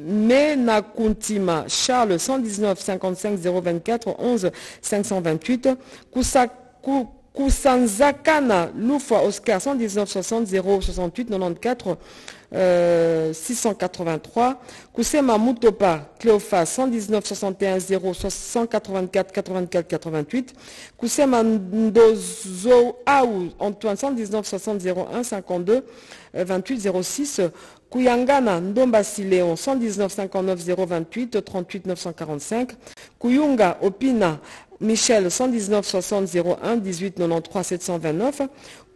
Menakuntima Charles 119 55 024 11 528 Koussa Koussanzakana Loufa Oscar 119 60 068 94 683 Koussema Moutopa Cléophas 119 61 0 184 84 88 Koussema Ndozo Aou Antoine 119 60 01 52 28 06 Kouyangana Ndombasi Léon 119 59 028 38 945 Kouyunga Opina Michel 119 60 01 18 93 729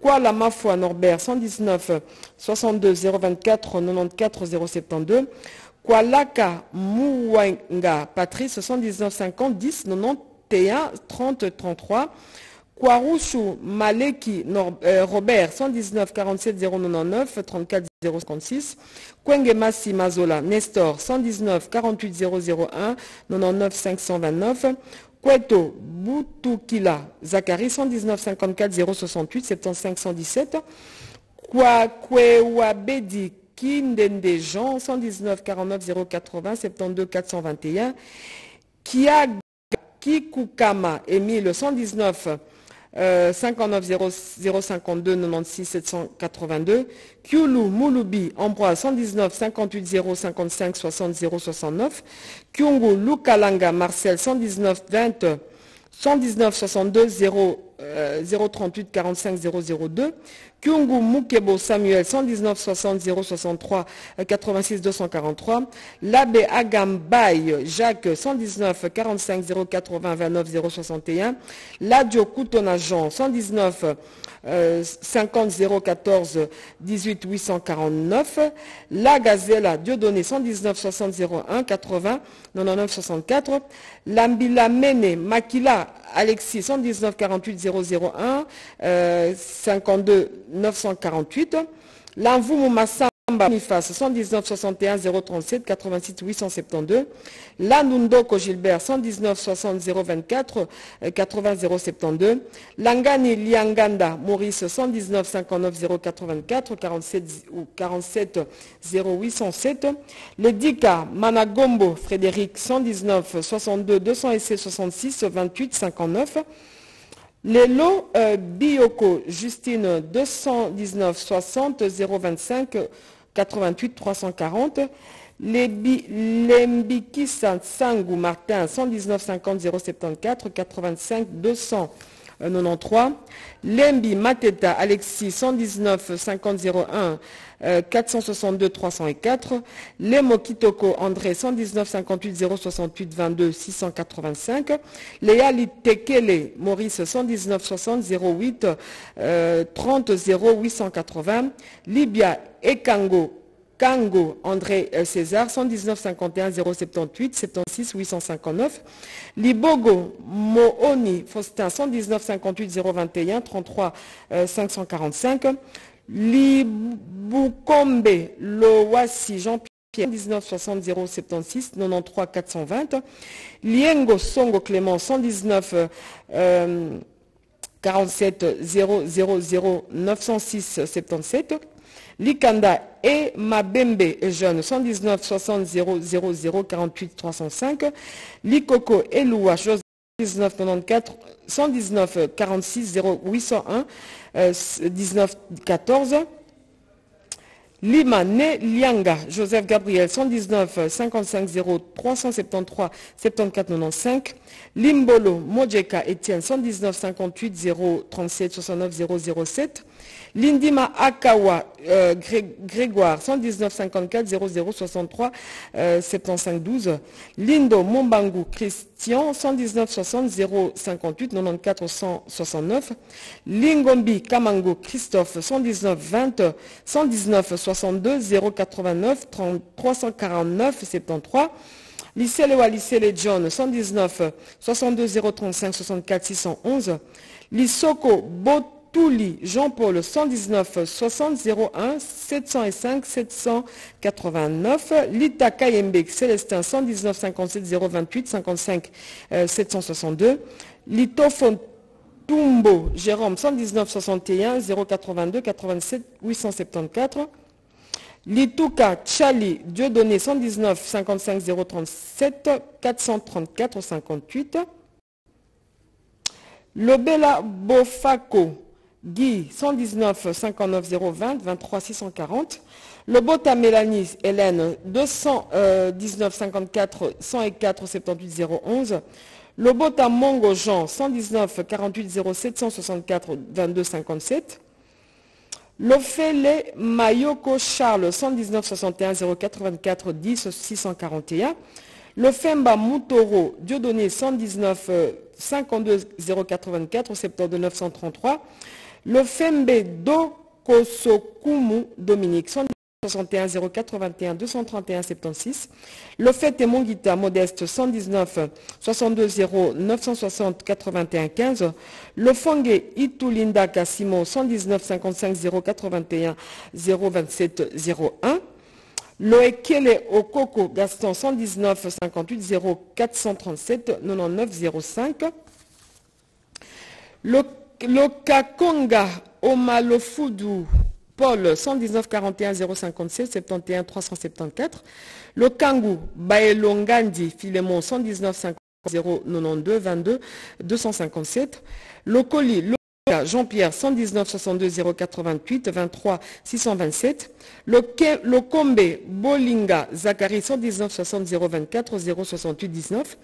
Kuala Mafua Norbert 119 62 024 94 072. Kualaka Mouanga Patrice 79 50 10 91 30 33. Kwarushu Maleki euh, Robert 119 47 099 34 056. Kwenge Massi Mazola Nestor 119 48 001 99 529. Kweto Boutoukila Zachary 119 54 068 75 117. Kwakwewabedi Kindende Jean 119 49 080 72 421. Kiaga Kikukama Emile 119 59 052 96 782. Kyulu Mouloubi Ambroise 119 58 055 60 069. Kyungu Lukalanga Marcel 119 20 119 62 0 038 45 002. Kyungu Mukebo Samuel 119 60 063 86 243. L'abbé Agambay Jacques 119 45 080 29 061. Ladio Koutona Jean 119 50 014 18 849. La Gazella Dieudonné 119 60 01 80 99 64. Lambila Mene Makila Alexis 119 48 001 52 948. L'Anvou Massamba Boniface 119 61 037 86 872. L'Anundoko Gilbert 119 60 024 80 072. Langani Lianganda Maurice 119 59 084 47 47 0807. Le Dika Managombo Frédéric 119 62 206 66 28 59. Les lots euh, Bioko Justine 219 60 025 88 340. Les Mbikisa Sangou Martin 119 50 074 85 293. Lembi Mateta Alexis 119 50 01 462 304. Lemo Kitoko André 119 58 068 22 685. Léa Tekele Maurice 119 60 08 30 0 880. Libya Ekango Kango. André César 119 51 078 76 859 Libogo Mooni Faustin 119 58 021 33 545 Libukombe Lowassi Jean-Pierre 19 60 076 93 420 Liengo Songo Clément 119 47 000 906 77 Likanda et Mabembe jeune 119 60 000 48 305. Likoko et Loua 19 94 119 46 0801 19 14. Lima Né Lianga Joseph Gabriel 119 55 0 373 74 95. Limbolo Mojeka Etienne 119 58 0 37 69 007. Lindima Akawa euh, Grégoire 119 54 00 63 75 12. Lindo Mombangu Christian 119 60 058 94 169. Lingombi Kamango Christophe 119 20 119 62 089 349 73. Lycée Lewa Lycée John 119 62 035 64 611. Lissoko Bot Touli, Jean-Paul 119 60 01 705 789. Lita Kayembek Célestin 119 57 028 55 762. Lito Tumbo Jérôme 119 61 082 87 874. Lituka Chali Dieudonné 119 55 037 434 58. Lobela Bofako Guy 119 59 020 23 640. Le Bota Mélanie Hélène 219 54 104 78 011. Le Bota Mongo Jean 119 48 0764 22 57. L'Ophélie Mayoko Charles 119 61 084 10 641. Le Femba Moutoro Dieudonné 119 52 084 72 933. Le Fembe Dokosokumu Dominique, 161 081 231 76. Le fait Mongita Modeste 119 62 0 960 81 15. Le Fongue Itulinda Cassimo 119 55 0 81 027 01. Le Ekele Okoko Gaston 119 58 0 437 99 05. Le, le Kakonga Omalofudu Paul 119 41 057 71 374. Le Kangou Baelongandi Philemon 119 50 092 22 257. Le Colis Jean-Pierre 119 62 088 23 627. Le, le Combe Bolinga Zachary 119 60 024 068 19.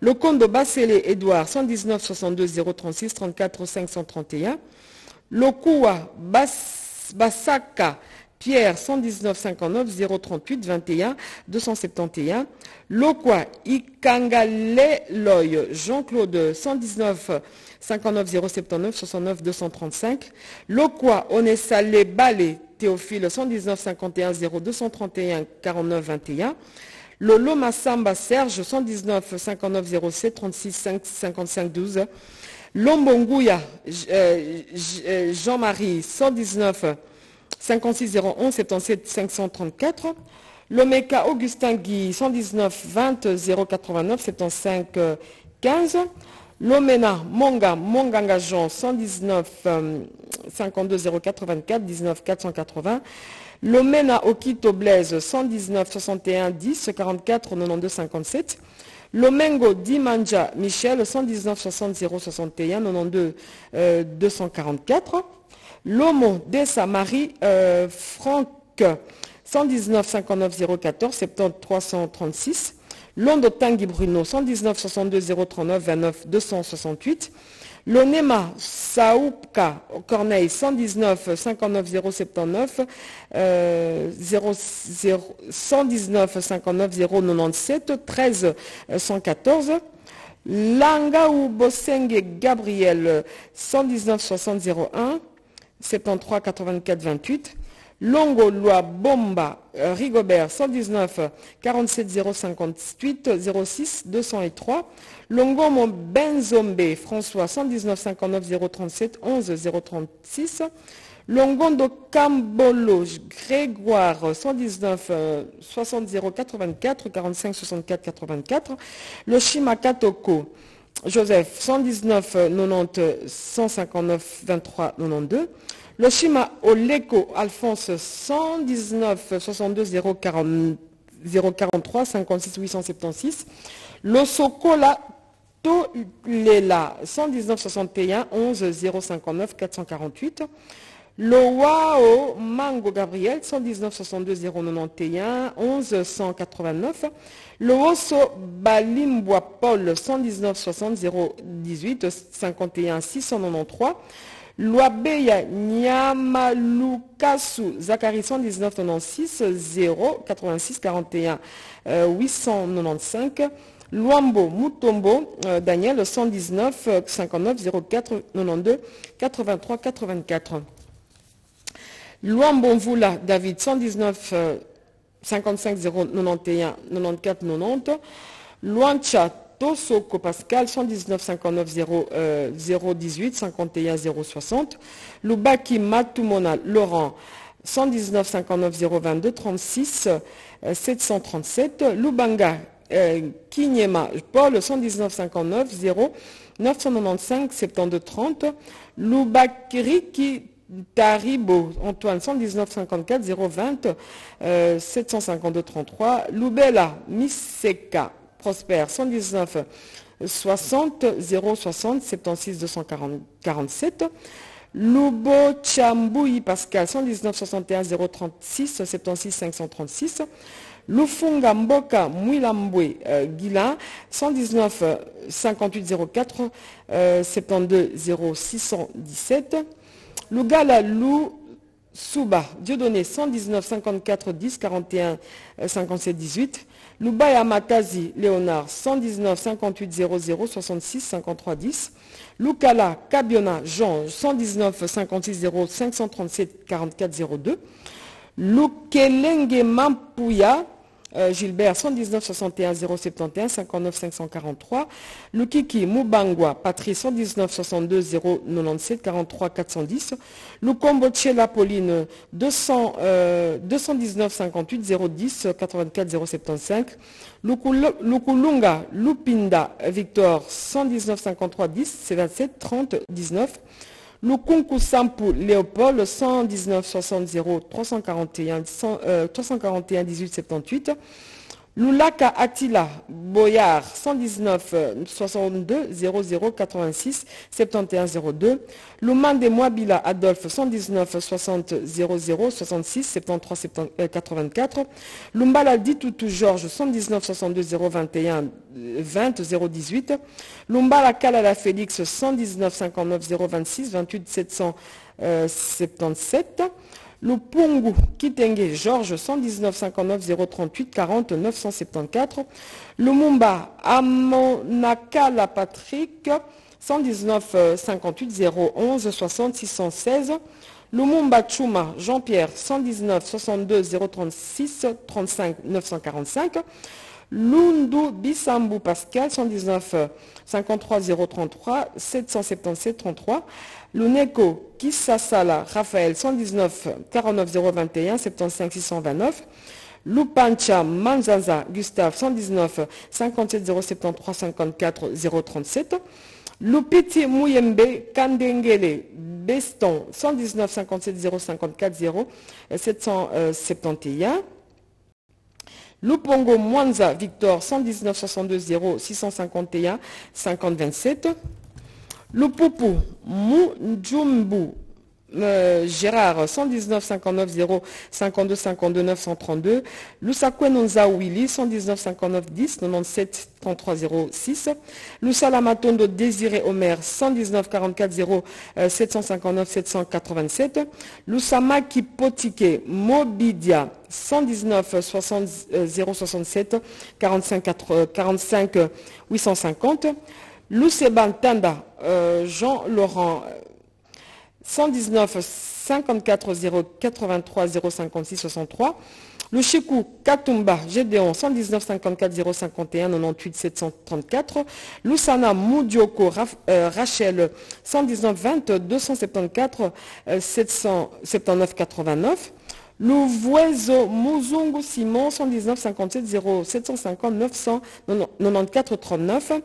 Le Kondo Bassele Edouard 119 62 036 34 531. Le Koua Bas Basaka, Pierre 119 59 038 21 271. Lokwa Ikangale Loy, Jean-Claude 119 59 079 69 235. Lokwa Onesale Bale Théophile 119 51 0231 49 21. Lolo Massamba Serge 119 59 07 36 55 12. Lombonguya Jean-Marie 119 56 01 77 534. Lomeka Augustin Guy 119 20 089 75 15. Lomena Monga Monganga Jean 119 52 084 19 480. Lomena Okito Blaise 119 61 10 44 92 57. Lomengo Dimanja Michel 119 60 061 92 244. Lomo Dessa Marie euh, Franck 119 59 014 70 336. Londo Bruno 119 62 039 29 268. Lonema Saoupka Corneille 119 59 079 119 59 097 13 114 Langaou Bosenge Gabriel 119 60 01 73 84 28 Longo Loi Bomba Rigobert 119 47 058 06 203 Longomo Benzombe François 119 59 037 11 036 Longondo Cambolo. Grégoire 119 60 084 45 64 84 Le Shimakatoko. Joseph 119 90 159 23 92 le Shima Oleko Alphonse 119 62 043 56 876. Tolela 119 61 11 059 448. Le Wao Mango Gabriel 119 62 091 11 189. Le Oso Balimbois Paul 119 60 018 51 693. Loabeya Nyamalukasu Zachary 119 96 0 86 41 895 Luambo Mutombo Daniel 119 59 04 92 83 84 Luambo Mvula David 119 55 091 94 90 Luancha Tosoko Pascal 119 59 0, 018 51 060. Lubaki Matumona Laurent 119 59 022 36 737. Lubanga Kinyema Paul 119 59 0 995 72 30. Lubakiriki Taribo Antoine 119 54 020 752 33. Lubela Miseka Prosper 119 60 060 76 247. Lubo Chambouyi Pascal 119 61 036 76 536. Lufunga Mboka Mouilambwe euh, Guila 119 58 04 72 0617. Lugala Lou Souba, Dieudonné 119 54 10 41 57 18. Loubaya Matazi, Léonard 119 58 00 66 53 10. Lukala Kabiona Jean 119 56 0 537 44 02. Lukelenge Mampouya euh, Gilbert 119 61 071 59 543. Lukiki Mubangwa Patrice 119 62 097 43 410. Lukombo La Pauline 200, 219 58 010 84 075. Lukulunga Lupinda Victor 119 53 10 27 30 19. Lukunku Sampu Léopold 119 60 341 341 18 78. Lulaka Attila Boyard 119 62 00 86 71 02. Lumande Moabila Adolphe 119 60 00 66 73 84. Lumbala Ditutu Georges 119 62 021 20 018. Lumbala Kalala Félix 119 59 026 28 777. Lupungu Kitenge Georges 119 59 038 40 974. Lumumba Amonakala Patrick 119 58 011 60 616. Lumumba Chuma Jean-Pierre 119 62 036 35 945. Lundu Bissambu Pascal 119 53 033 777 33. Luneko Kisasala Raphaël 119 49 021 75 629. Lupancha Manzaza Gustave 119 57 073 54 037. Lupiti Mouyembe Kandengele Beston 119 57 054 0 771. Lupongo Mwanza Victor 119 62 0 651 50 27. Lupupu Mujumbu euh, Gérard 119 59 0 52 52 932 Lusakwenonza Willy 119 59 10 97 33 06 Lusalamatondo Désiré Omer 119 44 0 759 787 Lusamaki Potike Mobidia 119 60 067 45 45 850 Luceban Tanda Jean-Laurent 119 54 0 83 056 63. Le Katumba Gédéon 119 54 051 98 734. Lusana Moudioko Rachel 119 20 274 779 89. Louvoiseau Mouzungu Simon 119 57 0 750 994 39.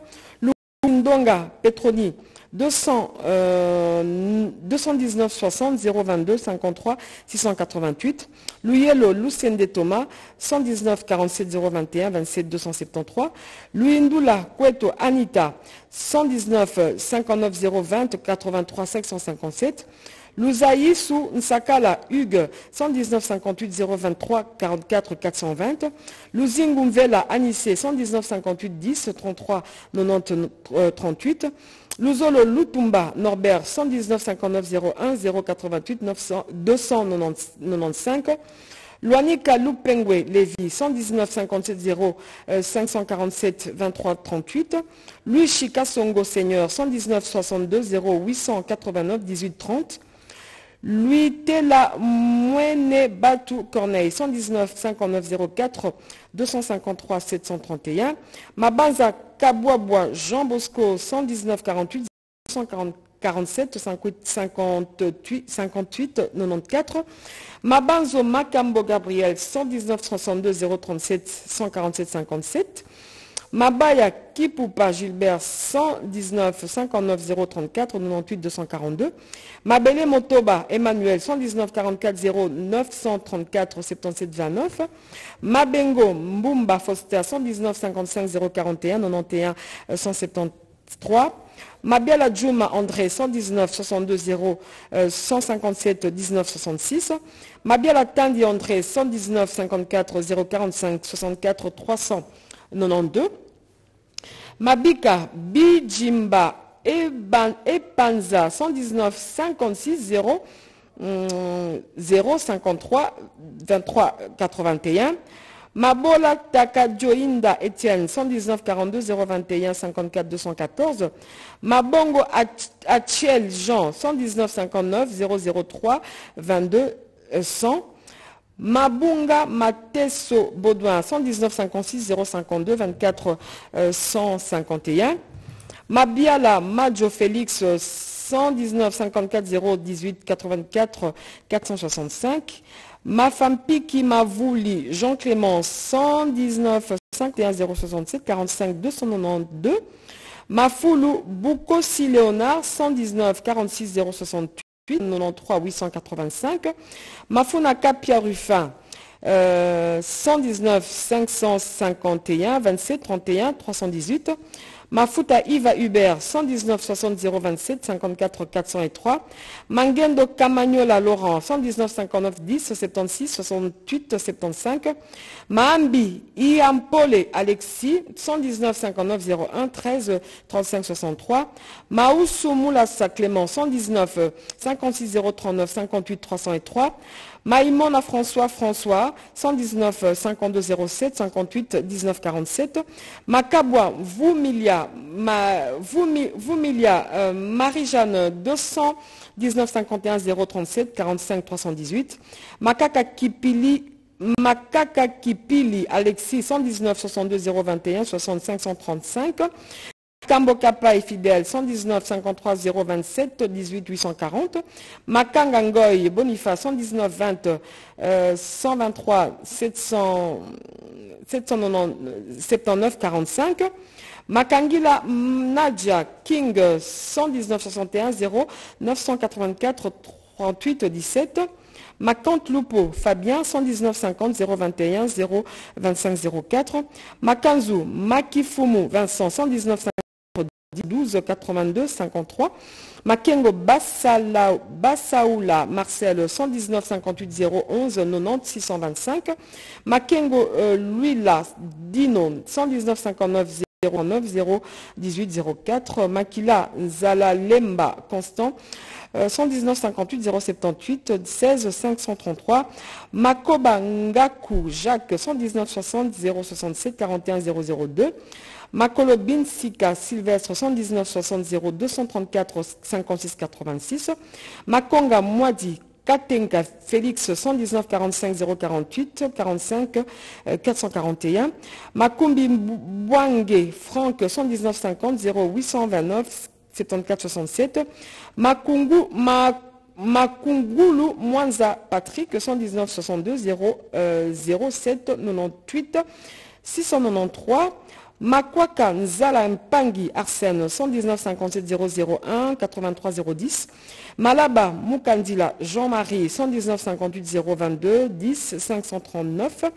Lundonga Petroni 200, 219 60 022 53 688. Luyelo Lucien de Thomas 119 47 021 27 273. Luyindula Cueto Anita 119 59 020 83 557. Luzaïsou Nsakala Hugues 119 58 023 44 420. Luzingumvela Anissé 119 58 10 33 90 38. Luzolo Lutumba Norbert 119 59 01 088 900, 295. Luanika Lupengwe Lévi 119 57 0 547 23 38. Louis Chikasongo Seigneur 119 62 0 889 18 30. Louis Tela Mwene Batu Corneille 119 59 04 253 731. Mabanza Kabouaboua Jean Bosco 119 48 247 58 58 94. Mabanzo Makambo Gabriel 119 62 037 147 57. Mabaya Kipupa Gilbert 119 59 034 98 242. Mabele Motoba Emmanuel 119 44 0 934 77 29. Mabengo Mbumba Foster 119 55 041 91 173. Mabiala Djouma André 119 62 0 157 19 66. Mabiala Tandi André 119 54 045 64 392. Mabika Bijimba Epanza 119 56 0 053 23 81. Mabola Taka Joinda Etienne 119 42 021 54 214. Mabongo Achiel Jean 119 59 003 22 100. Mabunga Mateso Baudouin 119 56 052 24 151. Mabiala Majo Félix 119 54 018 84 465. Ma femme Mavouli, Jean Clément, 119 51 067 45 292. Mafoulou Boukossi Léonard, 119 46 068 93 885. Mafuna Kapia Ruffin, 119 551 27 31 318. Mafuta Iva Hubert, 119 60 027 54 403. Mangendo Camagnola Laurent, 119 59 10 76 68 75. Mahambi Iampole Alexis, 119 59 01 13 35 63. Maoussou Moulassa Clément, 119 56 039 58 303. Maïmona François François, 119 52 07 58 19 47. Macabwa Voumilia, ma, Voumilia euh, Marie-Jeanne 219 51 037 45 318. Makaka Kipili Makaka Kipili Alexis 119 62 021 65 135. Kambo Kapa fidèle 119 53 027 18 840. Makanga Ngoy Boniface 119 20 123 700 779 45. Makangila Nadia King 119 61 0 984 38 17. Macante Lupo Fabien 119 50 021 0 25 04. Makanzu Makifumu Vincent 119 50 12 82 53. Makengo Bassaoula Marcel 119 58 011 90 625. Makengo euh, Luila Dino 119 59 09 0 18 04. Makila Zalalemba Constant 119 58 078 16 533. Makoba Ngaku Jacques 119 60 067 41 002. Makolo Binsika Sylvestre 119 60 0 234 56 86. Makonga Mwadi Katenka Félix 119 45 048 45 441. Makumbi Bwange Franck 119 50 0829 74 67. Makungu Makungulu Mwanza Patrick 119 62 0 07 98 693. Makwaka Nzala Mpangi Arsène 119 57 001 83 010. Malaba Mukandila Jean-Marie 119 58 022 10 539.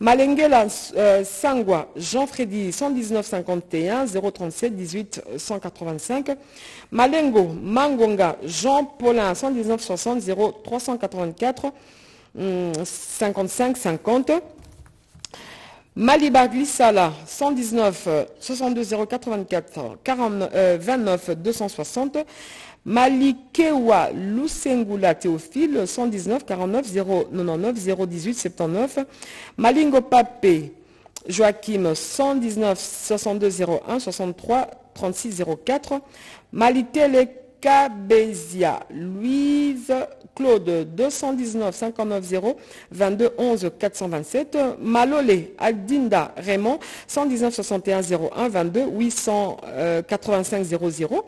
Malengela euh, Sangwa Jean-Frédy 119 51 037 18 185. Malengo Mangonga Jean-Paulin 119 60 0 384 55 50. Maliba Glissala, 119 62 084 40, 29 260. Malikewa Lusengula Théophile, 119 49 099 018 79. Malingo Pape Joachim, 119 62 01 63 36 04. Malitele Cabezia, Louise Claude 219 59 0 22 11 427 Malolé Aldinda Raymond 119 61 01 22 885 00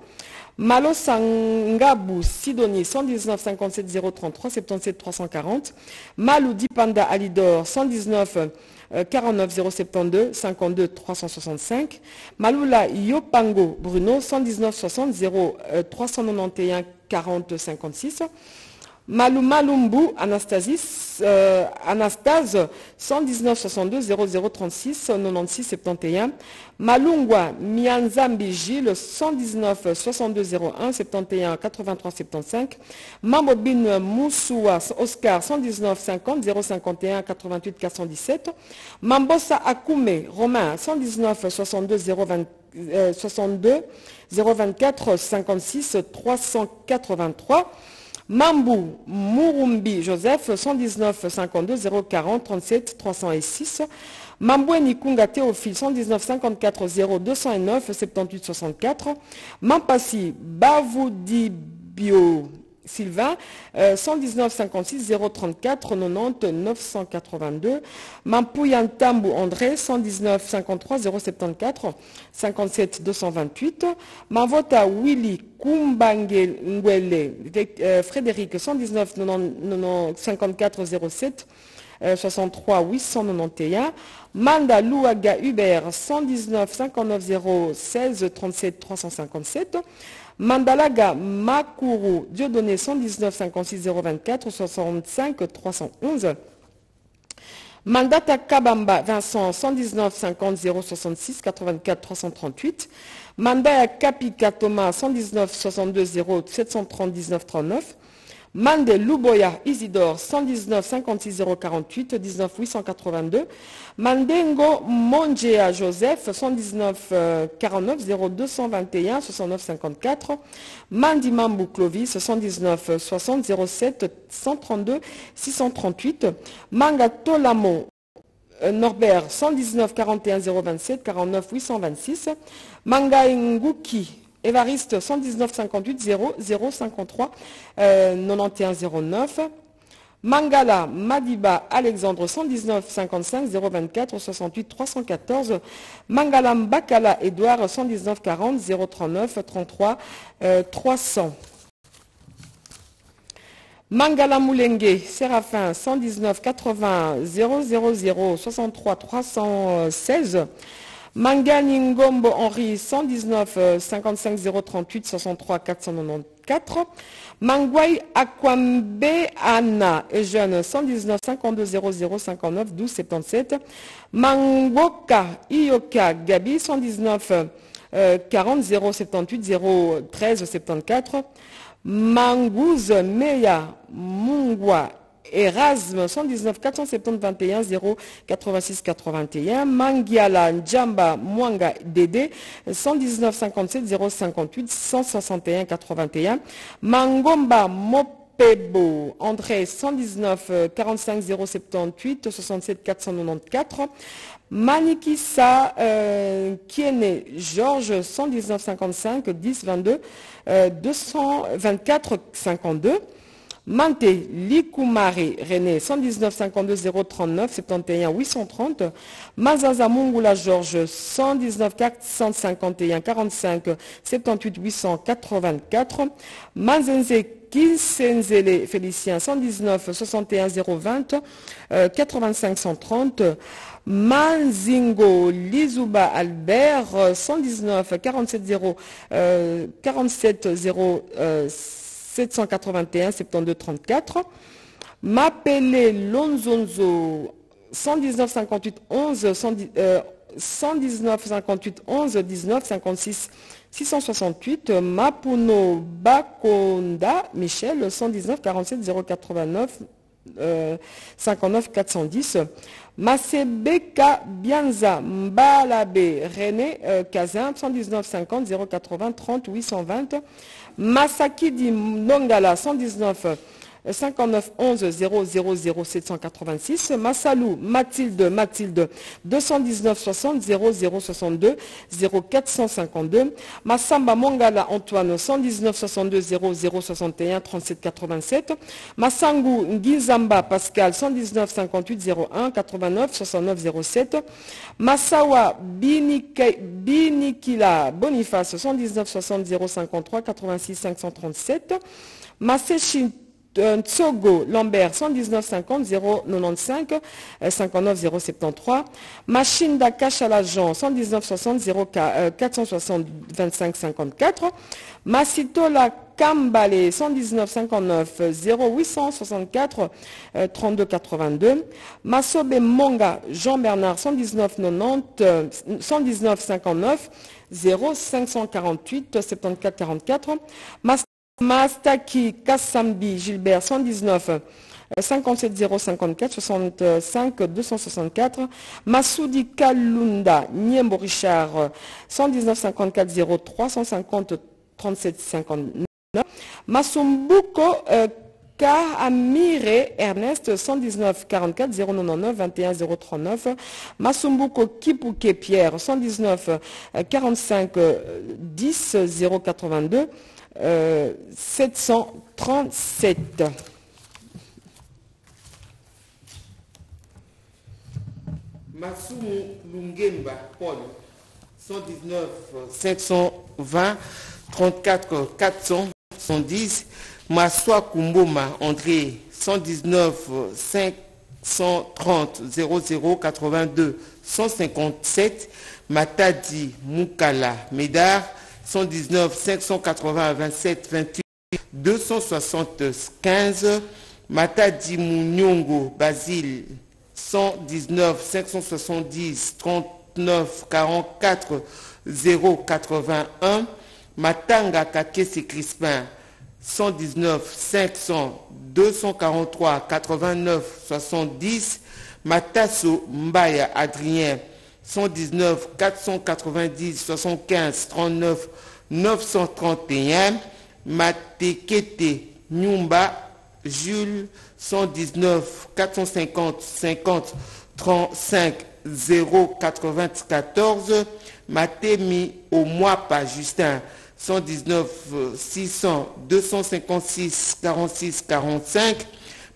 Malo Sangabu Sidonie 119 57 033 77 340 Malou Dipanda Alidor 119 49 072 52 365. Maloula Yopango Bruno 119 60 0 391 40 56. Malou Malumbu Anastasis, Anastase 119 62 00 36 96 71. Malungwa Mianzambi Gilles 119 62 01 71 83 75. Mamobine Moussoua Oscar 119 50 051 88 417. Mambosa Akoume Romain 119 62 020, 62 024 56 383. Mambou Murumbi Joseph 119 52 040 37 306. Mamboueni Kunga Théophile 119 54 0 209 78 64. Mampasi Bavoudi Bio Sylvain, 119 56 034 90 982. Mampouyantambu André, 119 53 074 57 228. Mavota Willy Kumbangue Ngwele euh, Frédéric, 119 90, 54 07 63 891. Manda Louaga Hubert, 119 59 016 37 357. Mandalaga Makuru, Dieudonné 119 56 024 65 311. Mandata Kabamba Vincent 119 50 066 84 338. Mandaya Kapika Thomas 119 62 0 730 39. Mande Luboya Isidore 119 56 048 19 882. Mandengo Monjea Joseph 119 49 0221 69 54. Mandimambu Clovis 119 60 07 132 638. Manga Tolamo euh, Norbert 119 41 027 49 826. Manga Nguki Évariste 119 58 0 0 53 91 09. Mangala Madiba Alexandre 119 55 024 68 314. Mangala Mbakala Edouard 119 40 039 33 300. Mangala Moulenge Séraphin 119 80 000 63 316. Mangani Ngombo Henri 119 55 038 63 494. Mangwai Akwambe Anna est jeune 119 52 00 59 12 77. Mangoka Ioka Gabi 119 40 0 78 0 13 74. Mangouz Meya Mungwa Erasme 119 470 21 0 86 81 Mangiala Njamba Mwanga Dede 119 57 0 58 161 81 Mangomba Mopebo André 119 45 0 78 67 494 Manikissa euh, Kiene Georges 119 55 10 22 224 52 Mante Likumare René 119 52 039 71 830 Mazaza Mungula Georges 119 451 45 78 884 Mazenze Kinsenzele Félicien 119 61 020 85 130 Manzingo Lizuba Albert 119 47 0 47 0 781 72 34. M'appeler Lonzonzo 119 58 11 119 58 11 19 56 668 Mapuno Bakonda Michel 119 47 089 59 410 Masebeka Bianza Mbalabe René Kazin 119 50 080 30 820 Masaki Nongala 119 59 11 000 786. Massalou Mathilde Mathilde 219 60 00 62 0452. Massamba Mongala Antoine 119 62 00 61 37 87. Massangu Ngizamba Pascal 119 58 01 89 69 07. Massawa Binikila Boniface 119 60 053 86 537. Massé Tsogo Lambert 119 50 095 59 073 Machine d'Akash à l'agent 119 60 460 25 54 Massitola Kambale 119 59 0864 32 82 Masobe Monga Jean-Bernard 119 90 119 59 0548 74 44 Mastaki Kassambi Gilbert 119 57 054 65 264 Massoudi Kalunda Niembo Richard 119 54 03 150 37 59 Masumbuko euh, Amire Ernest 119 44 099 21 039 Masumbuko Kipuke Pierre 119 45 10 082 737 Masumu Lungemba Paul 119 520 34 410 Massoua Kumboma André 119 530 00 82 157 Matadi Mukala Médard 119 580 27 28 275 Matadi Munyongo Basile 119 570 39 44 081 Matanga Kakesi Crispin 119 500 243 89 70 Matasso Mbaya Adrien 119 490 75 39 931 Matekete Nyumba Jules 119 450 50 35 094 Matemi au mois pas Justin 119 600 256 46 45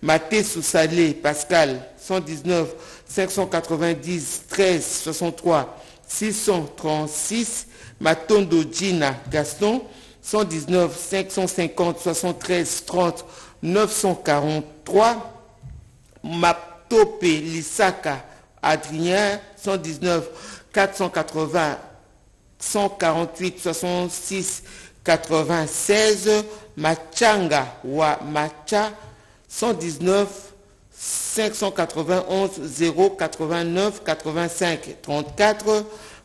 Maté Soussalé Pascal 119 590 13 63 636 Matondo Gina Gaston 119 550 73 30 943 Matope Lisaka Adrien 119 480 148 66 96 Machanga wa Macha 119 591 089 85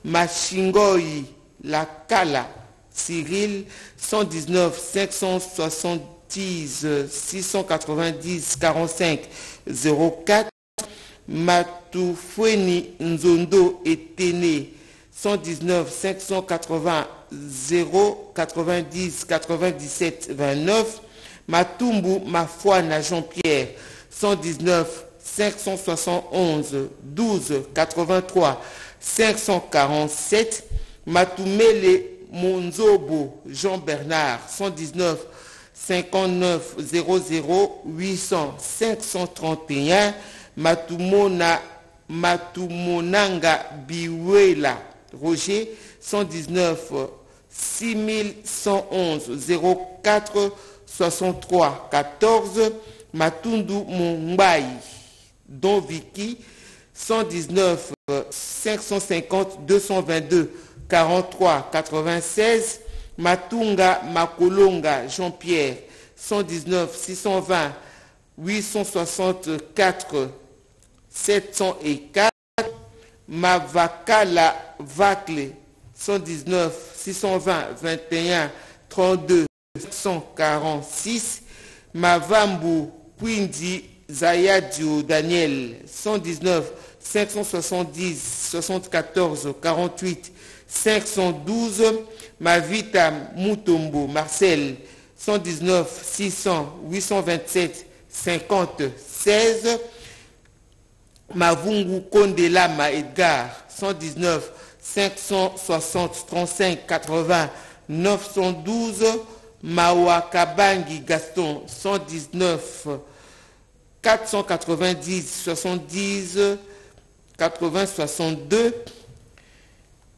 34 Machingoi Lakala Cyril 119 570 690 45 04 Matoufweni Nzondo Etene 119 580 090 97 29 Matumbu Mafuana Jean-Pierre 119 571 12 83 547 Matumele Monzobo Jean-Bernard 119 59 00 800 531 Matumona Matumonanga Biwela Roger 119 6111 04 63 14 Matundu Mumbai Don Vicky 119 550 222 43 96 Matunga Makolonga Jean-Pierre 119 620 864 704 Mavakala Vacle 119 620 21 32 146 Mavambu Quindi Zayadio Daniel 119 570 74 48 512 Mavita Mutombo Marcel 119 600 827 50 16 Mavungu Kondelama Edgar 119 560 35 80 912 Mawakabangi Gaston 119 490 70 80 62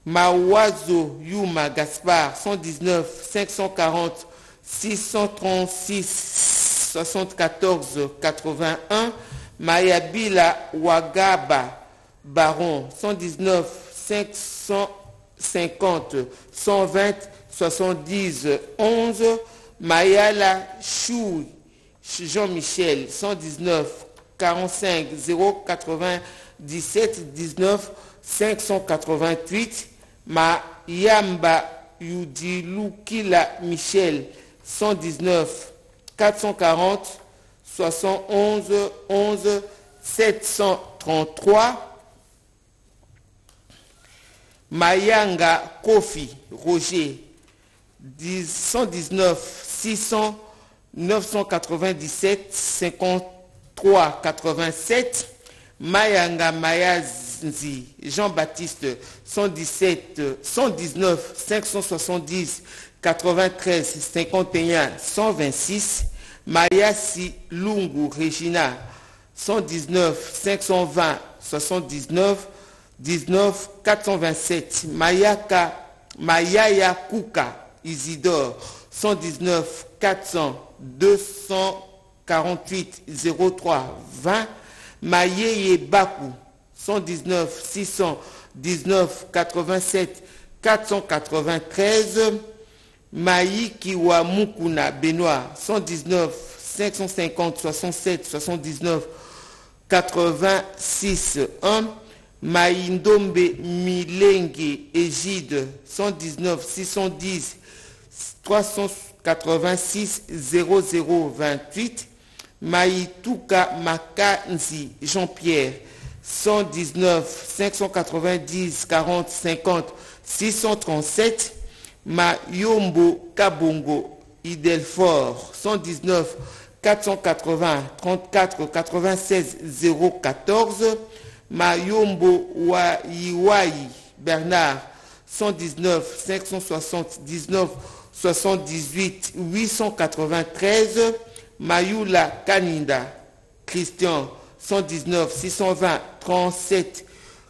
Mawazo Yuma Gaspard 119 540 636 74 81 Mayabila Wagaba Baron 119 550 120 70 11 Mayala Chou Jean-Michel 119 45 097 19 588 Mayamba Yudilukila Michel 119 440 71 11 733 Mayanga Kofi Roger 119 600 997 53 87. Mayanga Mayazi Jean-Baptiste 117 119 570 93 51 126. Mayasi Lungu Regina 119 520 79 19 427. Mayaka Mayaya Kuka Isidore 119 400 248 03 20 Mayeye Baku 119 619 87 493 Maïkiwa Mukuna Benoît 119 550 67 79 86 1 Maïndombe Milenge Égide 119 610 386 0028 Maïtouka Makanzi Jean-Pierre 119 590 40 50 637 Mayombo Kabongo Idelfort 119 480 34 96 014 Mayombo Waiwai Bernard 119 560 19 78 893 Mayula Kaninda Christian 119 620 37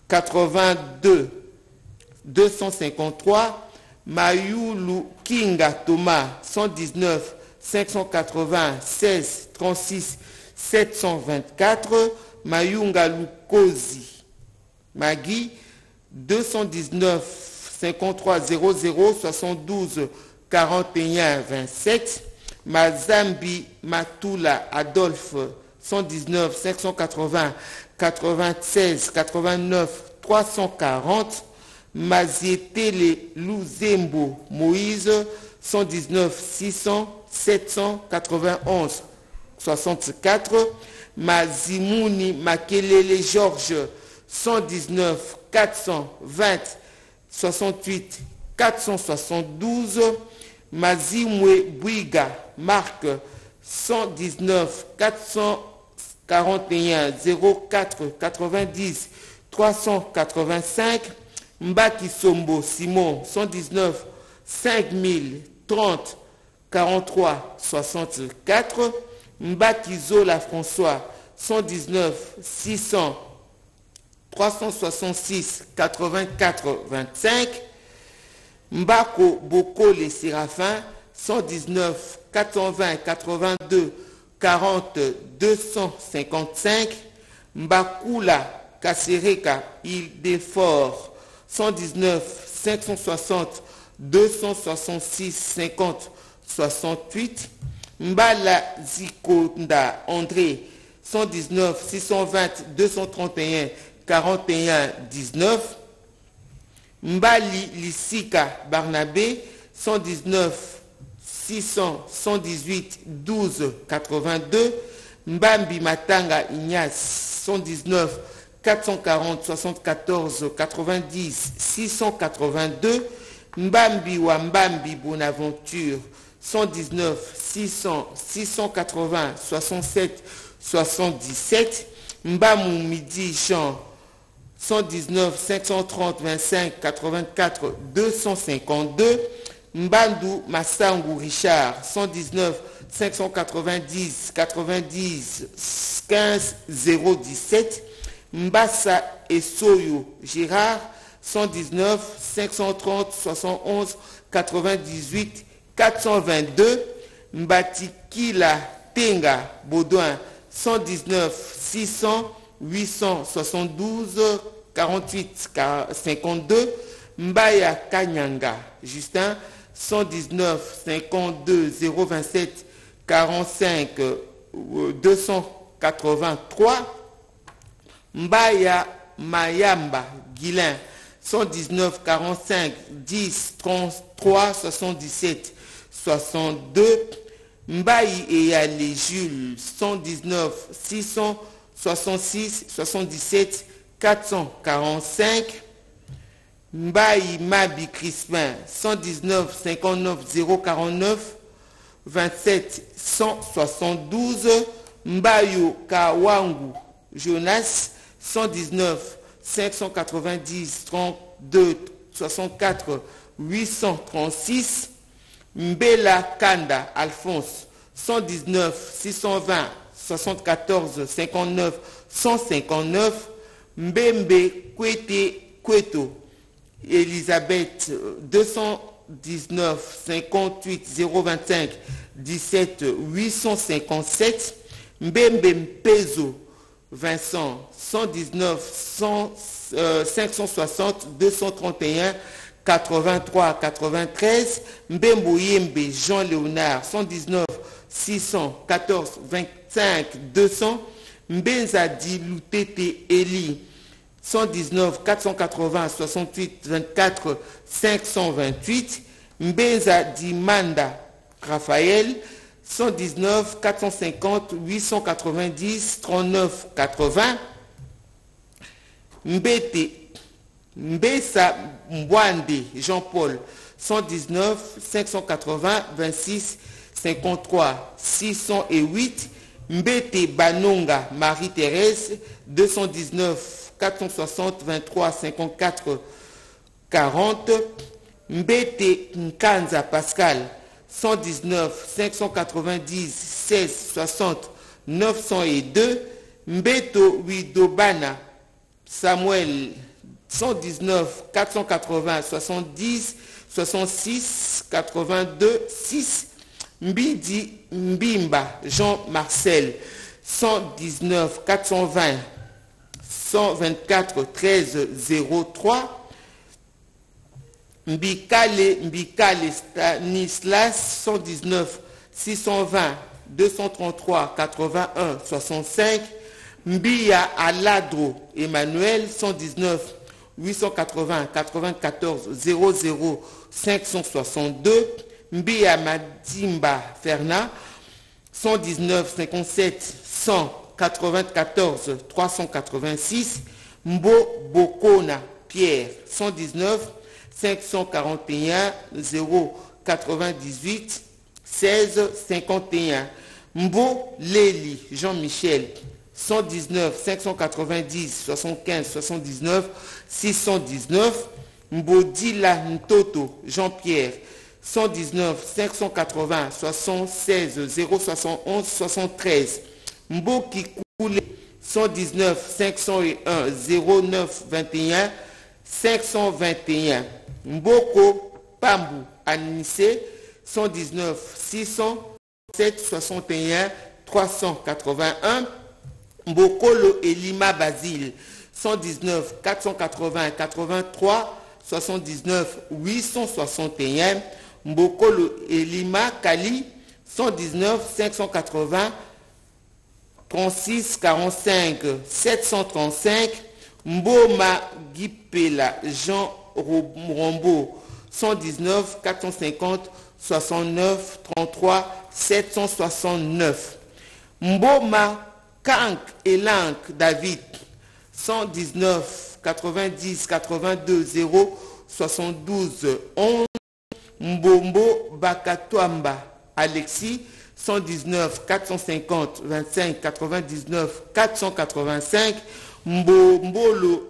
82 253 Mayulu Kinga Thomas 119 580 16 36 724 Mayunga Lukozi Magui 219 53 00 72 41 27 Mazambi Matula Adolphe 119 580 96 89 340 Mazietele Luzembo Moïse 119 600 791 64 Mazimouni Makelele Georges 119 420 68 472 Mazimwe Bouiga Marc 119 441 04 90 385 Mbaki Sombo Simon 119 5030 43 64 Mbaki Zola François 119 600 366 84 25 Mbako Boko les Séraphins 119 420 82 40 255 Mbakula Kasereka Île-des-Forts 119 560 266 50 68 Mbala Zikonda André 119 620 231 41 19 Mbali Lissika Barnabé 119 600 118 12 82 Mbambi Matanga Ignace 119 440 74 90 682 Mbambi Wambambi Bonaventure 119 600 680 67 77 Mbamou Midi Jean 119 530 25 84 252 Mbandou Massangou Richard 119 590 90 15 017 Mbassa Essoyo Gérard 119 530 71 98 422 Mbatikila Tenga Baudouin 119 600 872 48 52 Mbaya Kanyanga Justin 119 52 027 45 283 Mbaya Mayamba Guilin 119 45 10 33 77 62 Mbaye et Ali Jules 119 666 77 445 Mbaye Mabi Crispin 119 59 049 27 172. Mbayo Kawangu Jonas 119 590 32 64 836. Mbela Kanda Alphonse 119 620 74 59 159. Mbembe Kwete Kweto Elisabeth 219 58 025 17 857. Mbembe Mpezo Vincent 119 560 231 83 93 Mbembo Yembe Jean-Léonard 119 614 25 200 Mbenza Dilutete Eli 119 480 68 24 528 Mbenza Dimanda Raphaël 119 450 890 39 80 Mbete Mbessa Mbwande Jean-Paul 119 580 26 53 608 Mbete Banonga Marie-Thérèse 219 460 23 54 40 Mbete Nkanza Pascal 119 590 16 60 902 Mbeto Widobana Samuel 119 480 70 66 82 6 Mbidi Mbimba Jean-Marcel 119 420 124 13 03 Mbikale Mbikale Stanislas 119 620 233 81 65 Mbia Aladro Emmanuel 119 880 94 00 562 Mbia Madimba Fernand 119 57 194 386 Mbo Bokona Pierre 119 541 0 98 16 51 Mbo Leli Jean-Michel 119 590 75 79 619 Mbodila Ntoto Jean-Pierre 119 580 76 071 73 Mboki Koulé 119 501 09 21 521 Mboko Pambu Anissé 119 607 61 381 Mbokolo et Lima Basile 119 480 83 79 861 Mbokolo et Lima Kali 119 580 36 45 735 Mboma Guipela Jean Rombo 119 450 69 33 769 Mboma Kank Elank David 119 90 82 0 72 11 Mbombo Bakatwamba Alexis 119 450 25 99 485 Mbombolo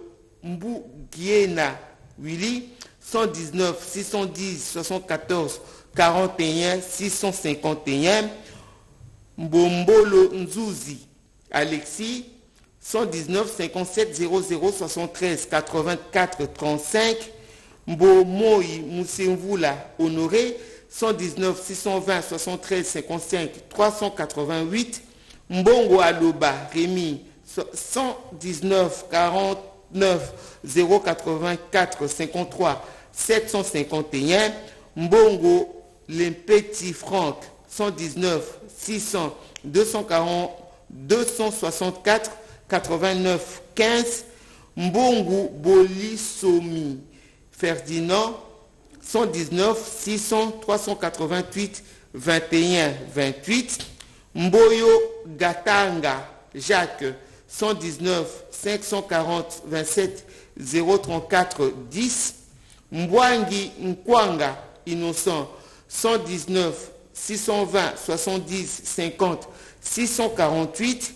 Mbougiena Willy 119 610 74 41 651 Mbombolo Nzuzi Alexis 119 57 00 73 84 35 Mbomoi Moussemvoula Honoré 119 620 73 55 388 Mbongo Aloba Rémi 119 49 084 53 751 Mbongo Lempetit Franck 119 600 240 264 89 15 Mbongo Bolisomi Ferdinand 119 600 388 21 28 Mboyo Gatanga Jacques 119 540 27 034 10 Mbwangi Nkwanga Innocent 119 620 70 50 648.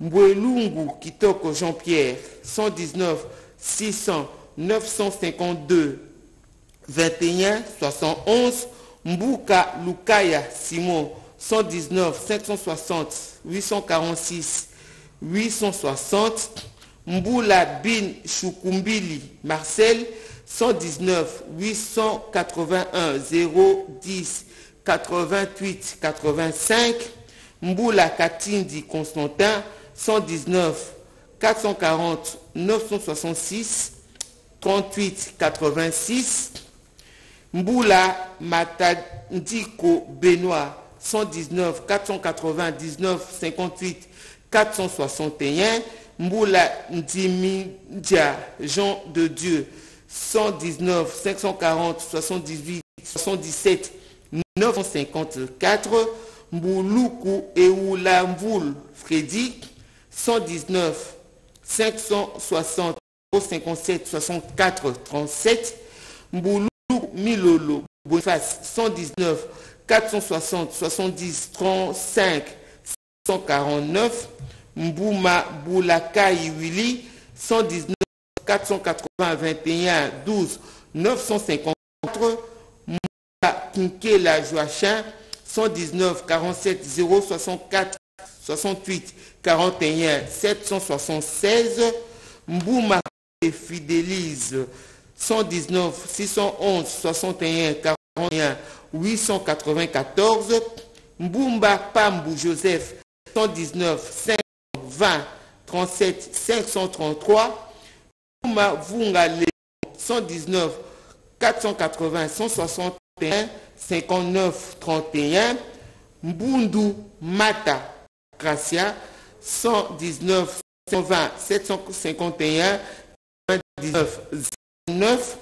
Mbouelungu Kitoko Jean-Pierre 119 600 952 21 71. Mbouka Lukaya Simon 119 560 846 860. Mboula Bin Choukumbili Marcel 119 881 010 88 85. Mboula Katindi Constantin 119 440 966 38 86. Mboula Matandiko Benoît 119 499 58 461. Mboula Ndimidja Jean de Dieu 119 540 78 77 954. Mbouloukou Eoulamboul Freddy 119 560 57 64 37. Mboulou Milolo Boniface 119 460 70 35 149. Mbouma Boulakai Willy 119 480 21 12 954. Mboula Kinkela Joachim 119 47 0 64 68 41 776. Mbouma Fidélise 119 611 61 41 894. Mboumba Pambou Joseph 119 520 37 533. Mboumba Vunga Léon 119 480 161 59 31. Mbundu Mata Gracia 119 120 751 99 9.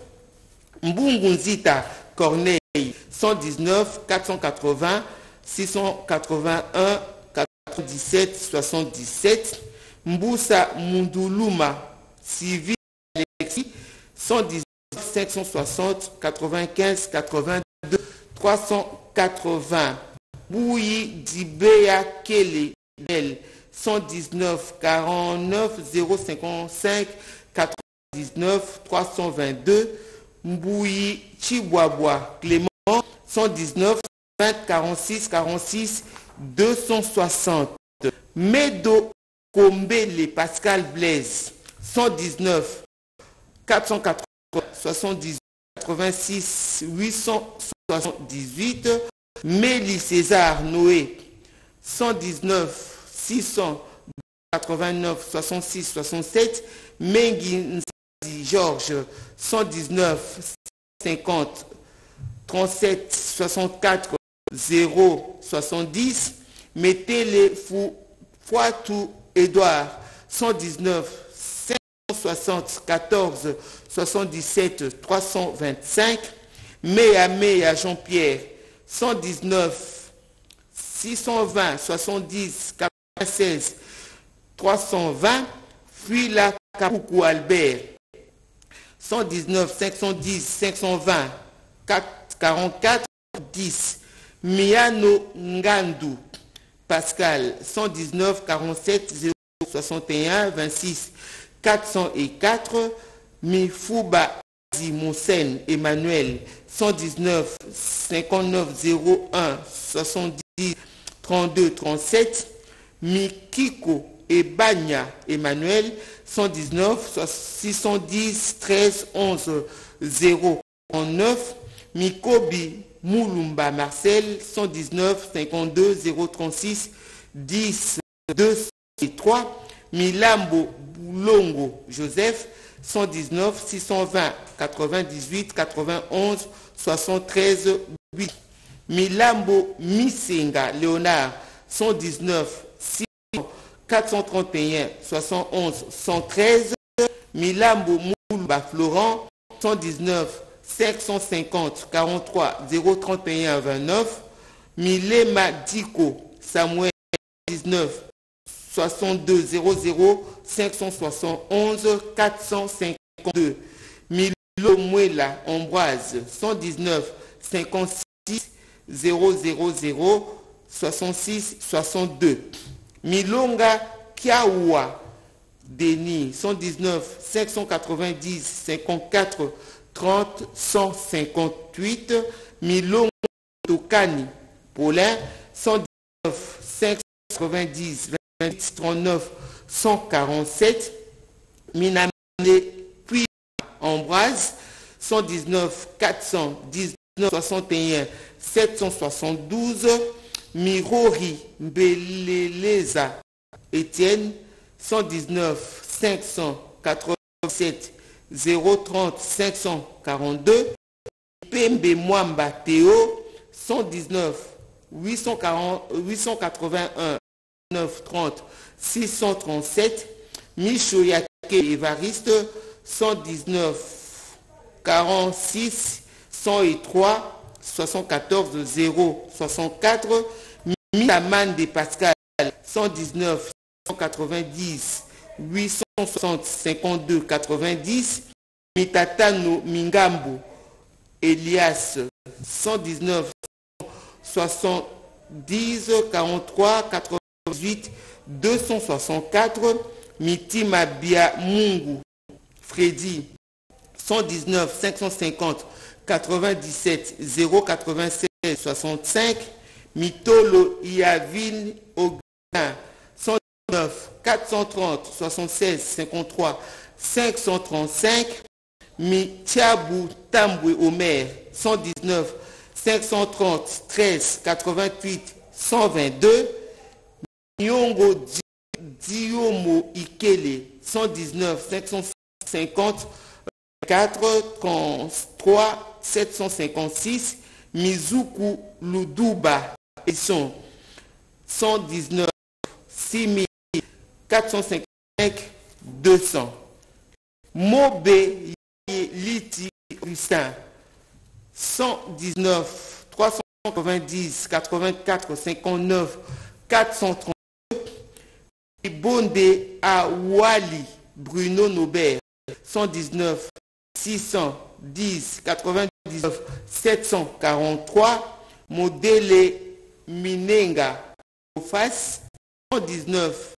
Mbungunzita Corneille 119 480 681 97 77. Mboussa Munduluma Civil Alexis 119 560 95 82 380. Bouyi Dibea Kele 119 49 055 99 322. Mbouyi Chibouaboua Clément 119 20 46 46 260. Medo Kombele Pascal Blaise 119 480 78 86 878. Mélie César Noé 119 689 66 67. Mengi Georges 119 50 37 64 0 70. Mettez-les Fouatou Edouard 119 560 14 77 325. Méa Méa Jean-Pierre 119 620 70 96 320. Fuila Kapoukou Albert 119 510 520 44 10. Miano Ngandou Pascal 119 47 0 61 26 404. Mifouba Monsen Emmanuel 119 59 01 70 32 37. Mikiko Ebanya Emmanuel 119 610 13 11 0 9. Mikobi Moulumba Marcel 119 52 036 10 203. Milambo Boulongo Joseph 119 620 98 91 73 8. Milambo Misenga Léonard 119 6 431 71 113. Milambo Moulumba Florent 119 550 43 031 29. Milema Diko Samuel 19 62 00 571 452. Milo Muela Ambroise 119 56 000 66 62. Milonga Kiaoua Denis 119 590 54 30 158. Milonga Tokani Paulin 119 590 28 39 147. Minamé puis Ambroise 119 419 61 772 Mirori Beleleza Étienne 119 587 030 542 Pembe Mwamba Théo 119 840, 881 930 637 Michoyake Evariste 119 46 103 74 0 64 Milaman de Pascal 119 190 860 52 90 Mitatano Mingambo Elias 119 70 43 88 264 Mitima Bia Mungu Freddy 119 550 97 096 65 Mitolo Iavine Augustin 109 430 76 53 535 Mitiabou Tambwe Omer 119 530 13 88 122 Nyongo Diomo Ikele 119 550 4 33 756 Mizuku Luduba et son 119 6 455 200 Mobe Liti Rustin 119 390 84 59 432 Bonde Awali Bruno Nobert 119 610 99 743 Modele Minenga Face 119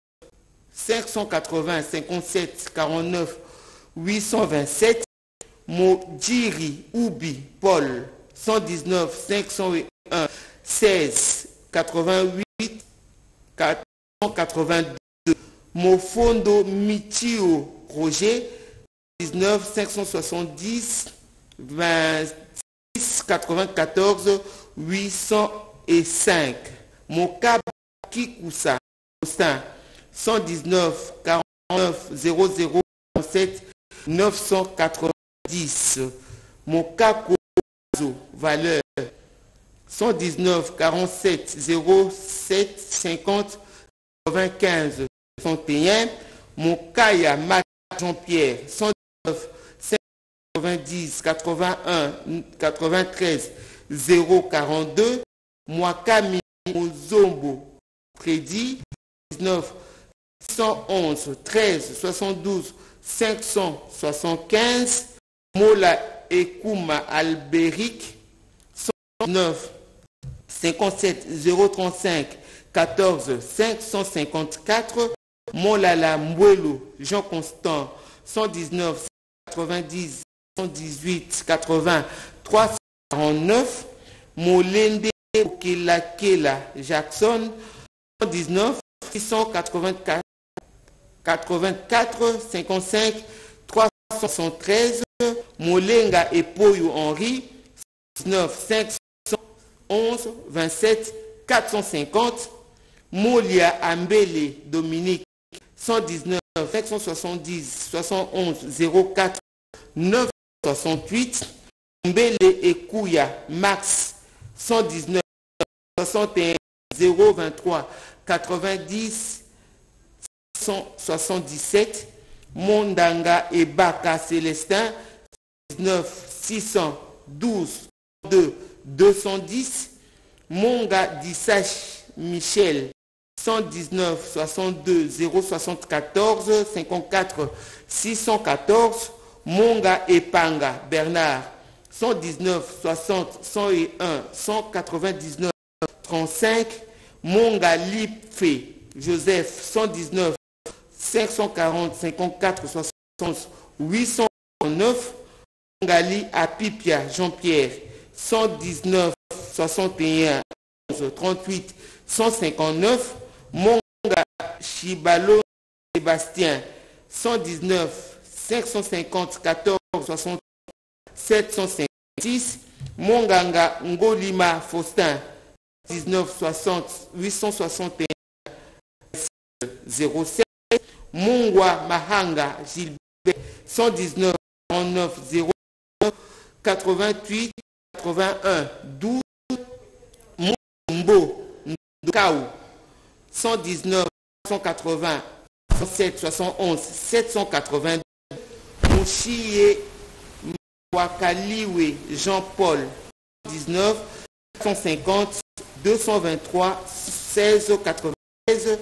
580 57 49 827 Modiri Ubi Paul 119 501 16 88 482 Mofondo Michio Roger 19 570 26 94 805 Mokaba Kikusa Austin 119 49 00 7 990 Mokako valeur 119 47 07 50 95 61 Mokaya Jean-Pierre 119 90 81 93 042 Mwakami Mozombo Prédit 19 111 13 72 575 Mola Ekouma Albéric 109 57 035 14 554 Molala Mbouelo Jean Constant 119 90 118 80 349 Molende Okelakela Jackson 119 684 84 55 373 Molenga Epoyo Henri 19 511 27 450 Molia Ambele Dominique 119 570 71 04 968 Mbele Ekouya Max 119 61 023 90 177 Mondanga et Baka Célestin 19 612 2 210 Monga Dissach Michel 119 62 074 54 614 Monga Epanga Bernard 119 60 101 199 35 Monga Lipfe Joseph 119 540 54 71 809 Mongali Apipia Jean-Pierre 119 61 11 38 159 Monga Chibalo Sébastien 119 550 14 60 756 Monganga Ngolima Faustin 19 60 861 07 Mongwa Mahanga Gilbert 119 49 09 88 81 12 Mumbo Ndokau 119 180 67 71 782 Mouchie Wakaliwe Jean-Paul 19 150 223 16 96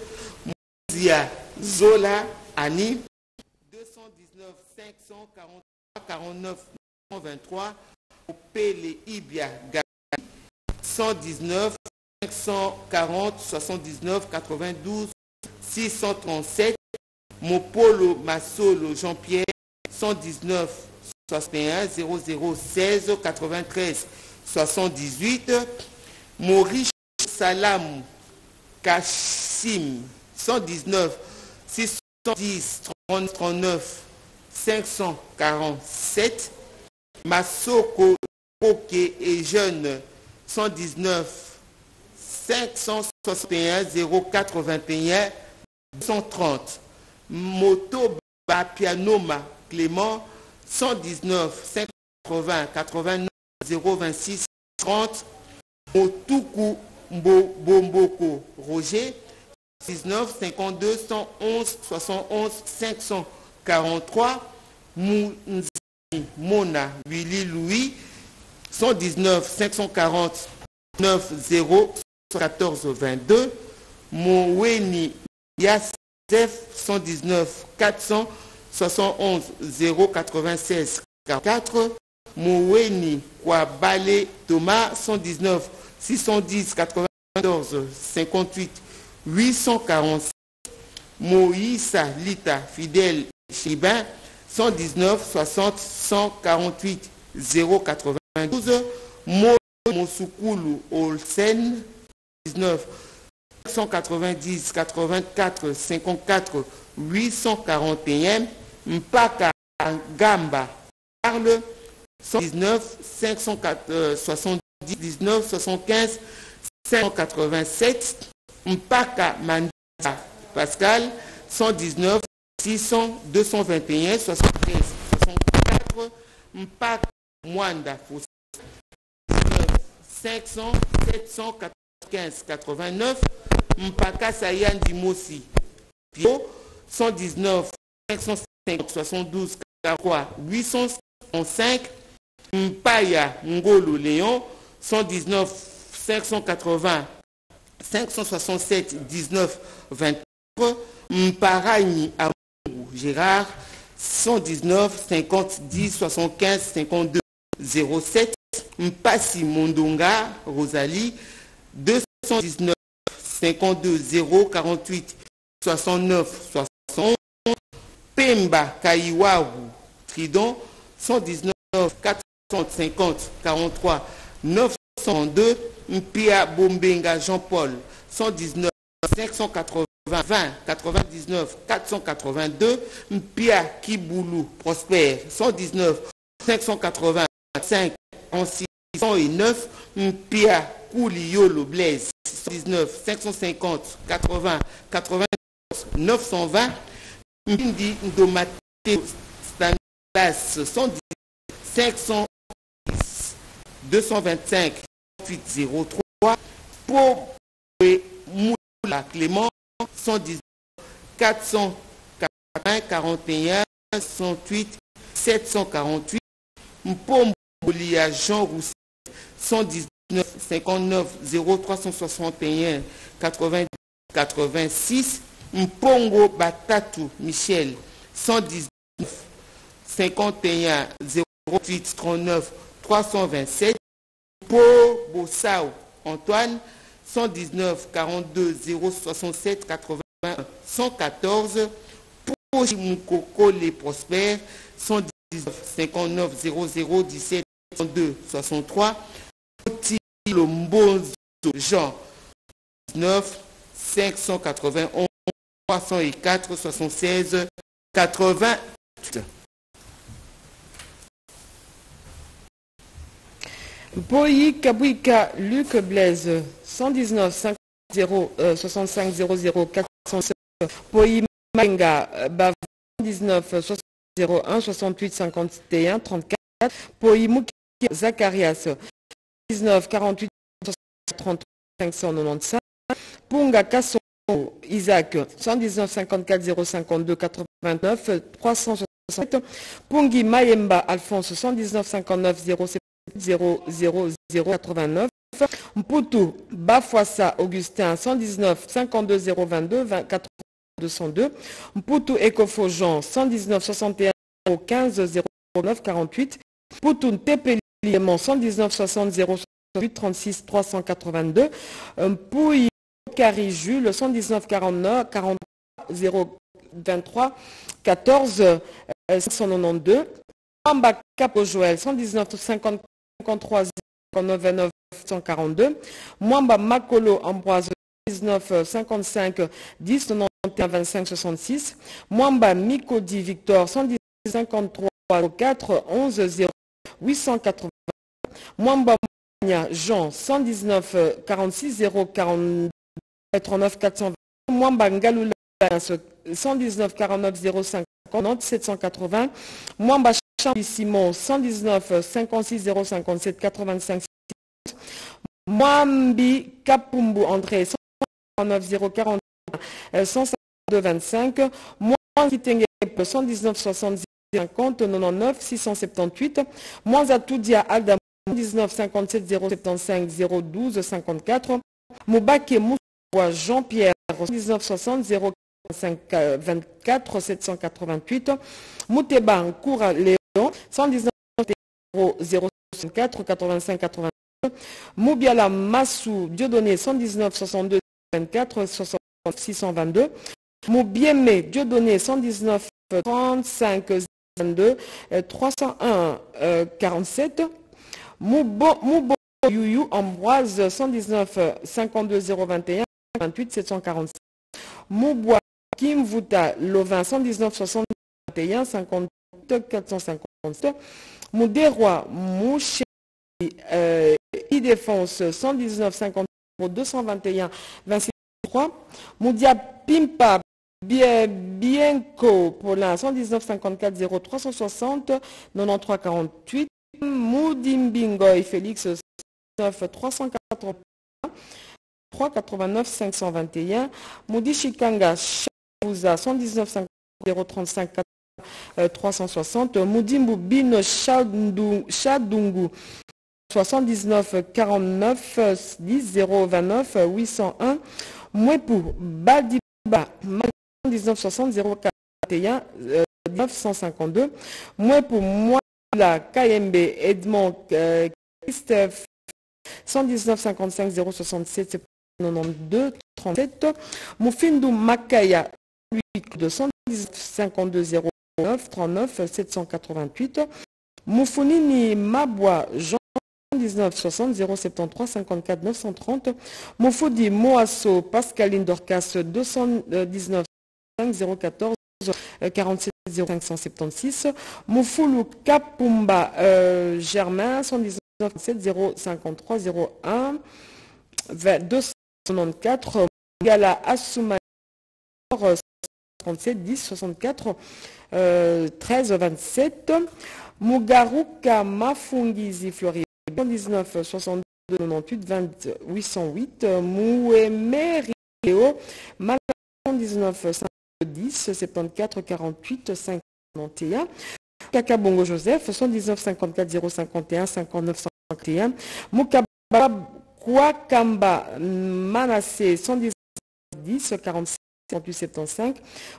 Mouzia Zola Annie 219 543 49 123 Opele Ibia Gali 119 540 79 92 637 Mopolo Massolo Jean-Pierre 119 61 00 16 93 78 Maurice Salam Kashim 119 610 39 547 Massoko Koke et Jeune 119 561 081 230 Moto Bapianoma Clément 119 580 89 026 30 Motuku Bomboko Roger 19 52 111 71 543 Mounzi Mona Willy Louis 119 540 9 0 14 22 Moweni Yassef 119 471 096 44 Moweni Kwabale Thomas 119 610 94 58 847 Moïsa Lita Fidèle Chibin 119 60 148 092 Mo Mosukulu Olsen 19 190 84 54 841 Mpaka Gamba Carle 119 570 19 75 587 Mpaka Mandisa Pascal 119 600 221 75 64 Mpaka Mwanda 500 795 89 Mpaka Sayandi Mossi Pio 119 550 72 43 805 Mpaya Ngolo Léon 119 580 567 19 24 Mparani Gérard 119 50 10 75 52 07 Mpasi Mondonga Rosalie 219 52 0 48 69 71 Pemba Kaiwawu Tridon 119 450 43 902 Mpia Bombenga Jean-Paul 119 580 20 99 482 Mpia Kiboulou Prosper 119 585 609 Mpia Kouliolo Blaise 119 550 80 91 920 Mpindi Ndomate Stanislas 110 510 225 803 pour Moula Clément 119 480 41 108 748 Mpombolia Jean Rousset 119 59 0361 80 86 Mpongo Batatu Michel 119 51 08 39 327. Po Bossao Antoine 119 42 067 81 114. Po Chimukoko Les Prospères 119 59 00 17 2 63. Poti Lombozo Jean 9 591 304 76 88. Boyi Kabouika Luc Blaise 119 50 65 00 400 Boyi Manga Bav 19 60 01 68 51 34 Boyi Mouki Zacharias 19 48 30 595 Punga Isaac 119 54 052 89 367 Pungi Mayemba Alphonse 119 59 07 00089 Mputu Bafwasa Augustin 119 52 022 24 202 Mputu Jean 119 61 15 09 48 Mputu Tepeli 119 60 08 36 382 Mpouy Kari Jules 119 49 43 023 14 592 Mamba Capo Joël 119 50 53 59 29 142 Mwamba Makolo Ambroise 19 55 10 91 25 66 Mwamba Mikodi Victor 119 53 4 11 0 880 Mwamba Jean 119 46 0 40 39 420 Mwamba Ngalula 119 49 05 50 780 Mwamba Simon 119 56 057 85 Mwambi Kapumbu André 119 040 152 25 Mwambi Tenge 119 60 50 99 678 Mwanzatoudia Adam 19 57 075 012 54 Moubake Jean-Pierre 19 60 045 24 788 Mouteba Nkoura Léon 119 064 85 82 Moubiala Massou Dieudonné 119 62 24 622 Moubieme Dieudonné 119 35 22 301 47 Moubo Youyou Ambroise 119 52 021 28 747 Moubois Kim Vouta Lovin 119 61 58 457 Moudéroy Mouché euh, I-Défense 119 50 221 26 3 Moudia Pimpa Bienco Paulin 119 54 0 360 93 48 Moudimbingoy Félix 9 380 389 521 Moudi Chikanga Chabouza 119 50 035 360 Moudimbu Bino Chadungu 79 49 10 029 801 Mwepu Badiba 19 60 041 952 Mwepu Mwala KMB Edmond Christophe 119 55 067 92 37 Moufindu Makaya de 119 52 09 39 788 Moufounini Mabwa Jean 19 60 073 54 930 Moufoudi Moasso Pascaline Dorcas 219 5 014 47 0576 Moufoulou Kapumba euh, Germain 119 7 053 01 294 Gala Assouma 37 10 64 13 27 Mugaruka Mafungizi Floride 19 62 98 20 808 Mouemeri Léo 19 10 74 48 51 Kakabongo Joseph 119 54 051 59 151 Mukaba Kwakamba Manassé 119 10 46 78 75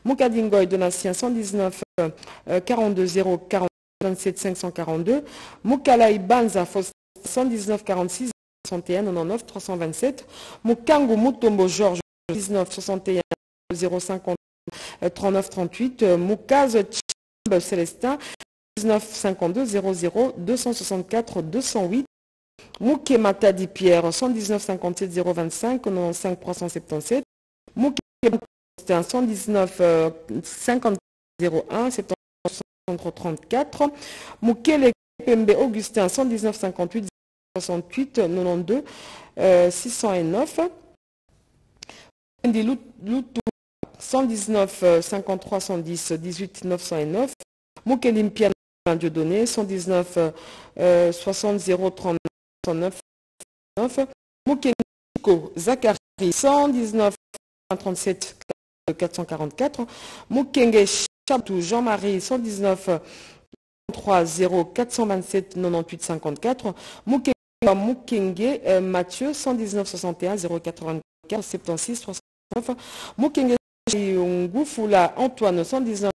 Moukadingoy Donatien 119 42 0 40 27 542. Mukala Banza 119 46 61 99 327. Mukango Mutombo Georges 19 61 050 39 38. Mukaz Chimbe Célestin 19 52 00 264 208. Mouké Matadi Pierre 119 57 025 95 377. Mouké 119 50 01 33 Mukele Pembe Augustin 119 58 68 92 609. Loutou 119 53 110 18 909. Mukelim Piano Dieudonné 119 60 039 9. Mukeliko Zachary 119 37 444. Mukenge Chabtou Jean-Marie 119 3 0 427 98 54. Mukenge Mukenge euh, Mathieu 119 61 084 76 69. Mukenge Ngoufula Antoine 119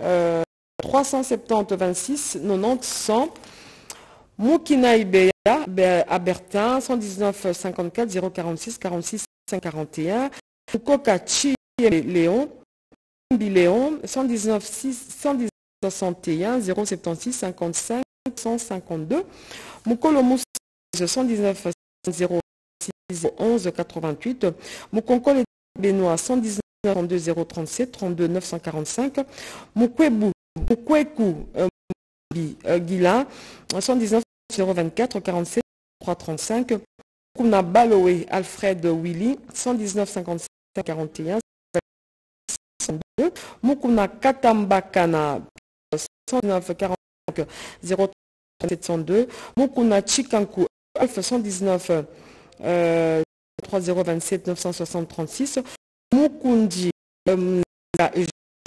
euh, 370 26 90 100. Moukina Ibea Abertin 119 54 046 46 541. Mukoka Chi Léon Léon 119 6 161 076 55 152. Moukolo 119 06 11 88. Moukonkole Benoît 119 32 037 32 945. Moukwebu Moukweku euh, Guila 119 024 47 335. Moukuna Baloé Alfred Willy 119 57 41 62. Mukuna Katambakana 119 45 0 702. Mukuna Chikanku Alpha 119 euh, 3027 960 36. Mukundi euh,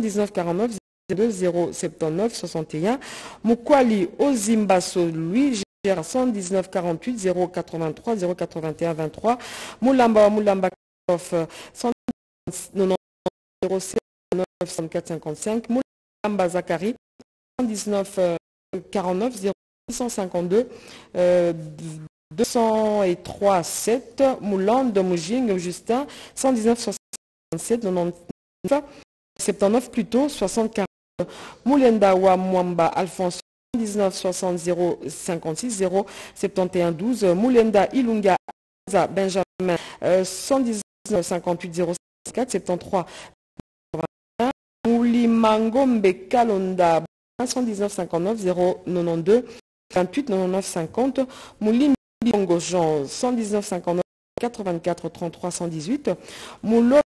19 49 02 079 61. Mukwali Ozimbaso Louis 119 48 083 081 23. Moulamba Moulamba 119 07 954 55. Moulamba Zachary 119 49 652 203 7. Moulande Moujing Justin 119 67 99 79 plutôt 64. Moulenda Mwamba Alphonse 19 60 0 56 0 71 12. Moulenda Ilunga Benjamin 119 58 0 4 73 81. Moulimangombe Kalonda 119 59 0 92 28 99 50. Moulim Jean 119 59 84 33 118. Moulo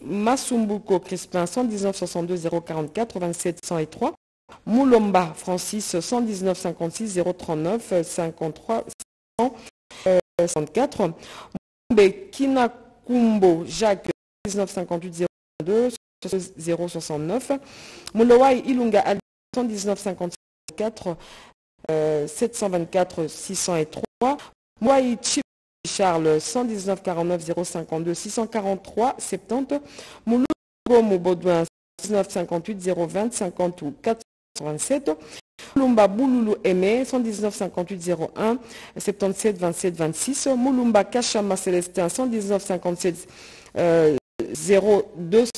Masumbuko Crispin 119 62 044 27 103. Moulomba Francis 119 56 039 53 164. Moumbe Kinakumbo Jacques 19 58 02 069. Moulowai Ilunga 119 54 724 603. Mouaï Charles 119 49 052 643 70. Moulougo Baudouin 19 58 020 50 ou 427. Moulumba Bouloulou Aimé 119 58 01 77 27 26. Moulumba Kachama Célestin 119 57 02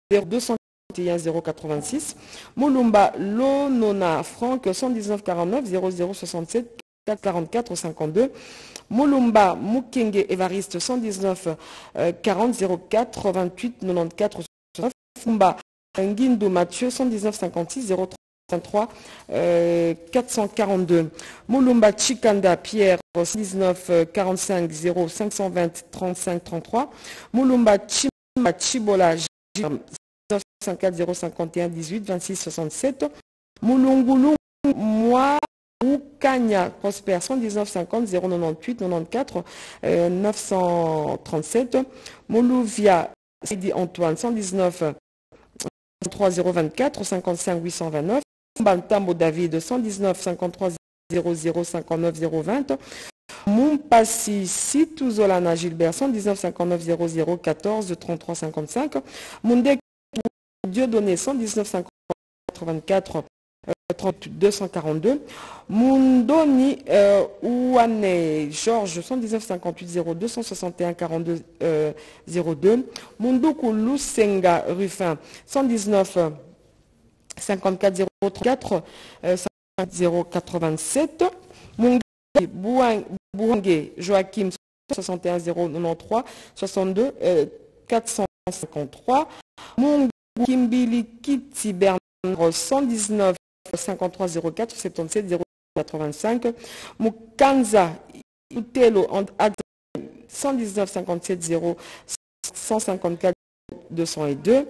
241 086. Moulumba Lonona Franck 119 49 00 67 44 52. Moulumba Mukenge Evariste 119 40 04 28 94 69. Fumba Nguindo Mathieu 119 56 033 442. Moulumba Chikanda Pierre 119 45 0 520 35 33. Moulumba Chimba Chibola 54 051 18 26 67. Moulungulu Moi Oukanya Prosper 119 50 098 94 937. Moulouvia Sidi Antoine 119 3 024 55 829. Bantambo David 119 53 00 59 020. Mumpassi Situzolana Gilbert 119 59 00 14 33 55. Mundek Dieudonné 119 54 38 242. Mundoni euh, Ouane Georges 119 58 02 261 42 02. Munduku Lusenga Ruffin 119 54 034 087. Mungi Bouangé Joachim 61 093 62 453. Mungu Kimbili Kitsi Bernard 119 53 04 77 085. Mukanza Utelo 119 57 0 154 202.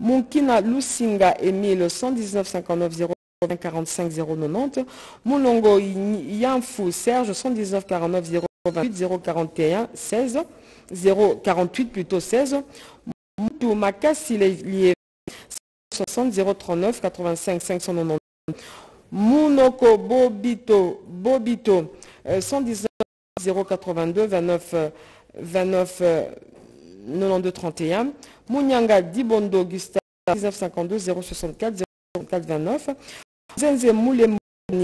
Munkina Lusinga Emile 119 59 0 45 090. Moulongo Yanfou Serge 119 49 028 041 16 048 plutôt 16. Moutou Makassi 60 039 85 590. Mounoko Bobito Bobito 119 082 29 29 92 31. Mounyanga Dibondo Gustave 1952 064 064 29. Zenze Moulemoni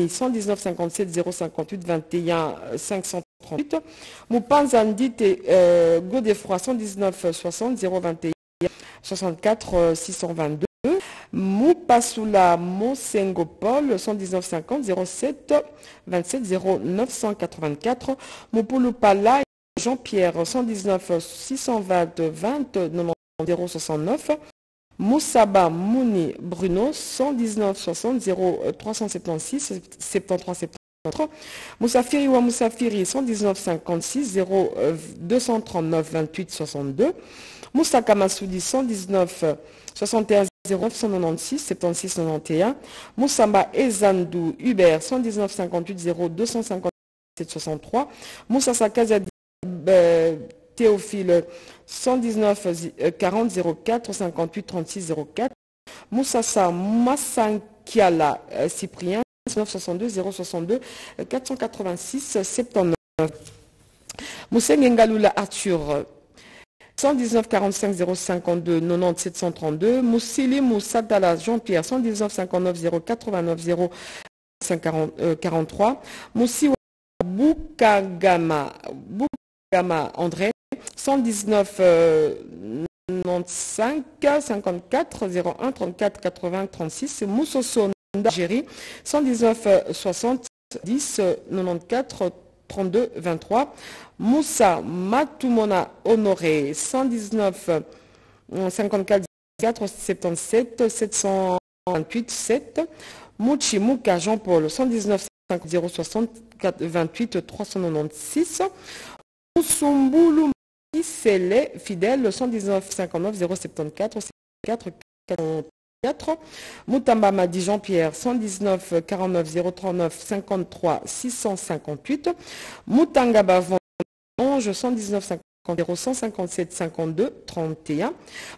119 57 058 21 538. Moupanzandite Godefroy 119 60 021 64 622. Moupassoula Monsengo Paul 119 50 07 27 0 984. Moupouloupala Jean-Pierre 119 620 20 90 069. Moussaba Mouni Bruno 119 60 0 376 73 73. Moussafiri ou Moussafiri 119 56 0 239 28 62. Moussaka Massoudi 119 61 0996 76 91. Moussamba Ezandou Hubert 119 58 0 257 63. Moussa Sakazadi Théophile 119 40 04 58 36 04. Moussassa Massankiala Cyprien 1962 062 486 79. Moussengengalula Arthur 119 45 052 90 732. Moussili Moussatala Jean-Pierre 119 59 089 0 43. Moussi Boukagama Boukagama André 119 95 54 01 34 80 36. Moussoso Algérie 119 60 10 94 32 23. Moussa Matoumona Honoré 119 54 4 77 728 7. Mouchi Mouka Jean-Paul 119 50 60 28 396. Moussoumboulou Sélé Fidèle 119 59 074 4 44. Moutamba Madi Jean-Pierre 119 49 039 53 658. Moutanga Bavon 119 50 157 52 31.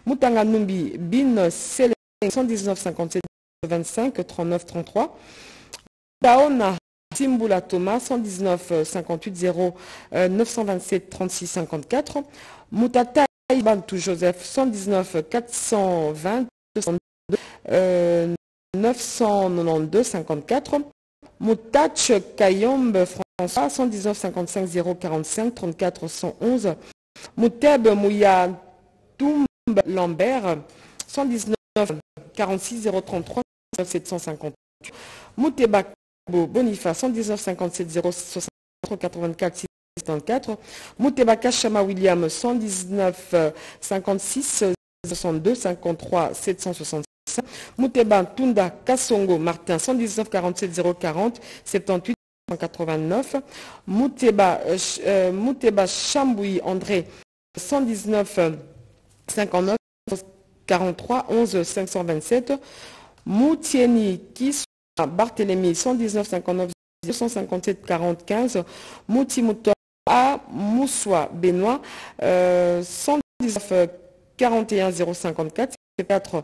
Moutanga Numbi Bin Sélé 119 57 25 39 33. Daona Timbula Thomas 119 58 0 927 36 54. Moutata Bantou Joseph 119 420 202 992 54. Moutach Kayombe François 119 55 0 45 34 111. Mouteb Mouya Toumb Lambert 119 46 033 750. Mouteba Boniface 119 57 0 84 674. Moutebaka Chama William 119 56 62 53 765. Mouteba Tunda Kassongo Martin 119 47 040 78 189. Mouteba, euh, Mouteba Chamboui André 119 59 43 11 527. Moutieni Kis Barthélemy 119 59 257 40 15. Mouti Moutor A Moussois Benoît euh, 119 41 054 4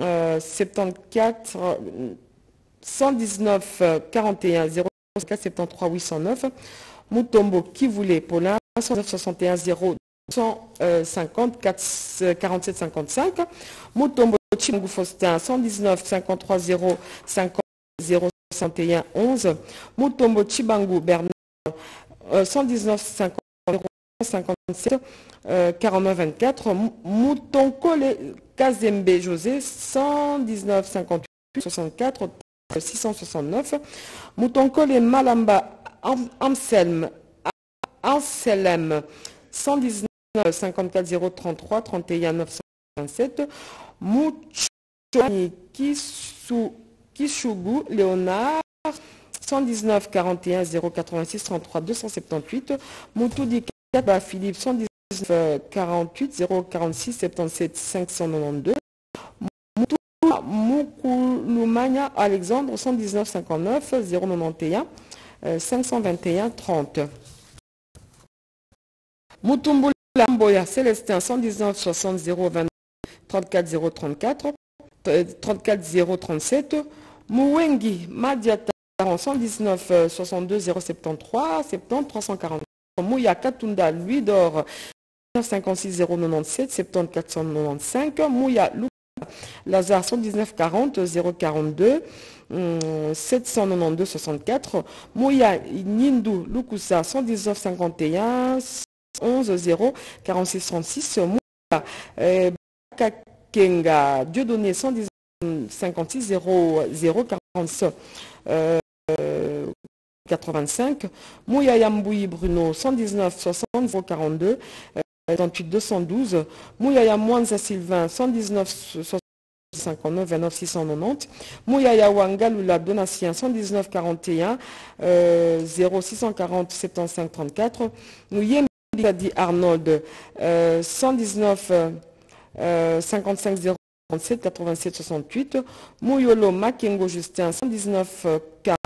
euh, 74 119 41 0 73 809 Moutombo qui voulait Paulin 161 0 150 47 55 Moutombo Chimou Faustin 119 53 0 50 061 11. Mutombo Chibangu Bernard 119 50 57 49 24. Mouton Kazembe José 119 58 64 669. Mouton Colé Malamba Anselme Anselm 119 54 033 31 927. Mouchouani Kishugu Léonard 119 41 086 33 278. Moutoudi Kaba Philippe 119 48 046 77 592. Moukoulumania Alexandre 119 59 091 521 30. Mutumbula Mboya Célestin 119 60 020 34 034 34 037 Mouwengi Madiata 119 62 073 70 340 Mouya Katunda Louis d'Or 56 097 70 495 Mouya Lazare 119 40 042 792 64 Mouya Nindu Lukusa 119 51 11 0 46 36 Mouya euh, Kenga Dieudonné 119 56 0 0 46 euh, 85 Mouya Yamboui Bruno 119 60 042 38 212 Mouyaya Mwanza Sylvain 119 59 29 690 Mouyaya Wangalula Donatien 119 41 euh, 0640 75 34 Mouyem Arnold euh, 119 euh, 55 037 87 68 Mouyolo Makengo Justin 119 40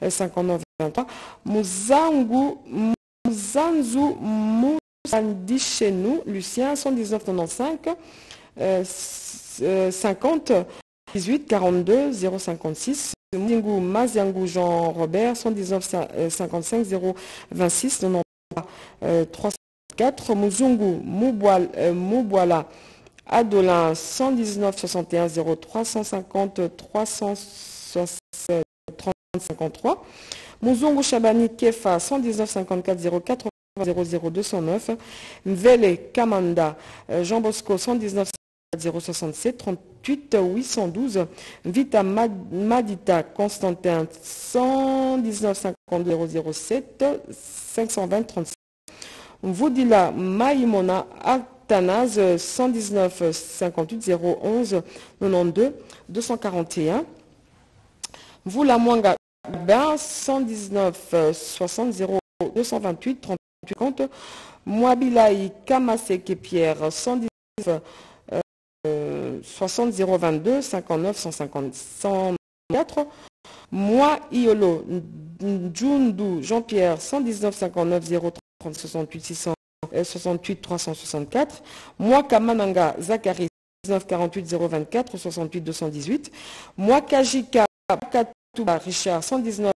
59 23 Mouzangu Zanzu Moussandichenou, Lucien, 119 95 50 18 42 056. Mingou Maziangou Jean-Robert, 119 55 026 93 304. Mouzungu Moubouala Adolin, 119 61 03 150 360 53. Mouzongo Chabani Kefa 119 54 04 00 209 Mvele Kamanda Jean Bosco 119 067 38 812 Vita Madita Constantin 119 52 007 520 36 Voudila Maïmona Athanase 119 58 011 92 241 Voula Mwanga ben 119 60 0 228 38 compte. Mwabilaï Kamaseke Pierre 119 euh, 60 022 59 150 104. Moi Iolo Njundu Jean-Pierre 119 59 0 30 68 600 68 364. Moi Kamananga Zachary 19 48 024 68 218. Moi Kajika Richard 119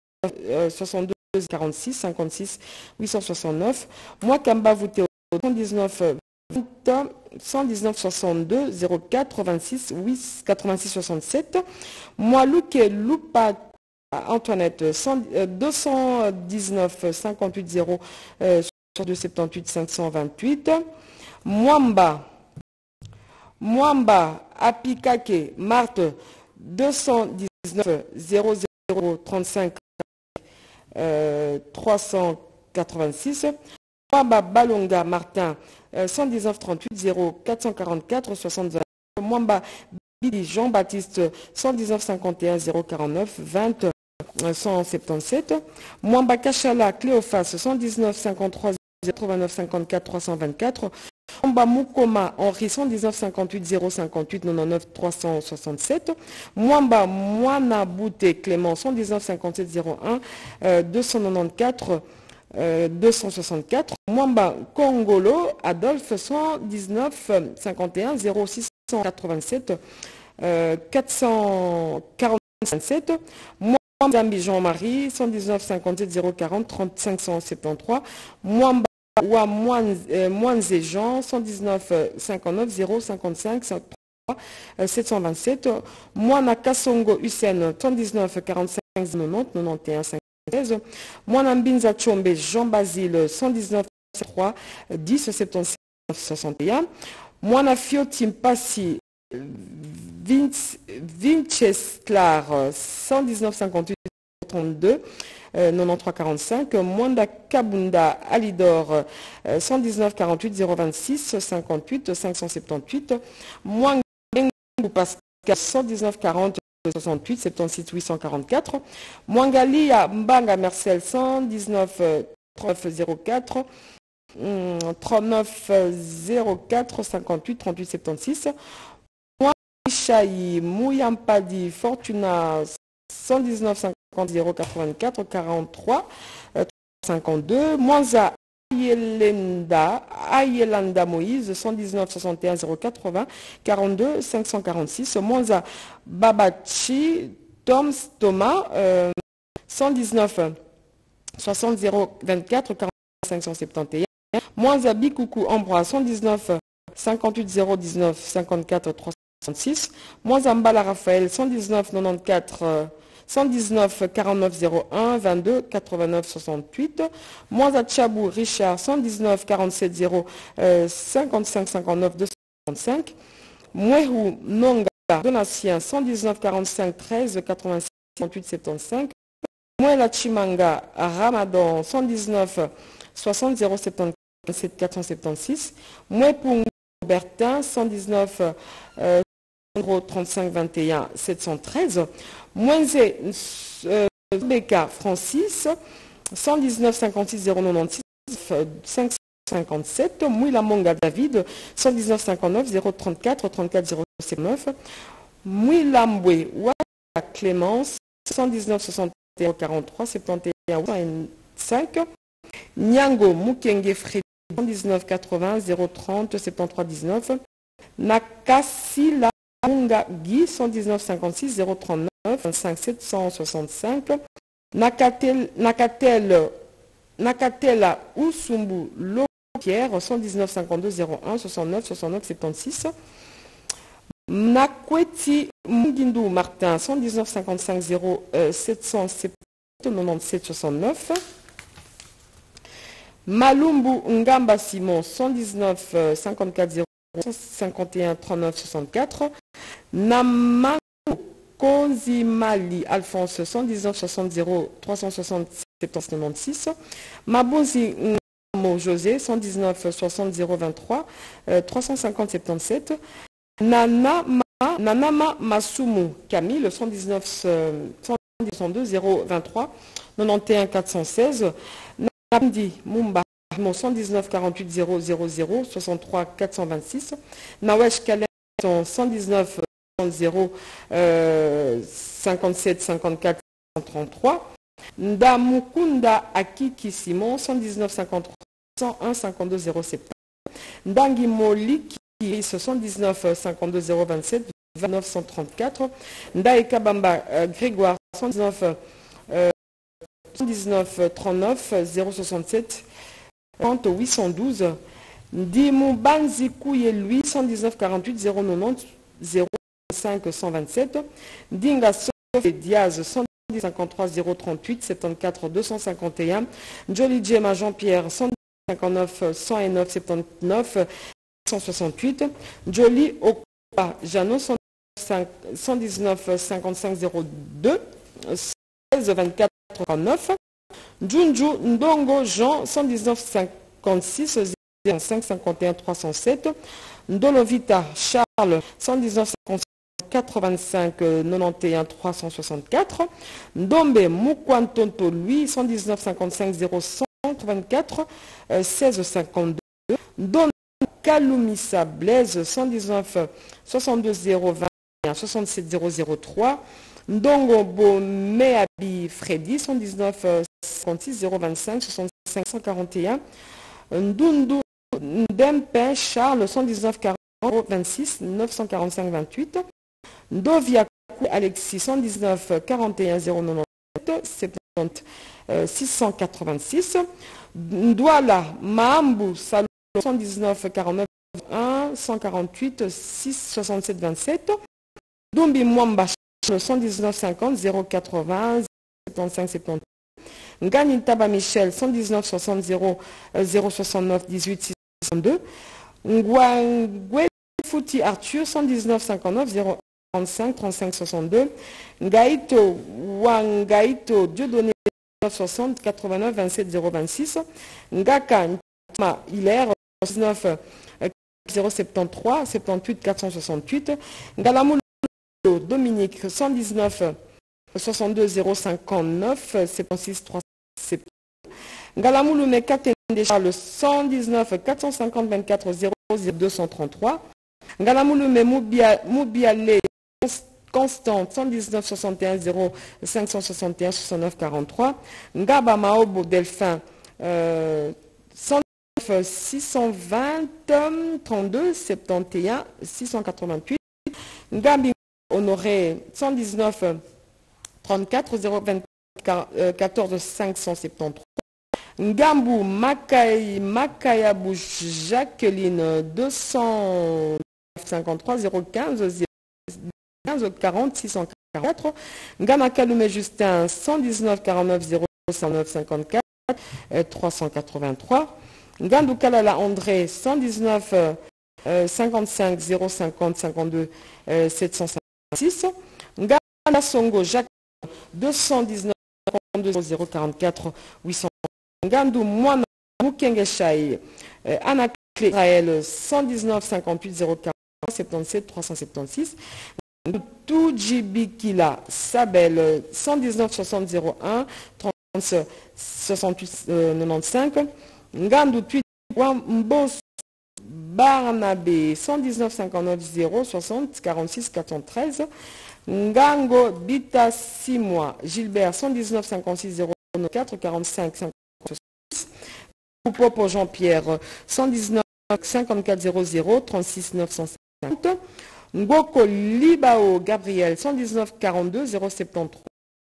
62 46 56 869. Moi Kamba Vouté 119 20 119 62 04 26 8 86 67. Moi Louke Loupa Antoinette 100, 219 58 0 62 78 528. Mwamba Mwamba Apikake Marthe 219 00 35 386. Mwamba Balonga Martin 119 38 0 444 60 Mwamba Billy Jean-Baptiste 119 51 049 20 177. Mwamba Kachala Cléophas 119 53 89 54 324. Mwamba Mukoma Henri 119 58 058 99 367. Mwamba Moana Bouté Clément 119 57 01 294 264. Mwamba Kongolo Adolphe 119 51 0687 447. Mwamba Jean-Marie 119 57 040 35 173. Mwamba Mwanze Jean 119 59 055 727. Moana Kasongo Hussein 119 45 90 91 56. Moana Mbinza Chombe Jean Basile 119 3 10 77 61. Moana Fioti Mpassi Vinchesclar 119 58 32 93 45. Mwanda Kabunda Alidor 119 48 026 58 578. Mwanga Pascal 119 40 68 76 844. Mwangalia Mbanga Marcel 119 39 04 39 04 58 38 76. Mouyampadi Mouyampadi Fortuna 119 50 084 43 52. Mwanza Ayelanda, Ayelanda Moïse, 119 61 080 42 546. Monza Babachi, Toms Thomas, 119 60 024 40 571. Monza Bikoukou Ambroise, 119 58 019 54 366. Monza Mbala Raphaël, 119 94 119 49 01 22 89 68. Moisa Richard 119 47 0 55 59 265. Mouehou Nonga Donatien 119 45 13 86 58 75. Mouela Chimanga Ramadan 119 60 0 77 476. Mouepung Bertin 119 35 21 713. Moinze euh, Beka Francis 119 56 096 557. Mouila Monga David 119 59 034 34 079. Mouila Waka Clémence 119 61 43 71 5. Nyango Mukenge Freddy 119 80 030 73 19. Nakasila Munga Guy 119 56 039 25 765. Nakatel, Nakatel, Nakatela Ousumbu Pierre 119 52 01 69 69 76. Nakweti Mungindou Martin 119 55 0 797 97 69. Malumbu Ngamba Simon 119 54 0 51 39 64. Nama Konzimali Alphonse 119 60 0 360 96. Mabonzi Mo José 119 60 023 350 77. Nanama, Nanama Masumu Camille 119 112 023 91 416. Namdi Mumba 119 48 000 63 426. Nawesh Kalem 119 0 57 54 133. Ndamukunda Akiki Simon 119 53 101 52 070. Ndangi Moliki 119 52 027 29 134. Ndae Kabamba Grégoire 119 119 39 067 30 812. Ndimoubanzi Kouye lui 119 48 090 05 127. Dinga Diaz 153 038 74 251. Jolly Gemma Jean-Pierre 159 109 79 168. Jolly Okopa Jano 119 55 02 16 24 39. Junju Ndongo Jean 119 56 05 51 307. Ndolovita Charles 119 85 91 364. Ndombe Mukwantonto lui 119 55 024 16 52. Don Kalumisa Blaise 119 62 021 67 003. Ndongo Bomeabi Freddy 119 56 025 65 141. Ndundu Ndempe Charles 119 40 26 945 28. Ndovia Alexis 119 41 097 70 686. Ndouala Mahambu Salon 119 49 1 141 148 6 67 27. Dombi Mwamba 119 50 080 75 70. Ngani Taba Michel 119 60 0 069 18 662. Ngwangwe Fouti Arthur 119 59 045 35 62. Ngaito Wangaito Dieudonné 60 89 27 026. Ngaka Ntama Hilaire 19 073 78 468. Ngalamou Dominique 119 62 059 76 370. Ngalamouloumé Katende Charles 119 450 24 0 233. Ngalamouloumé Moubialé Constant 119 61 0 561 69 43. Ngaba Maobo Delphin euh, 109 620 32 71 688. Honoré 119 34 024 14 573. Ngambou Makai, Makayabou Jacqueline 253 015 015 40 644. Ngamakalume Justin 119 49 0 109 54 383. Ngandou Kalala André 119 55 050 52 756. Ngana Songo Jacques 219 044 800. Ngandou Moana Mukengeshai Anna Israël 119 58 040 77 376. Toujibikila Sabel 119 60 01 30 68 95. Ngandou Mbos Barnabé 119 59 0 60 46 413. Ngango Bita 6 mois. Gilbert 119 56 04 45 56. Popo Jean-Pierre 119 54 00 36 950. Ngoko Libao Gabriel 119 42 073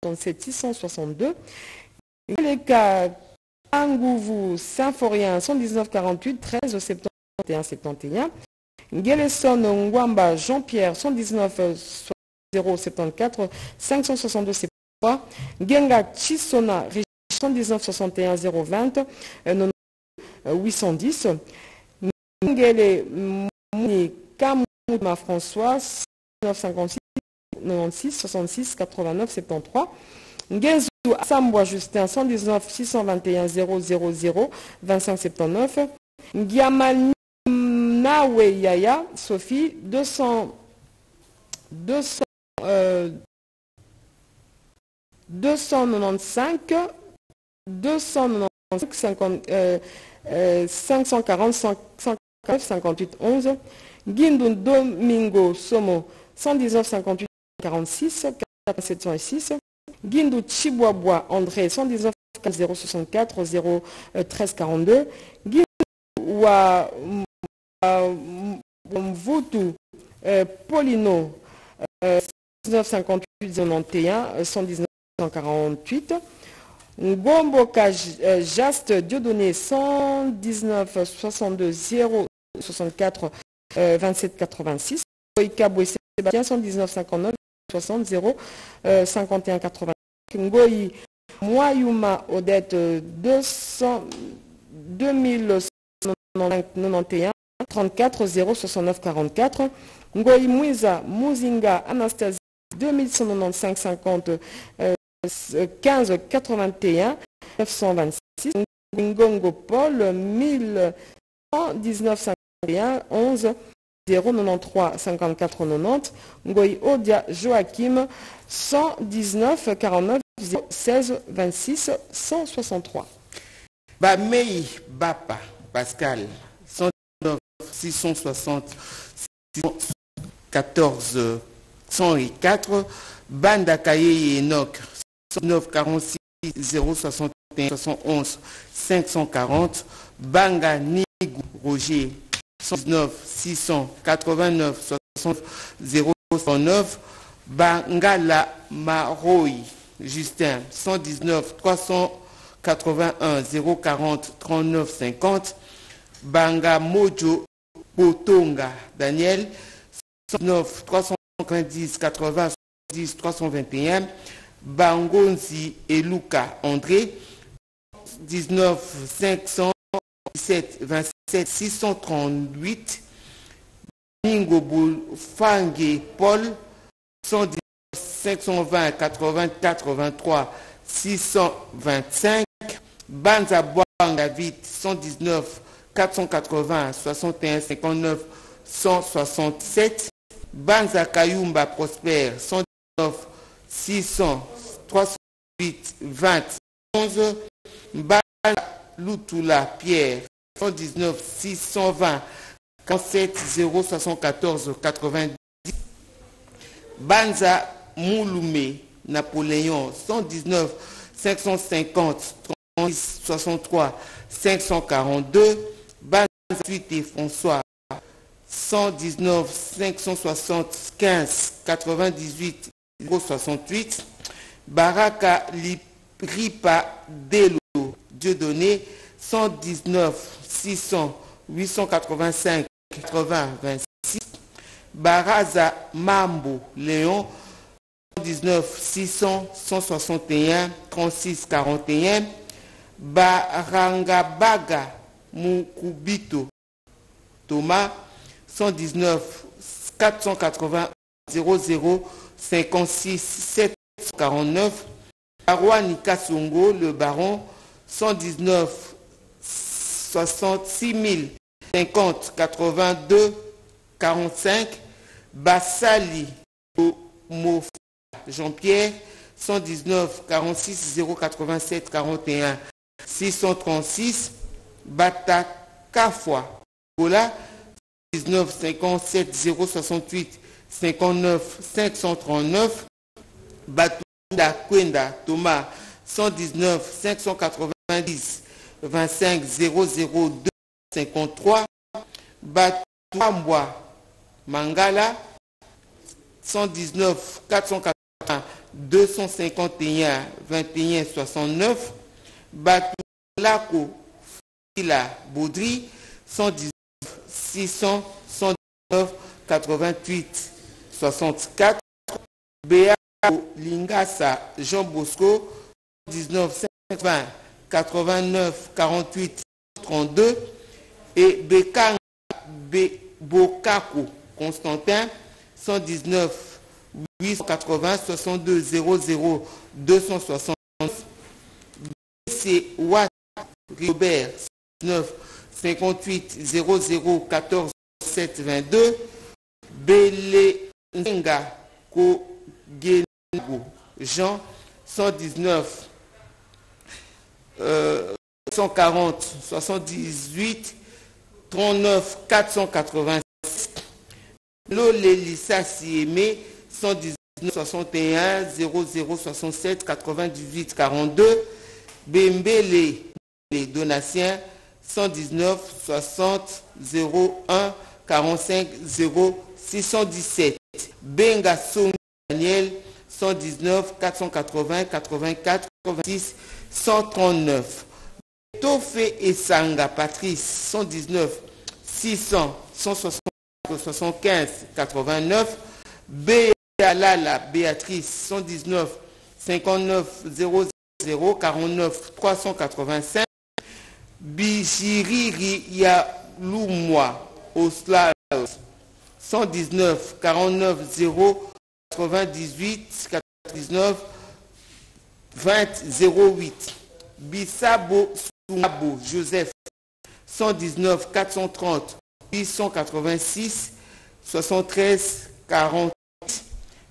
37 662. Leka Angouvou Symphorien 119 48 13 71 71. Ngeleson Ngwamba Jean-Pierre 119 074 562 73. Genga Chisona 119 61 020 810. Ngele Mouni Kamouma François 956 96 66 89 73. Ngezou Sambois Justin 119 621 000 25 79. Ngiamani Nawe Yaya Sophie 200 200 euh, 295 295 50, euh, euh, 540 149 58 11 Guindou Domingo Somo 119 58 46 706 Guindou Chiboabois André 119 064 0 13 42 Guindou Wa Mvutu Polino 1958 91 119 148 Ngombo Jaste Dieudonné 119 62 0 64 27 86 Boïka Sébastien 119 59 60 0 51 80 Ngoyi Moyuma Odette 200 2091 34 0 69 44 Ngoyi Mouiza Mouzinga Anastasie 2195 50 15 81 926 Ngongo Paul 1119 51 11 093 54 90 Ngoyi Odia Joachim 119 49 16 26 163 Bamei Bapa Pascal. 109 660 14 104 Banda Kaye Enoch 109 46 061 71 540 Banga Nigou Roger 119 689 60 009 Bangala Maroy Justin 119 381 040 39 50 Banga Mojo Botonga Daniel, 119 390 80 70 321, Bangonzi et Luca André, 19 517 27 638, Mingo Fangue Paul, 119 520 84 23 625, Banza Boang David, 119 480 61 59 167, Banza Kayumba Prosper, 119 600 308 20 11, Banza Lutula Pierre, 119 620 47 074 90, Banza Mouloumé Napoléon, 119 550 36 63 542, Et François, 119 575 98 068, Baraka Ripa Delo Dieudonné, 119 600 885 80 26, Baraza Mambo Léon, 119 600 161 36 41, Barangabaga Mukubito Thomas, 119 480 00 56 749, Arwani Kasongo, le baron, 119 66 050 82 45, Bassali Mofa Jean-Pierre, 119 46 087 41 636, Batakafwa Gola, 19 57 068 59 539, Batunda Kwenda Thomas, 119 590 25 002 53, Batouamboa Mangala, 119 480 251 21 69, Batulako Baudry, 119 600 119 88 64, Béa Lingassa Jean Bosco, 19 520 89 48 32, et Bekanga Bokako Constantin, 119 880 62 00 260 c'est Watt Robert 9 58 00 14 7 22 Belenga Jean 119 euh, 140 78 39 486 Lolelissa Siemé 119 61 00 67 98 42 Bembele les Donatiens 119 60 01 45 0 617 Benga Daniel 119 480 84 86 139 Tofé et Sanga Patrice 119 600 160 75 89 Béalala Béatrice 119 59 00 49 385 Bijiriri Yaloumois Osla 119 49 0 98 99 20 08 Bissabo Soumabo Joseph 119 430 886 73 40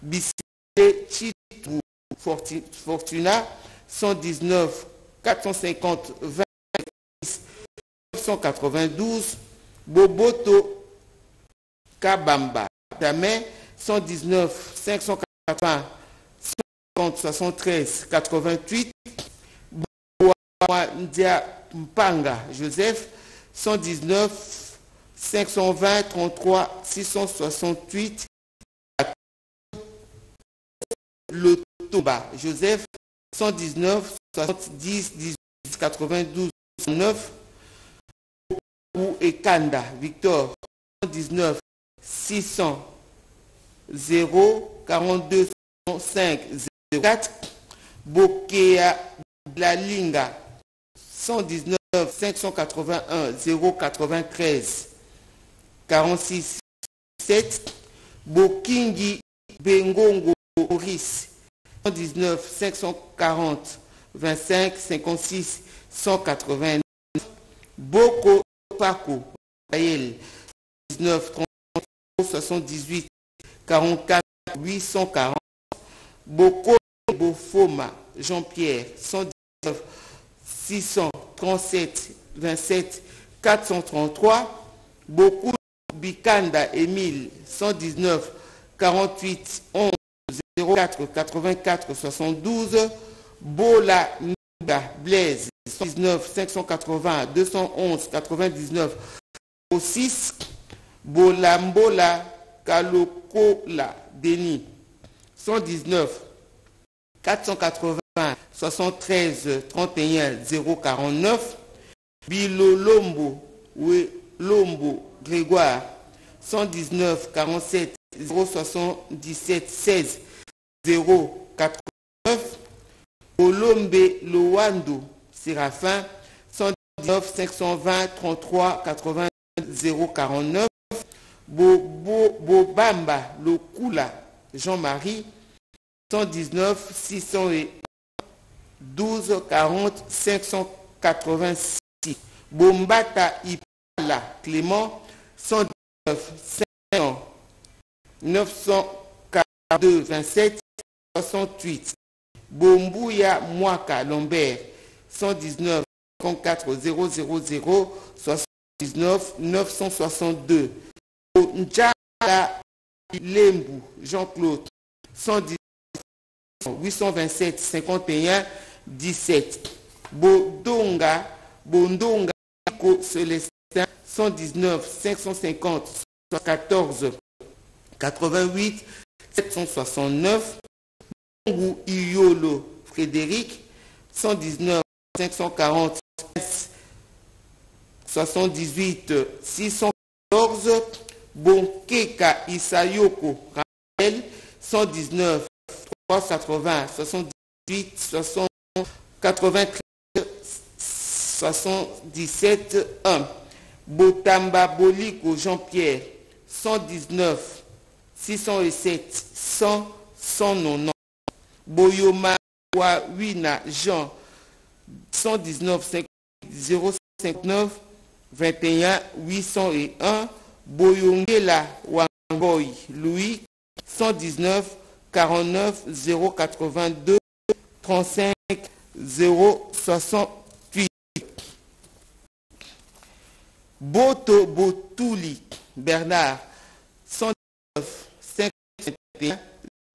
Bissé Fortuna 119 450 20 992 Boboto Kabamba Damé 119 580 50 73 88 Boandia Mpanga Joseph 119 520 33 668 Le Toba Joseph 119 70 18 92 9 et Kanda Victor 119 600 0 42 5 04 Bokea Blalinga 119 581 093 46 7 Bokingi Bengongo Maurice 119 540 25 56 189 Boko Paco Raël 19 30 78 44 840 Boko Bofoma Jean-Pierre 119 637 27 433 Beaucoup Bikanda Émile 119 48 11 04 84 72 Bola Blaise 119 580 211 99 6 Bolambola Kalokola Denis 119 480 73 31 049 Bilolombo Lombo Grégoire 119 47 077 16 089 Olombe Loando Séraphin 119 520 33 80 049 Bobamba Lokula Jean-Marie 119 601 12 40 586 Bombata Ipala Clément 119 500 942 27 68 Bombouya Mwaka Lambert 119 54 000 79 962 Njala Lembu Jean-Claude 119 827 51 17 Bodonga Bondonga Célestin 119 550 14 88 769 Bongo Iolo Frédéric 119 540 78 614 Bonkeka Isayoko Raphaël 119 380 78 60 93 77 1 Botamba Boliko Jean-Pierre 119 607 100 190 Boyoma Wawina Jean 119 059 21 801 Boyongela Wangoy Louis 119 49 082 35 068 Boto Botuli Bernard 119 51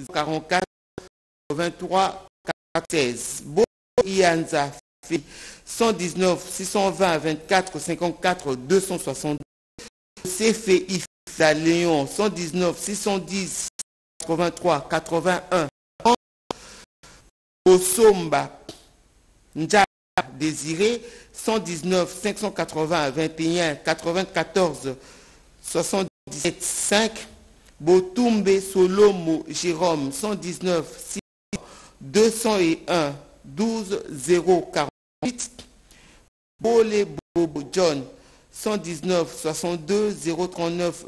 44 23 16 Bo Ianza 119 620 24 54 262 Cfé Ifsa Léon 119 610 83 81 Osomba Ndja Désiré 119 580 21 94 77 5 Botumbe Solomo Jérôme 119 6 201 12 048 Bolé Bobo John 119 62 039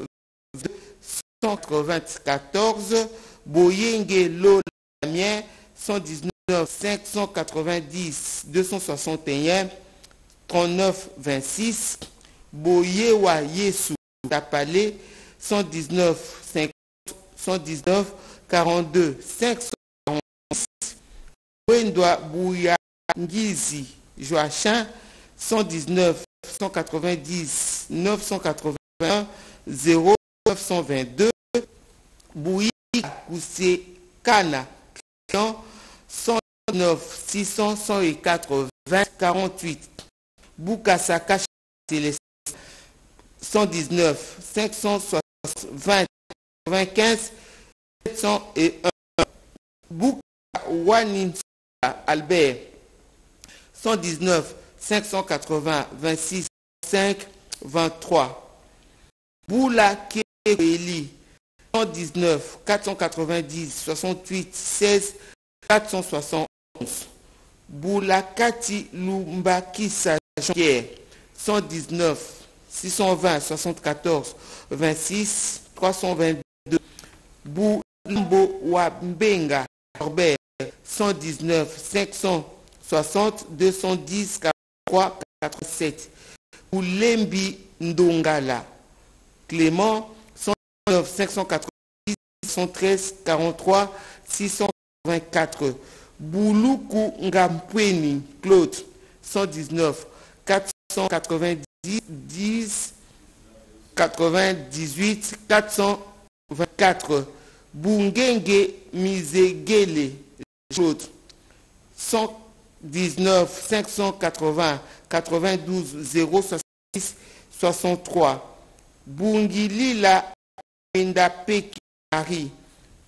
194 Boyenge Lola Damien 119 590 261 39 26 Boyewa Yesu Tapale 119 50 119 42 546 Wendwa Bouya Ngizi Joachim 119 190 981 0 922 Bouya Koussé Kana 109 600 104 20 48 Boukasaka Célestin 119 520 95 701 Bouka Albert 119 580 26 5 23 Boula Kéréli, 119 490 68 16 471. Boulakati Lumbakisa Jean-Pierre, 119 620 74 26 322. Boulambo Wambenga Norbert, 119 560 210 43 87. Boulembi Ndongala Clément, 109 590 113 43 624. Bouloukou Ngampweni Claude, 119 490 10 98 424. Bungenge Mizegele Claude, 119 580 92 066 63. Bungilila Endapeki Marie,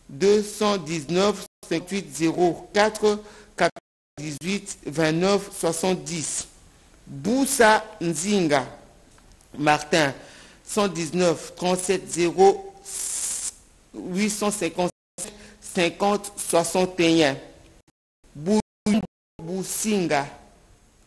219 58 04 98 29 70. Boussa Nzinga Martin, 119 37 0 855 50 61. Boussinga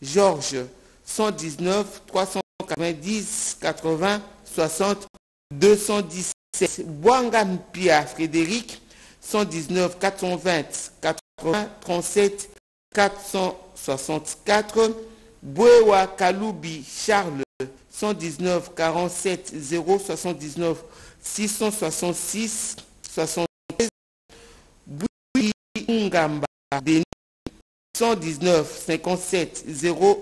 Georges, 119 390 80 60 217. Bouanga Mpia Frédéric, 119 420 80 37 464. Bouewa Kaloubi Charles, 119 47 0 79 666 73. Boui Ngamba Denis, 119 57 0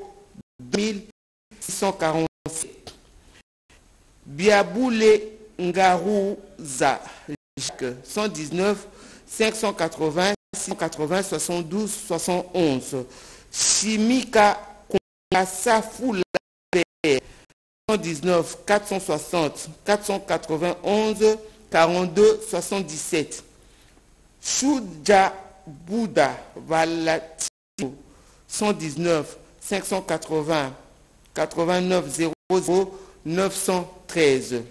2647. Biaboule Ngarouza Jacques, 119 580 680 72 71. Chimika Kongasafoula 119 460 491 42 77. Chouja Bouddha Valatino 119 580 89 00 913.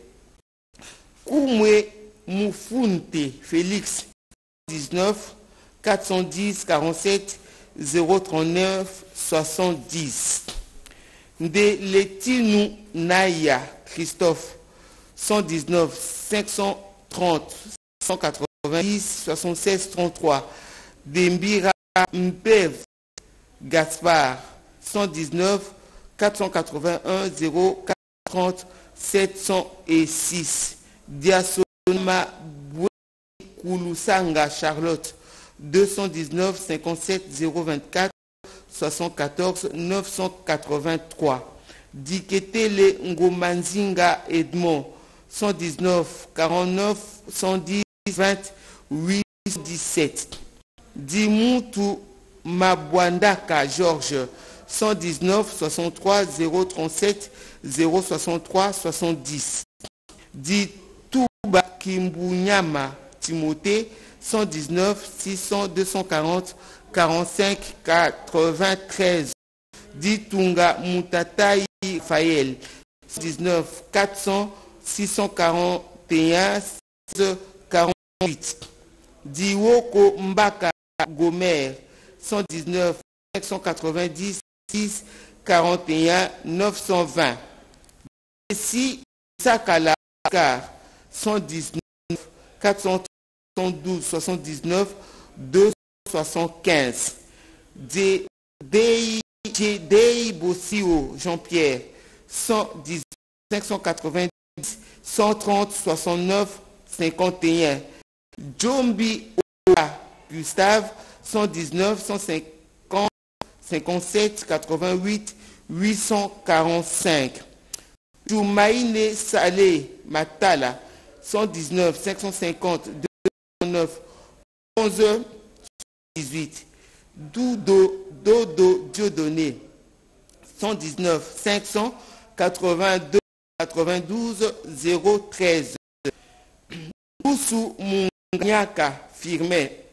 Koumwe Moufounte Félix 19 410 47 039 70. De Letinou Naya Christophe 119 530 190 76 33. Dembira Mpev Gaspard 119 481 040 706. Diasoma Koulousanga Charlotte 219 57 024 74 983. Diketele Ngomanzinga Edmond 119 49 110 20 817. Dimutu Mabwandaka Georges 119 63 037 063 70. Ditouba Kimbunyama Timothée 119 600 240 45 93. Ditunga Mutatai Fael 119 400 641 48. Diwoko Mbaka Gomer 119 590 6 41 920. Ici, Sakala 119 412 79 275. Dei Bossio Jean-Pierre 119 590 130 69 51. Jombi Ola Gustave 119 150 57 88 845. Toumaïne Salé Matala 119 550 209 11 18. Doudo Dodo Dieudonné 119 500 82 92 013. Oussou Munganyaka Firmet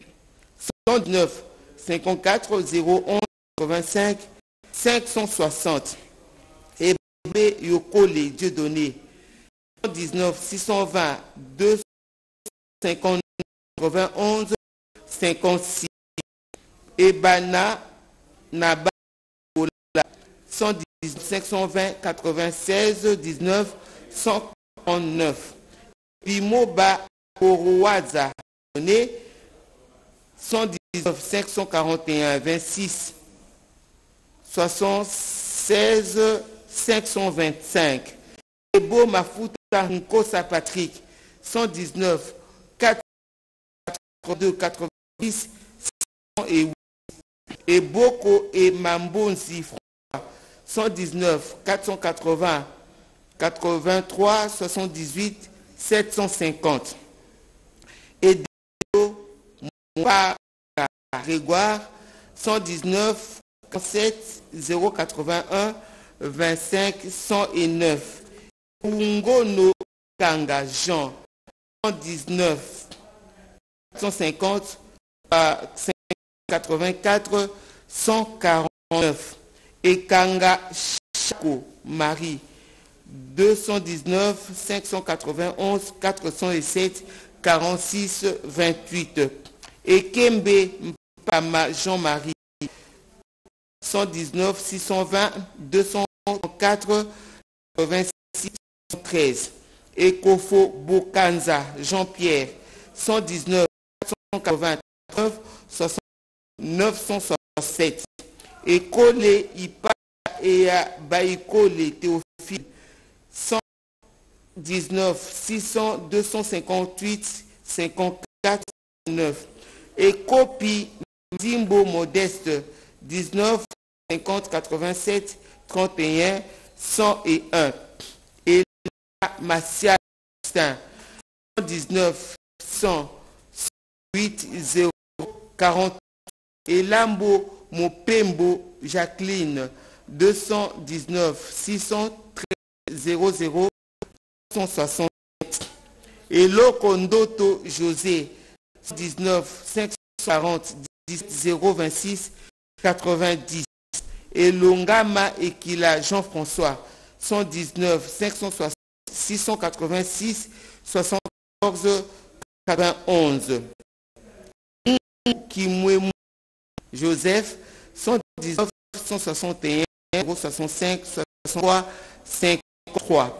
119 54 011 85 560. Et Yokole Dieudonné 119 620 250 91 56 Ebana Naba 110 520 96 19 139 Bimoba Orowaza 119 541 26 76 525 Ebo Mafuta Nkosa Patrick 119 482 90 108 Eboko et Mambonzi 119 480 83 78 750 et Moua Grégoire 119 7 081 25 109 Ungono Kanga Jean 119 150 84 149 Ekanga Chako Marie 219 591 407 46 28 Ekembe Mpama Jean-Marie 119 620 204 86 13 Ekofo Bokanza Jean-Pierre 119 489 967 Ekole Ipa et Baïkole Théophile 119 600 258 54 9 Ekopi Dimbo Modeste 19 50 87 31 101 et Massia 119 100 8 0 40 et Lambo Mopembo Jacqueline 219 613 00 160 et Lokondoto José 19 540 026 90 et Longama Ekila Jean-François 119 560 686 74 91 Kimwemu Joseph 119 161 065 63 53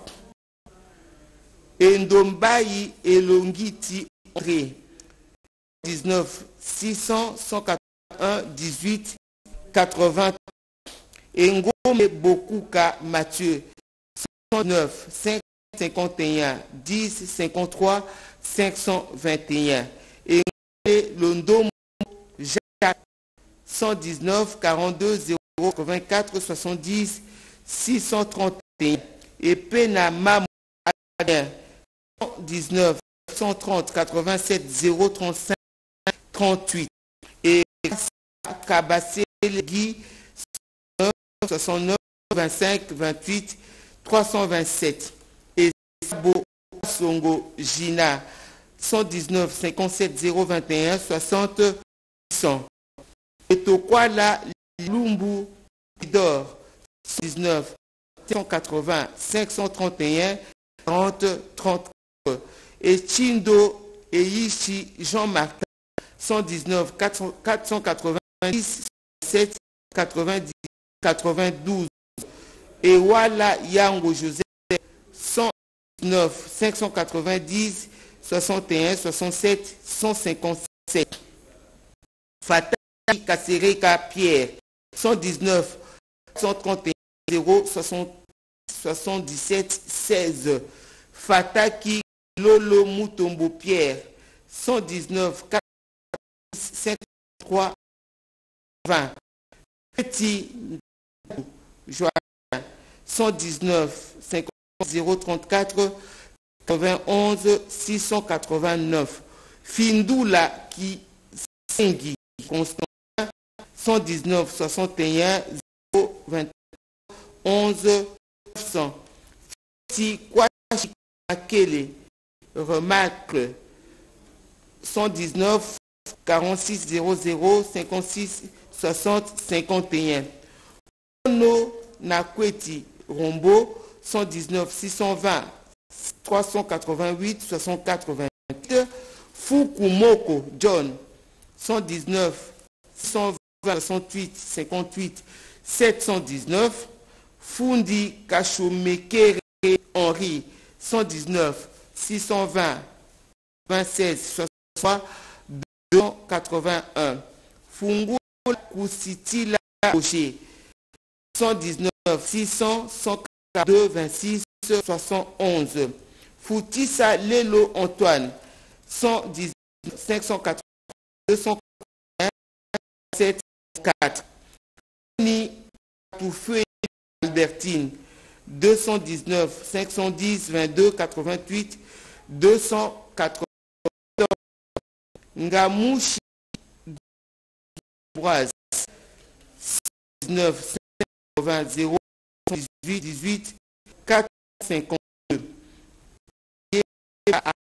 Endombayi Elongiti 19 600 181 18 80 Engome Bokuka Mathieu 109 551 10 53 521 Engome Londomo Jacques 119 42 0 84 70 631 et Penama 119 130 87 035 38 et Kabassé Guy 69 25 28 327 et Sabo Songo Gina 119 57 021 60 100 et Tokwala Lumbu Idor 19 180 531 30 30 et Chindo Eishi Jean-Martin 119 490 7 90 92 et Wala Yango Joseph 119 590 61 67 157 Fatah Kassereka Pierre 119 131 0 77 16 Fataki Lolo Moutombo Pierre 119 53 20 Petit Joanne 119 50 034 91 689 Findula qui Sengi Constant 119 61 020 11 900 Petit Kwashi Akele remarque 119 46 00 56 60 51 Ono Nakweti Rombo 119 620 388 64 28. Fukumoko John 119 128 58 719. Fundi Kachomekere Henri 119 620 26 63 281. Fungo Kusitila Rocher 119 600 142 26 71. Foutissa Lelo Antoine 119 580 247 4. Ni Albertine 219 510 22 88 280 Ngamouchi Boise 19 80 0 18 18 452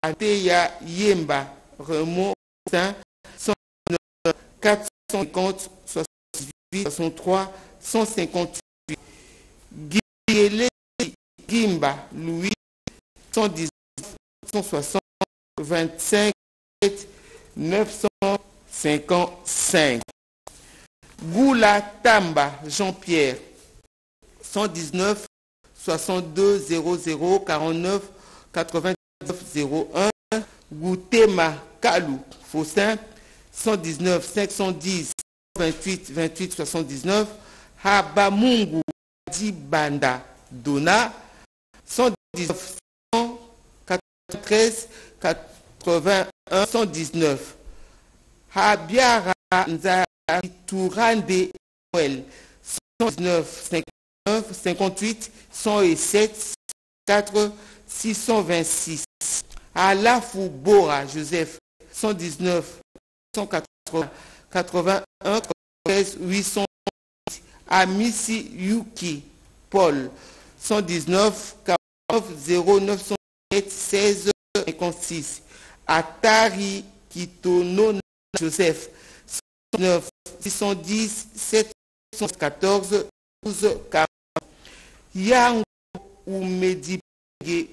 Ateya Yemba Remont 109 450 68 63 158 Guillet Gimba Louis 119 160 25 955 Goula Tamba Jean-Pierre 119 62 00 49 89 01 Goutema Kalou Faustin 119 510 28 28 79 Habamungu Dibanda Dona 119 193 81 119 Habiara Noël 119 59 58 107 4 626 Alafou Bora Joseph 119 180 81 13 800 Amissi Yuki Paul 119 49 0907 16 56 Atari Kitono Joseph 109 610 714 12 40 Yang Oumedi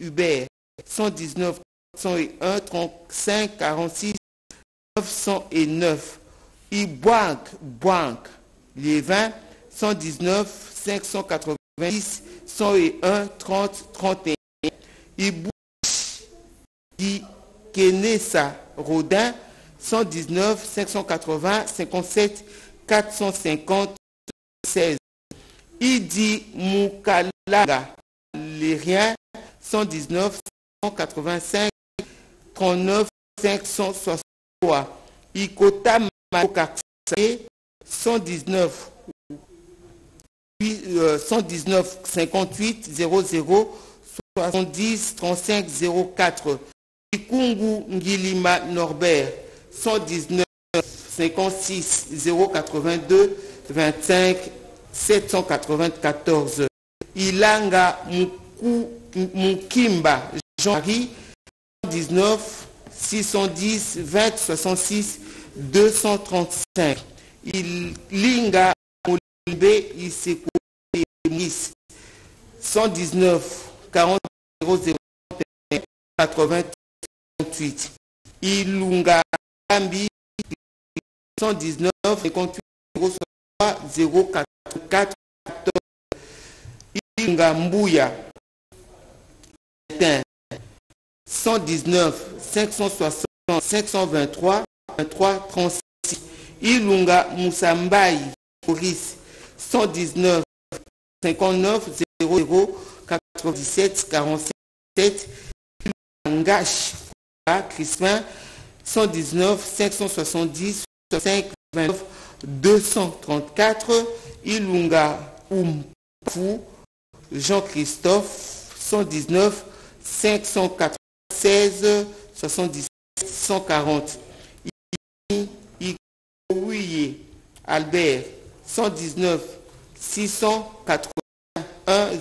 Hubert 119 101 35 46 909 Ibouank Bouank Lévin 119 590 101 30 31 Ibouch Di Kenessa Rodin 119 580 57 450 16 Idi Moukalaga Lérien 119 185 39 563 Ikota Makokaksaye 119 119 58 00 70 35 04 Ikungu Ngilima Norbert 119 56 082 25 794 Ilanga Muku, Mukimba Jean-Marie 119 610 20 66 235 Ilinga Molimbe Iseko 119 40 00 88 Ilunga Ambi 119 58 0 04 Ilunga Mbouya 119 560 523 23 36 Ilunga Moussambaï Maurice 119 59 00 97 47 Ngash Crispin 119 570 65 29 234 Ilunga Oumfou Jean-Christophe 119 596 77 140 Ikoouye Albert 119 681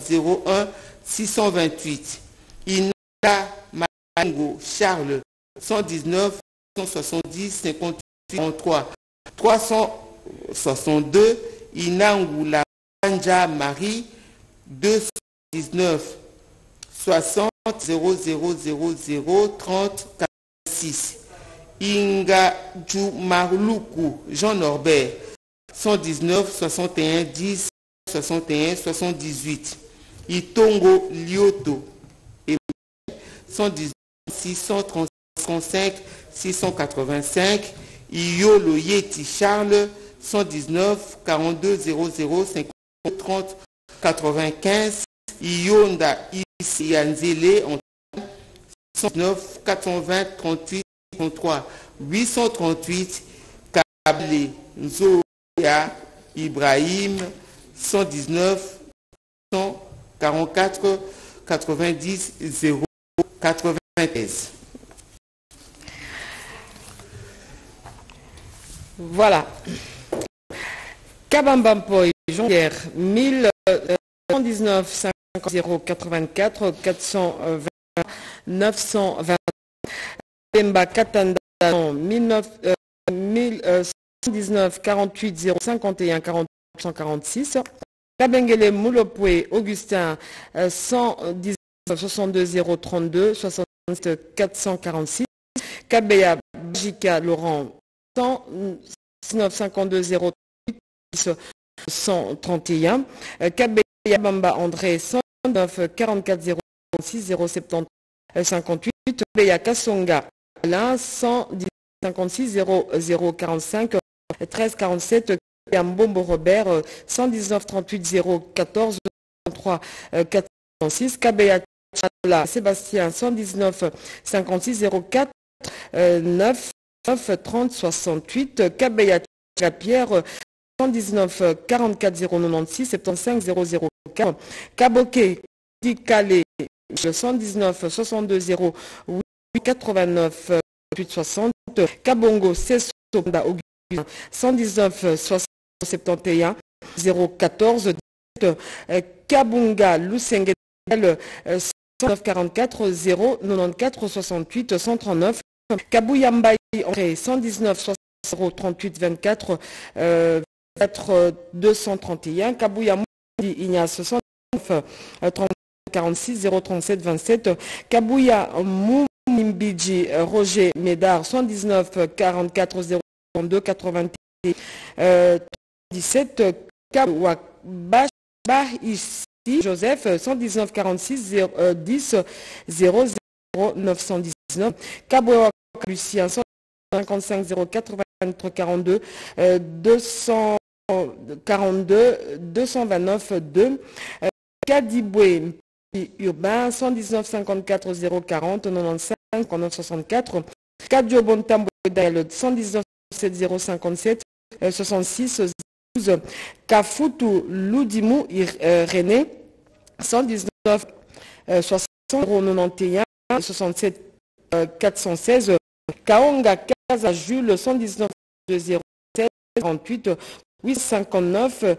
01 628 Inada Charles 119 170 58 33 362 Inangula Banja Marie 219 60 0000 30 46. Inga Jumaluku Jean Norbert 119 61 10 61 78. Itongo Lioto 119 635 685. Iolo Yeti Charles 119 42 00 50 30 95. Ionda Isianzele en 109 420 38 33 838 Kablé Nzoya Ibrahim 119 144 90 0 93. Voilà. Kabambampoy, Jean-Pierre, 1119 50 084 420 920 Bemba Katanda 1919 48 051 40 146 Kabengele Moulopwe Augustin 119 62 032 67 446 Kabeya Bajika Laurent 119 52 038 131 Kabeya Bamba André 109 44 036 070 58 Kabeya Kasonga Alain 110 56 0045 13 47 Mbombo Robert 119 38 014 3 406 Kabeya Sébastien 119 56 04 9 9 30 68 Kabeya Pierre 119 44 096 75 004 Kaboke Dikale 119 62 0 89 860 Kabongo Sesonda Augustin 119 71 014 Kabunga Lusengel 144 0 94 68 139 Kabouyambaï 119 038 24 4 231 Kabouyamou Ignace 69 30 46 037 27 Kabouya Moumimbidji Roger Médard 119 44 032 90 17 Kabouya ici Joseph 119 46 10 00 919 Kabouya Lucien 155 083 42 242 229 2 Kadibwe urbain 119 54 040 95 964 Kadio Bontambo 119 7057 66 12 Kafutu Loudimu René 119 60 91 67 416 Kaonga Kaza Jules 119 07 38 859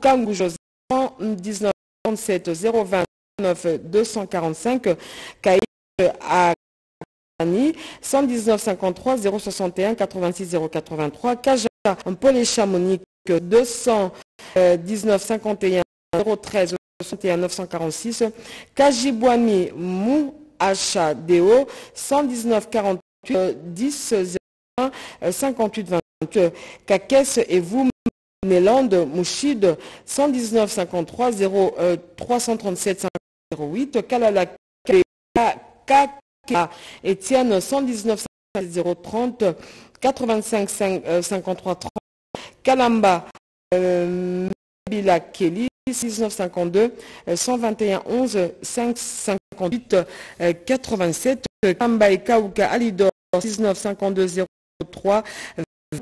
Kangu Joseph 119 37 029 245 Kaï à 119 53 061 86 083 Kaja Paul Chamonix 219 51 013 61 946 Kajibouani Mou HDO 119 48 10 01 58 28 Kakes et vous Néland Mouchid 119 53 0 337 08 Kalala Kaka Etienne 119 030 85 53 30 Kalamba Bila Kelly 1952 121 11 558 87 Kamba et Kauka Alidor 19 52 03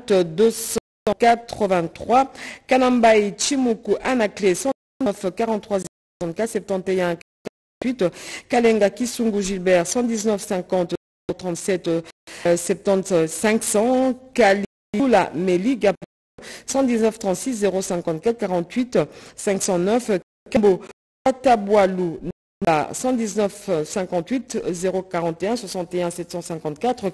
283 Kanambaï Chimuku Anakle 109 43 74 71 48 Kalenga Kisungu Gilbert 119 50 37 70 500 Kalila Meli 119 36 054 48 509 Kambo Ataboalou 119 58 041 61 754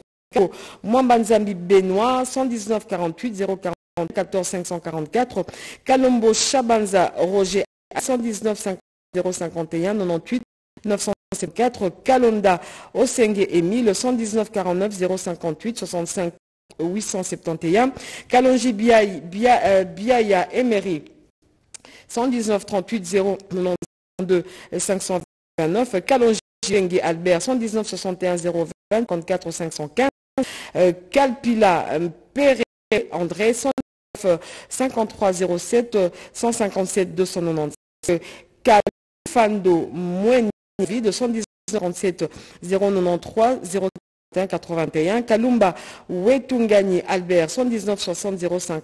Mwambanzambi Benoît 119 48 040 14 544 Kalombo Chabanza Roger 119 051 98 900 4 Kalonda Osenge Emile 119 49 058 65 871 Kalonji Biaya Emery 119 38 092 529 Kalonji Albert 119 61 020 54 515 Kalpila Péré André 119 53 07 157 295 Kalfando Mouen de 119 093 081 81 Kalumba Wetungani Albert 119 60 050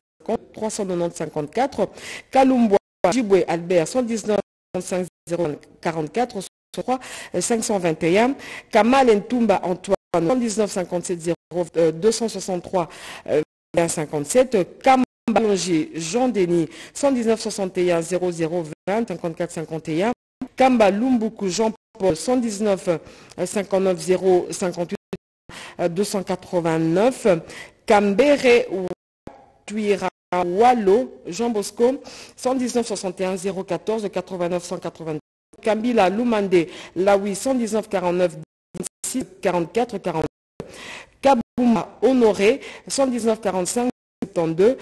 390 54 Kalumba Jibwe Albert 119 5 044 3 521 Kamal Ntumba Antoine 119 57 0 263 57 Kambalongi Jean Denis 119 61 00 20 54 51 Kamba Lumbuku Jean 119 59 0 58 289 Cambere Tuira Wallo Jean Bosco 119 61 014 89 180 Kambila Lumande Lawi 119 49 6 44 42 Kabouma Honoré 119 45 72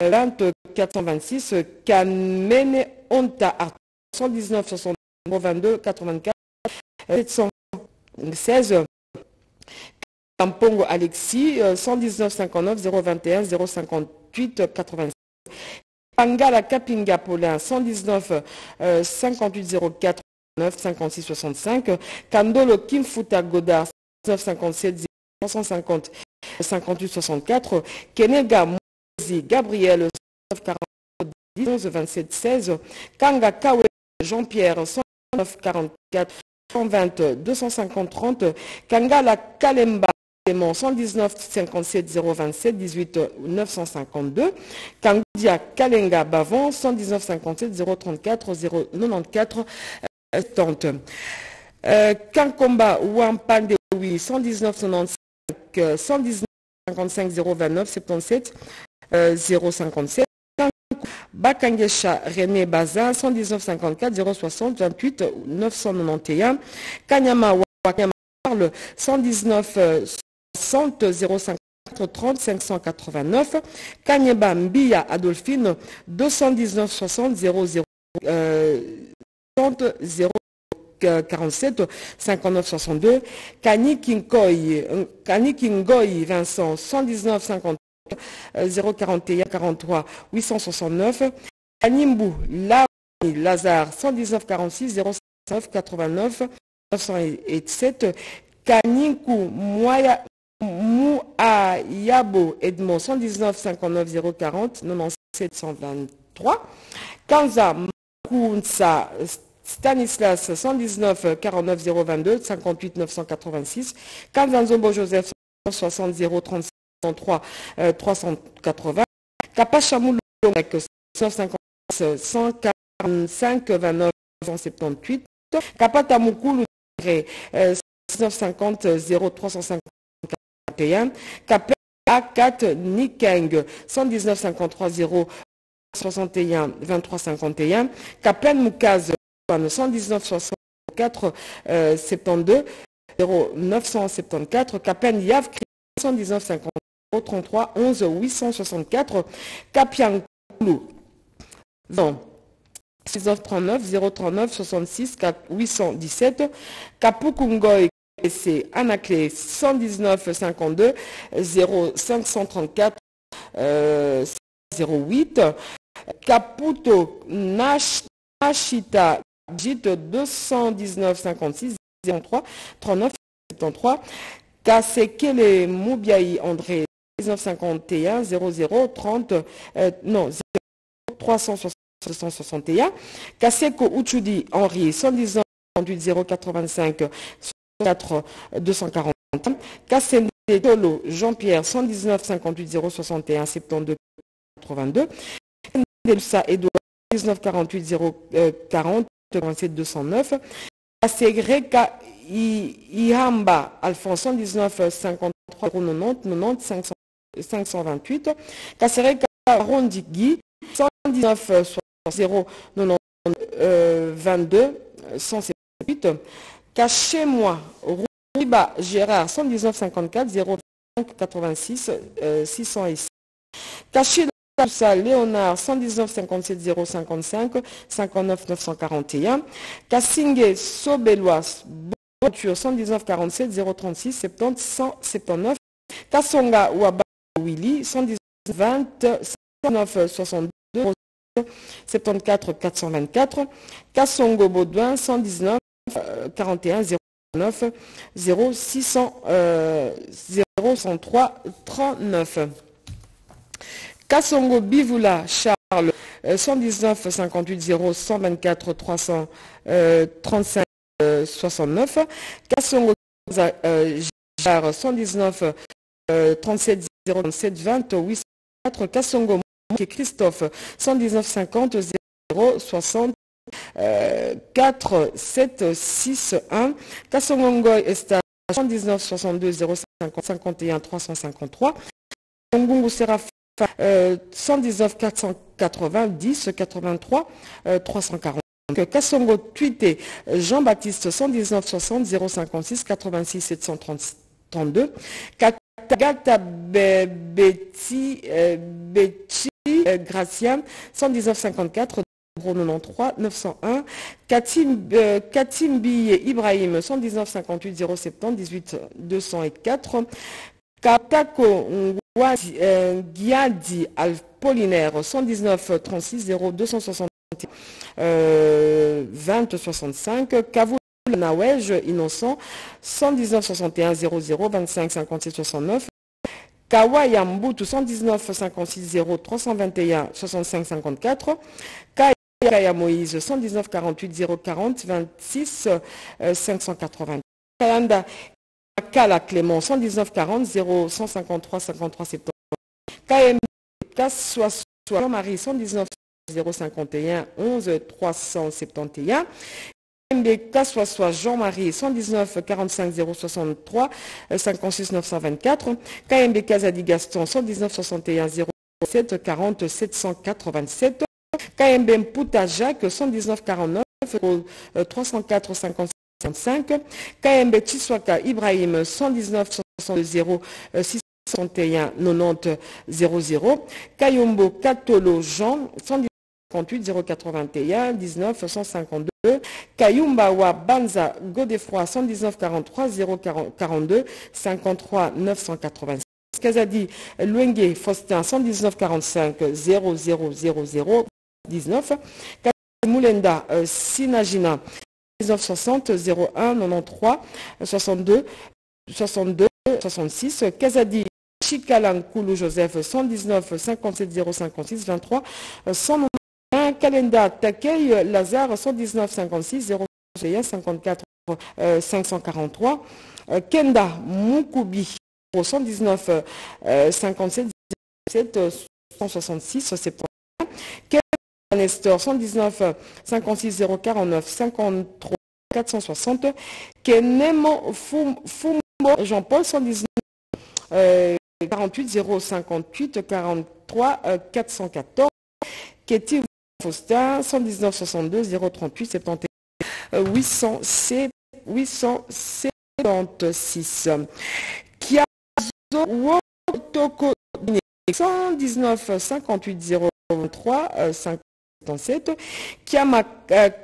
20 426 Kamene Onta 119 60 22 84 716 Campongo Alexis 119 59 021 058 86 Pangala Kapinga Paulin 119 58 04 9 56 65 Kandolo Kimfuta Godard 1957 350 58 64 Kenega Mozi Gabriel 40 11 27 16 Kanga Kawe Jean-Pierre 109 44 120 250 30 Kangala Kalemba 119 57 027 18 952 Kangudia Kalenga Bavon 119 57 034 094 70 Kankomba Wampande 119 95 119 55 029 77 057 Bakangesha René Bazin 119 54 060 28 991 Kanyama Wakanyama Parle 119 60 050 30 589 Kanyeba Mbia Adolphine 219 60 00 30 0 47 59 62 Kani Kinkoy Kani Kingoy Vincent 119 50 041 43 869 Animbou Lazare 119 46 05 89 907 Kaninku Moya Mouayabo Edmond 119 59 040 97 123 Kanza Makunsa Stanislas 119 49 022 58 986 Kanzanzombo Joseph 60 036 3 380 Kapachamou 150 145 29 178 Kapatamoukoulou 950 0351 Kapé A4 Nikeng 119 53 0 61 23 51 Kapen Moukaz 119 64 72 0 974 Kapen Yav 119 50 33 11 864 Kapiankoulou 639 039 66 817 Kapukungoy c'est Anaclé 119 52 0534 08 Caputo Nashita JIT 219 56 03 39 73 Kasekele Moubiaï André 1951 00 30 non 361 Kaseko Uchudi Henri 119 085 4 240 Kassende Tolo Jean-Pierre 119 58 061 72 82 Delsa Edouard 19 48 040 87 209 Kasegre Ihamba Alphonse 119 53 90 90 528 Kasere Rondigui 119 0 90 22 178 Chez moi, Riba Gérard 119 54 05 86 606. Caché Léonard 119 57 055 59 941. Kassingé Sobelois voiture 119 47 036 70 179. Kassonga Waba Willy 119 20 59 62 74 424. Kassongo Baudouin 119 41 09 0600 003 39. Kassongo Bivoula Charles 119 58 0 124 335 69. Kassongo euh, 119 37 07 20 804 Kassongo et Christophe 119 50 0 60 4 7 6 1 Kassongo Esta 119 62 050 51 353 Kongungu Seraphin euh, 119 490 83 340 Kassongo Tuité Jean-Baptiste 119 60 056 86 732 Gactabetti Graciam, 11954 93 901 Katim, euh, Katimbi Ibrahim 119 070 18 204 Katako euh, Giadi Apollinaire 119 36 0 261 20 65 Nawej Innocent 119 61 00 25 57 69 Kawaya Mboutou 119 56 0 321 65 54 Kaya Moïse 119 48 0 40 26 580 Kayanda Kala Clément 119 40 0 153 53 70 KM Jean-Marie 119 051 11 371 KMB Kassois Jean-Marie 119 45 063 56 924 KMB Kazadi Gaston 119 61 07 40 787 KMB Mpouta Jacques 119 49 304 56 5. KMB Chiswaka Ibrahim 119 0 661 90 00. Kayombo Katolo Jean 158 081 19 152. Kayumbawa Banza Godefroy 119 43 042 53 986. Kazadi Luenge Faustin 119 45 0000 19. Moulenda Sinagina 1960 01 93 62 62 66 Kazadi Chikalankulu Joseph 119 57 056 23 191 Kalenda Takei Lazare 119 56 0 54 543 Kenda Mukubi 119 57 17 166 71 Nestor 119 56 049 53 460 Kenemo Fumbo Jean-Paul 119 48 058 43 414 Ketty Faustin 119 62 038 71 800 876 Kiazo Wotoko 119 58 023 5 77. Kiama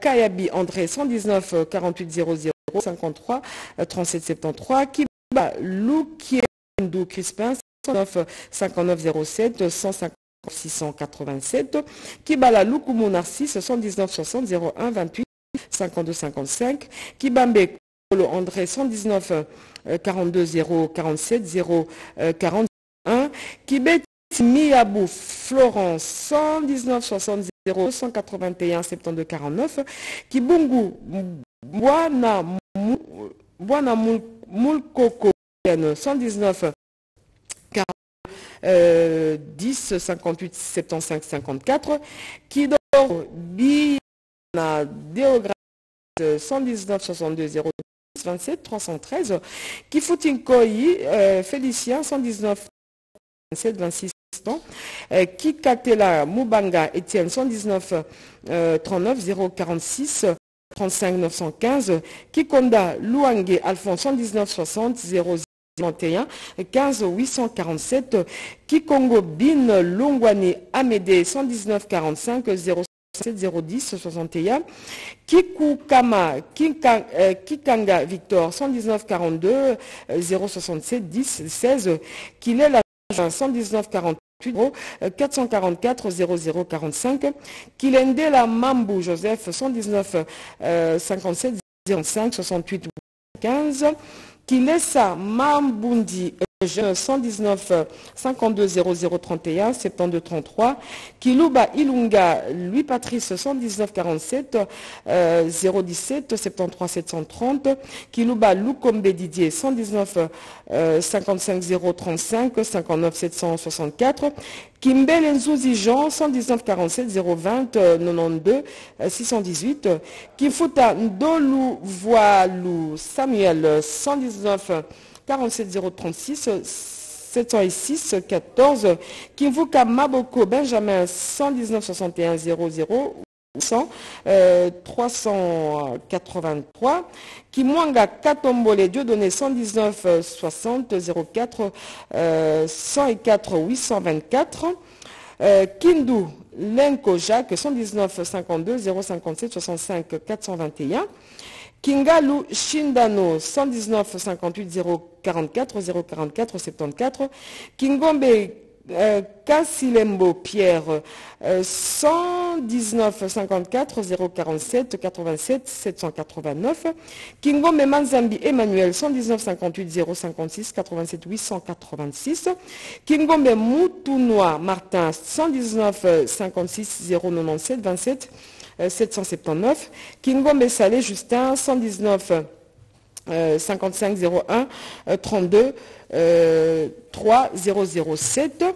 Kayabi André 119 48 00 53 37 73. Kiba Lukiendo Crispin 109 59 07 150 687. Kibala Lukumu Narcisse 119 60 01 28 52 55. Kibambe Kolo André 119 42 0 47 0 41. Kibet Miabou Florence 119 60 0 181 72 49 Kibungu Bwana Bwana Mulkoko 119 40 10 58 75 54 Kidor Bina Déographie 119 62 0 27 313 Kifutinkoyi Félicien 119 27 26 Kikatela Mubanga Etienne 119 39 046 35 915, Kikonda Louangue Alphonse 119 60 001 15 847, Kikongo Bin Longwane Amédée 119 45 07 010 61, Kikukama Kikanga Victor 119 42 067 10 16, Kilela 119 48 444 0045 Kilendela Mambou Joseph 119 57 05 68 15 Kinesa Mambundi 119 52 00 31 72 33 Kiluba Ilunga Louis Patrice 119 47 017 73 730 Kiluba Lukombe Didier 119 55 035 59 764 Kimbel Nzouzi Jean 119 47 020 92 618 Kifuta Ndolu Voilou Samuel 119 47 036 706 14 Kimvuka Maboko Benjamin 119 61 00 100 383 Kimwanga Katombole Dieudonné 119 60 04 104 824 Kindu Lenko Jacques 119 52 057 65 421 Kingalu Shindano 119 58 044 044 74 Kingombe euh, Pierre euh, 119 54 047 87 789 Kingombe Manzambi Emmanuel 119 58 056 87 886 Kingombe Moutounoi Martin 119 56 097 27 779. Kingombe Salé Justin 119 55 01 32 3 007.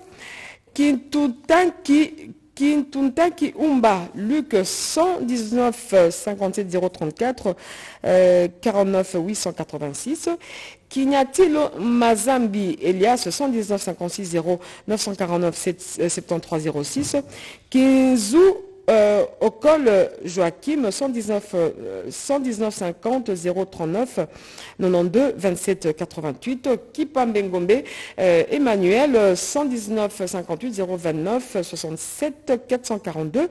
Kintutanki Kintuntaki Umba Luc 119 57 034 49 886. Kinyatilo Mazambi Elias 119 56 0 949 73 06. Kinzu euh, au col Joachim 119, euh, 119 50 039 92 27 88 Kipambengombe euh, Emmanuel 119 58 029 67 442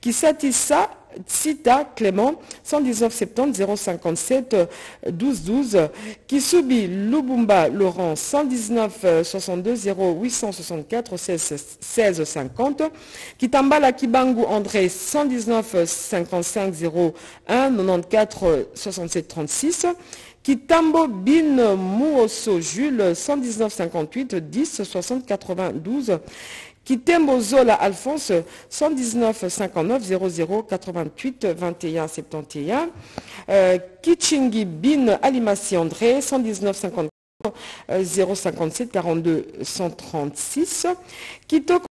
Kisatissa Tsita Clément 119 70 057 12 12 Kisubi Lubumba Laurent 119 62 0864 16 16 50 Kitambala Kibangu André 119 55 01 94 67 36 Kitambo Bin Mouosso Jules 119 58 10 60 92 Kitembo Zola Alphonse 119 59 00 88 21 71 euh, Kichingi Bin Alimassi André 119 54 057 42 136 Kitoko